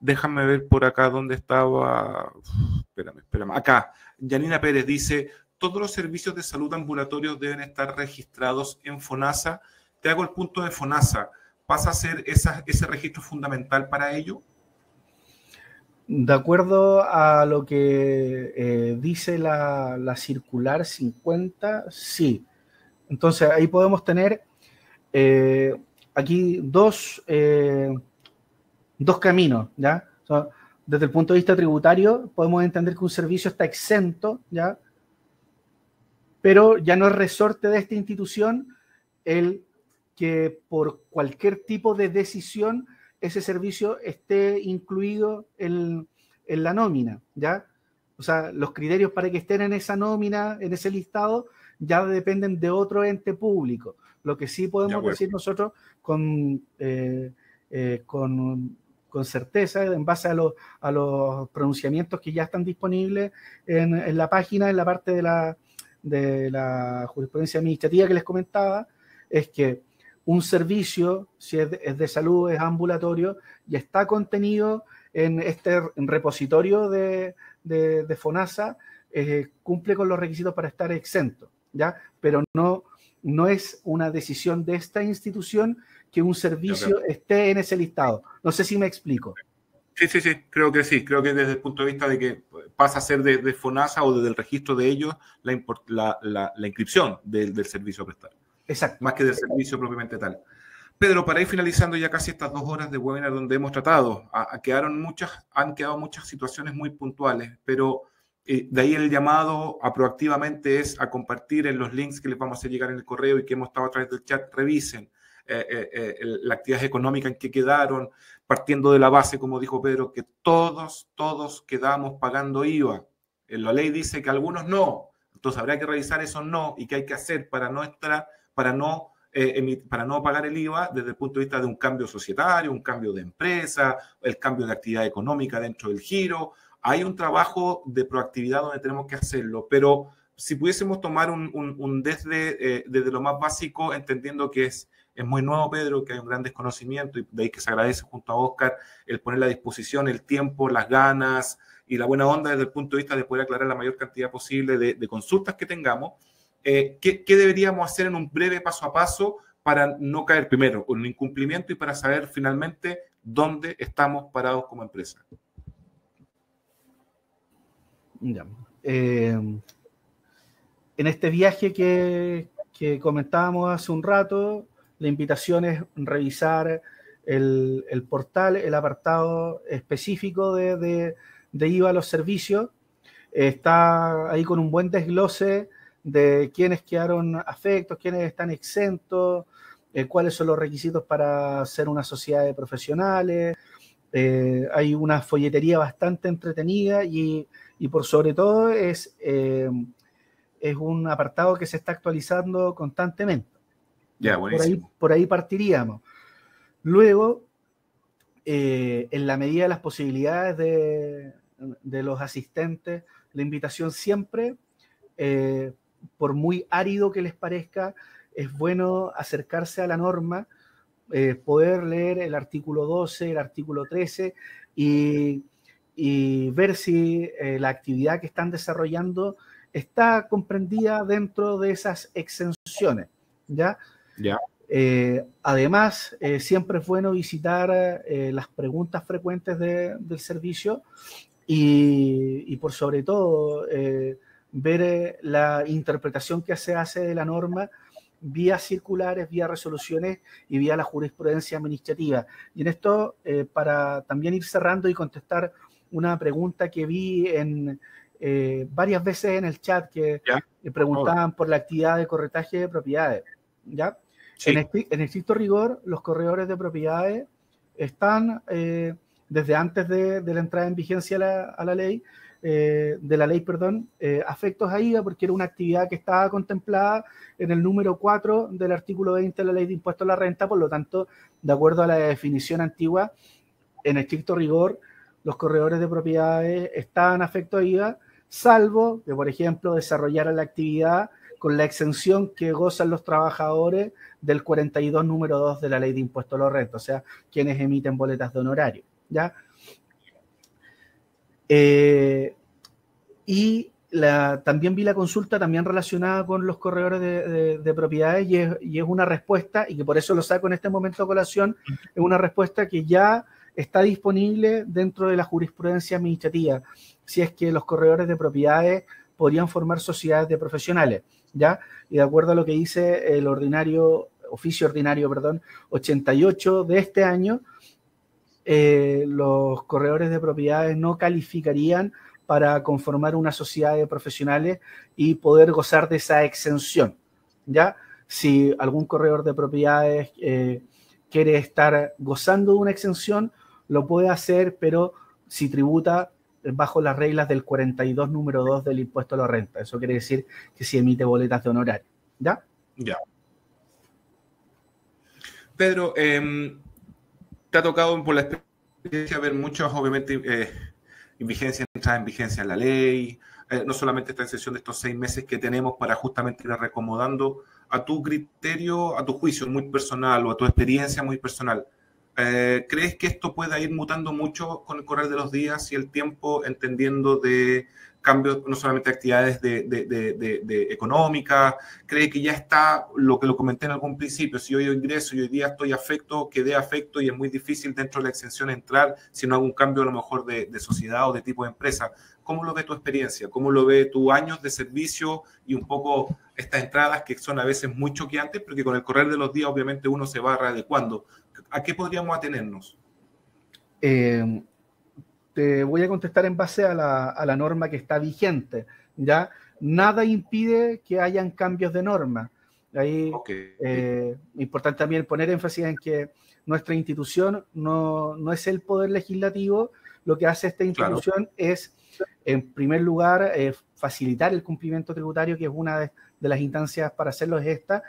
Déjame ver por acá dónde estaba. espérame, espérame. Acá, Yanina Pérez dice, todos los servicios de salud ambulatorios deben estar registrados en FONASA. Te hago el punto de FONASA. ¿Pasa a ser ese registro fundamental para ello? De acuerdo a lo que eh, dice la, circular 50, sí. Entonces ahí podemos tener eh, aquí dos, eh, dos caminos, ¿ya? desde el punto de vista tributario, podemos entender que un servicio está exento, ¿ya? Pero ya no es resorte de esta institución el que por cualquier tipo de decisión ese servicio esté incluido en, la nómina, ¿ya? O sea, los criterios para que estén en esa nómina, en ese listado, ya dependen de otro ente público. Lo que sí podemos decir nosotros con, eh, eh, con, con, certeza, en base a, a, los pronunciamientos que ya están disponibles en, en, la página, en la parte de la, de la jurisprudencia administrativa que les comentaba, es que un servicio, si es de, salud, es ambulatorio, y está contenido en este repositorio de, FONASA, eh, cumple con los requisitos para estar exento, ¿ya? Pero no, no es una decisión de esta institución que un servicio esté en ese listado. No sé si me explico. Sí, sí, sí, creo que sí. Creo que desde el punto de vista de que pasa a ser de, FONASA o desde el registro de ellos la, la, inscripción del, del servicio a prestar. Exacto. Más que del servicio propiamente tal. Pedro, para ir finalizando ya casi estas dos horas de webinar donde hemos tratado, a, quedaron muchas, han quedado muchas situaciones muy puntuales, pero eh, de ahí el llamado a proactivamente es a compartir en los links que les vamos a hacer llegar en el correo y que hemos estado a través del chat, revisen eh, eh, la actividad económica en que quedaron, partiendo de la base, como dijo Pedro, que todos, todos quedamos pagando IVA. La ley dice que algunos no, entonces habrá que revisar eso no y qué hay que hacer para nuestra para no, eh, para no pagar el IVA desde el punto de vista de un cambio societario, un cambio de empresa, el cambio de actividad económica dentro del giro. Hay un trabajo de proactividad donde tenemos que hacerlo, pero si pudiésemos tomar un, desde, eh, desde lo más básico, entendiendo que es, es muy nuevo, Pedro, que hay un gran desconocimiento y de ahí que se agradece junto a Oscar el poner a disposición el tiempo, las ganas y la buena onda desde el punto de vista de poder aclarar la mayor cantidad posible de, de consultas que tengamos eh, ¿qué, deberíamos hacer en un breve paso a paso para no caer primero en un incumplimiento y para saber finalmente dónde estamos parados como empresa? Eh, en este viaje que, comentábamos hace un rato, la invitación es revisar el, portal, el apartado específico de, de, de, IVA a los servicios. Está ahí con un buen desglose de quiénes quedaron afectos, quiénes están exentos, eh, cuáles son los requisitos para ser una sociedad de profesionales. Eh, hay una folletería bastante entretenida y, por sobre todo es, eh, es un apartado que se está actualizando constantemente. Ya, por, ahí, por ahí partiríamos. Luego, en la medida de las posibilidades de, de los asistentes, la invitación siempre por muy árido que les parezca, es bueno acercarse a la norma, eh, poder leer el artículo 12, el artículo 13 y, ver si eh, la actividad que están desarrollando está comprendida dentro de esas exenciones. ¿ya? Eh, además, siempre es bueno visitar las preguntas frecuentes del servicio y, por sobre todo ver eh, la interpretación que se hace de la norma vía circulares, vía resoluciones y vía la jurisprudencia administrativa. Y en esto, eh, para también ir cerrando y contestar una pregunta que vi en eh, varias veces en el chat que preguntaban por la actividad de corretaje de propiedades. ¿ya? En, estricto rigor, los corredores de propiedades están desde antes de, la entrada en vigencia a la ley, eh, de la ley, perdón, eh, afectos a IVA, porque era una actividad que estaba contemplada en el número 4 del artículo 20 de la ley de impuesto a la renta, por lo tanto, de acuerdo a la definición antigua, en estricto rigor, los corredores de propiedades estaban afectos a IVA, salvo que, por ejemplo, desarrollaran la actividad con la exención que gozan los trabajadores del 42 número 2 de la ley de impuesto a la renta, o sea, quienes emiten boletas de honorario, ¿ya? Eh, y también vi la consulta también relacionada con los corredores de, propiedades y es, una respuesta, y que por eso lo saco en este momento de colación, es una respuesta que ya está disponible dentro de la jurisprudencia administrativa, si es que los corredores de propiedades podrían formar sociedades de profesionales, ¿ya? Y de acuerdo a lo que dice el ordinario, oficio ordinario, perdón, 88 de este año, eh, los corredores de propiedades no calificarían para conformar una sociedad de profesionales y poder gozar de esa exención. ¿ya? Si algún corredor de propiedades eh, quiere estar gozando de una exención, lo puede hacer, pero si tributa bajo las reglas del 42 número 2 del impuesto a la renta. Eso quiere decir que si emite boletas de honorario. ¿Ya? Ya. Pedro, em, te ha tocado por la experiencia ver muchos, obviamente, eh, en vigencia, entrada en vigencia la ley, eh, no solamente esta excepción de estos seis meses que tenemos para justamente ir recomodando a tu criterio, a tu juicio muy personal o a tu experiencia muy personal. Eh, ¿Crees que esto pueda ir mutando mucho con el correr de los días y el tiempo, entendiendo de cambios, no solamente actividades de, de, de, de, económicas, cree que ya está lo que lo comenté en algún principio, si hoy ingreso y hoy día estoy afecto, quedé afecto y es muy difícil dentro de la exención entrar si no hago un cambio a lo mejor de, sociedad o de tipo de empresa. ¿Cómo lo ve tu experiencia? ¿Cómo lo ve tu años de servicio y un poco estas entradas que son a veces muy choqueantes, porque con el correr de los días obviamente uno se va readecuando? ¿A qué podríamos atenernos? Eh, te voy a contestar en base a la, norma que está vigente. ¿ya? Nada impide que hayan cambios de norma. Ahí eh, importante también poner énfasis en que nuestra institución no, es el poder legislativo. Lo que hace esta institución es, en primer lugar, eh, facilitar el cumplimiento tributario, que es una de, de, las instancias para hacerlo es esta.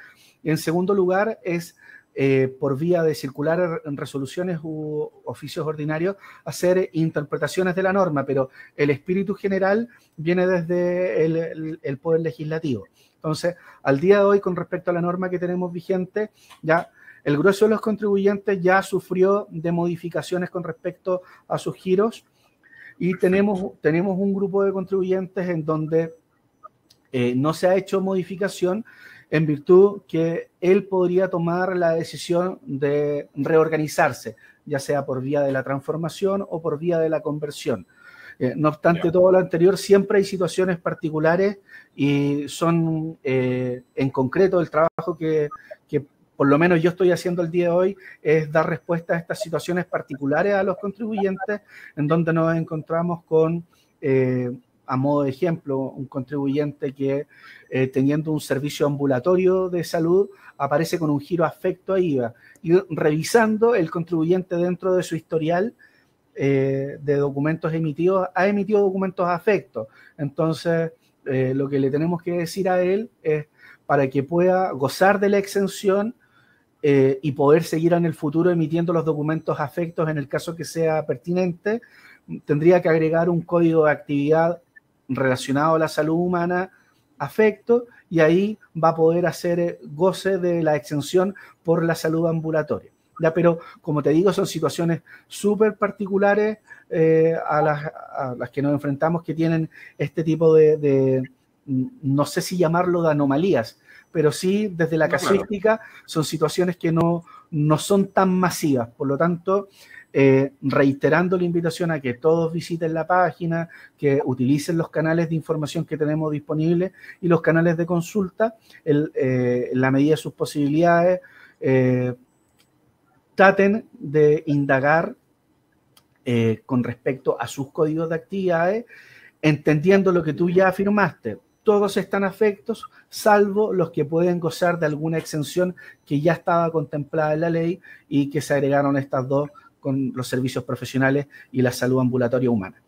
En segundo lugar, es eh, por vía de circular en resoluciones u oficios ordinarios, hacer interpretaciones de la norma, pero el espíritu general viene desde el, Poder Legislativo. Entonces, al día de hoy, con respecto a la norma que tenemos vigente, ya el grueso de los contribuyentes ya sufrió de modificaciones con respecto a sus giros y tenemos, tenemos un grupo de contribuyentes en donde eh, no se ha hecho modificación, en virtud que él podría tomar la decisión de reorganizarse, ya sea por vía de la transformación o por vía de la conversión. Eh, no obstante todo lo anterior, siempre hay situaciones particulares y son eh, en concreto el trabajo que, por lo menos yo estoy haciendo el día de hoy es dar respuesta a estas situaciones particulares a los contribuyentes en donde nos encontramos con eh, a modo de ejemplo, un contribuyente que eh, teniendo un servicio ambulatorio de salud aparece con un giro afecto a IVA y revisando el contribuyente dentro de su historial eh, de documentos emitidos, ha emitido documentos afectos. Entonces, eh, lo que le tenemos que decir a él es para que pueda gozar de la exención y poder seguir en el futuro emitiendo los documentos afectos en el caso que sea pertinente, tendría que agregar un código de actividad relacionado a la salud humana, afecto, y ahí va a poder hacer eh, goce de la exención por la salud ambulatoria. Ya, pero como te digo, son situaciones súper particulares eh, a, las, que nos enfrentamos que tienen este tipo de, no sé si llamarlo de anomalías, pero sí desde la casuística son situaciones que no, no son tan masivas. Por lo tanto, eh, reiterando la invitación a que todos visiten la página, que utilicen los canales de información que tenemos disponibles y los canales de consulta eh, en la medida de sus posibilidades. Eh, traten de indagar con respecto a sus códigos de actividades, entendiendo lo que tú ya afirmaste. Todos están afectos, salvo los que pueden gozar de alguna exención que ya estaba contemplada en la ley y que se agregaron estas dos con los servicios profesionales y la salud ambulatoria humana.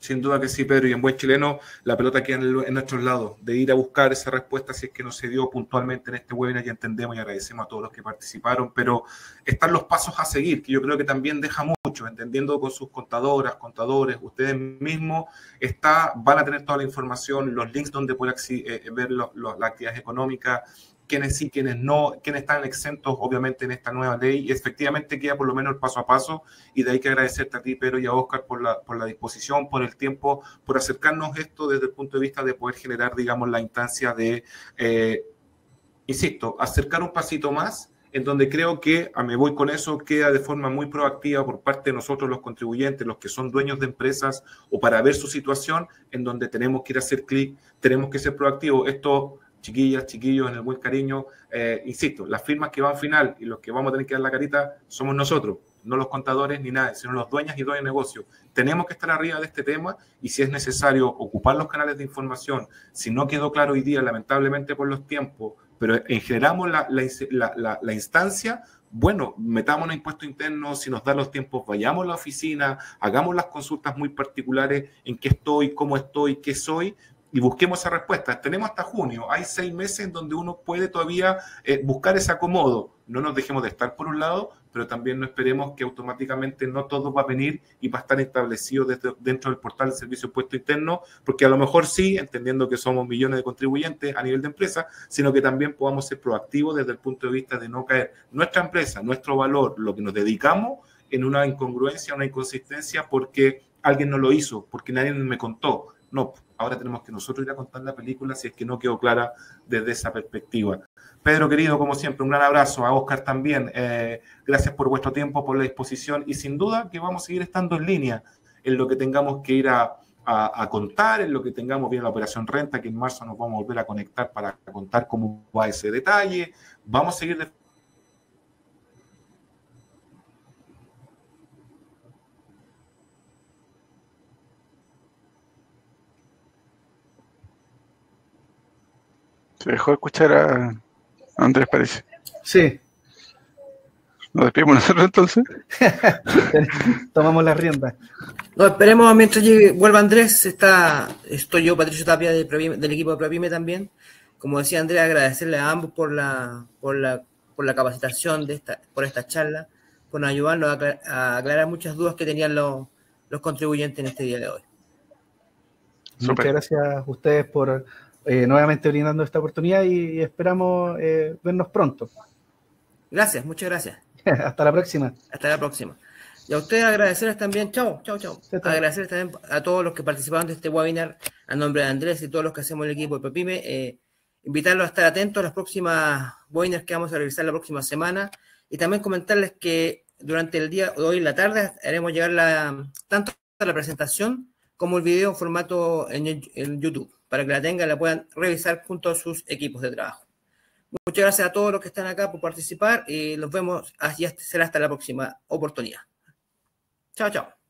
Sin duda que sí, Pedro. Y en buen chileno, la pelota queda en, nuestros lados, de ir a buscar esa respuesta si es que no se dio puntualmente en este webinar. Ya entendemos y agradecemos a todos los que participaron, pero están los pasos a seguir, que yo creo que también deja mucho, entendiendo con sus contadoras, contadores, ustedes mismos, está, van a tener toda la información, los links donde pueden eh, ver las actividades económicas, quiénes sí, quiénes no, quiénes están exentos, obviamente, en esta nueva ley. Y efectivamente queda por lo menos el paso a paso. Y de ahí que agradecerte a ti, Pedro, y a Oscar por la, por la disposición, por el tiempo, por acercarnos esto desde el punto de vista de poder generar, digamos, la instancia de, eh, insisto, acercar un pasito más en donde creo que, a me voy con eso, queda de forma muy proactiva por parte de nosotros los contribuyentes, los que son dueños de empresas, o para ver su situación, en donde tenemos que ir a hacer clic, tenemos que ser proactivos. Esto, chiquillas, chiquillos, en el buen cariño, eh, insisto, las firmas que van final y los que vamos a tener que dar la carita somos nosotros, no los contadores ni nada, sino los dueños y dueños de negocio. Tenemos que estar arriba de este tema y si es necesario ocupar los canales de información, si no quedó claro hoy día, lamentablemente por los tiempos, pero generamos la, la, la, instancia, bueno, metamos un impuesto interno, si nos dan los tiempos, vayamos a la oficina, hagamos las consultas muy particulares en qué estoy, cómo estoy, qué soy, y busquemos esa respuesta. Tenemos hasta junio, hay seis meses en donde uno puede todavía eh, buscar ese acomodo. No nos dejemos de estar por un lado, pero también no esperemos que automáticamente no todo va a venir y va a estar establecido dentro del portal del Servicio Puesto Interno, porque a lo mejor sí, entendiendo que somos millones de contribuyentes a nivel de empresa, sino que también podamos ser proactivos desde el punto de vista de no caer nuestra empresa, nuestro valor, lo que nos dedicamos, en una incongruencia, una inconsistencia porque alguien no lo hizo, porque nadie me contó. No, ahora tenemos que nosotros ir a contar la película si es que no quedó clara desde esa perspectiva. Pedro, querido, como siempre, un gran abrazo. A Oscar también. Eh, gracias por vuestro tiempo, por la disposición y sin duda que vamos a seguir estando en línea en lo que tengamos que ir a, contar, en lo que tengamos bien la operación renta, que en marzo nos vamos a volver a conectar para contar cómo va ese detalle. Vamos a seguir Se dejó escuchar a Andrés, parece. Sí. ¿Nos despedimos nosotros entonces? Tomamos la rienda. No, esperemos mientras vuelva Andrés. Está, estoy yo, Patricio Tapia, del, equipo de Previme también. Como decía Andrés, agradecerle a ambos por la, por la, por la capacitación de esta, por esta charla, por ayudarnos a, aclarar, muchas dudas que tenían los, los contribuyentes en este día de hoy. Muchas gracias a ustedes por eh, nuevamente brindando esta oportunidad y esperamos eh, vernos pronto. Gracias, muchas gracias. Hasta la próxima. Hasta la próxima. Y a ustedes agradecerles también, chao, chao, chao. Agradecerles también a todos los que participaron de este webinar, a nombre de Andrés y todos los que hacemos el equipo de Pepime. Eh, invitarlos a estar atentos a las próximas webinars que vamos a realizar la próxima semana y también comentarles que durante el día de hoy en la tarde haremos llegar la, tanto la presentación como el video en formato en YouTube para que la tengan la puedan revisar junto a sus equipos de trabajo. Muchas gracias a todos los que están acá por participar y nos vemos, así será hasta la próxima oportunidad. Chao, chao.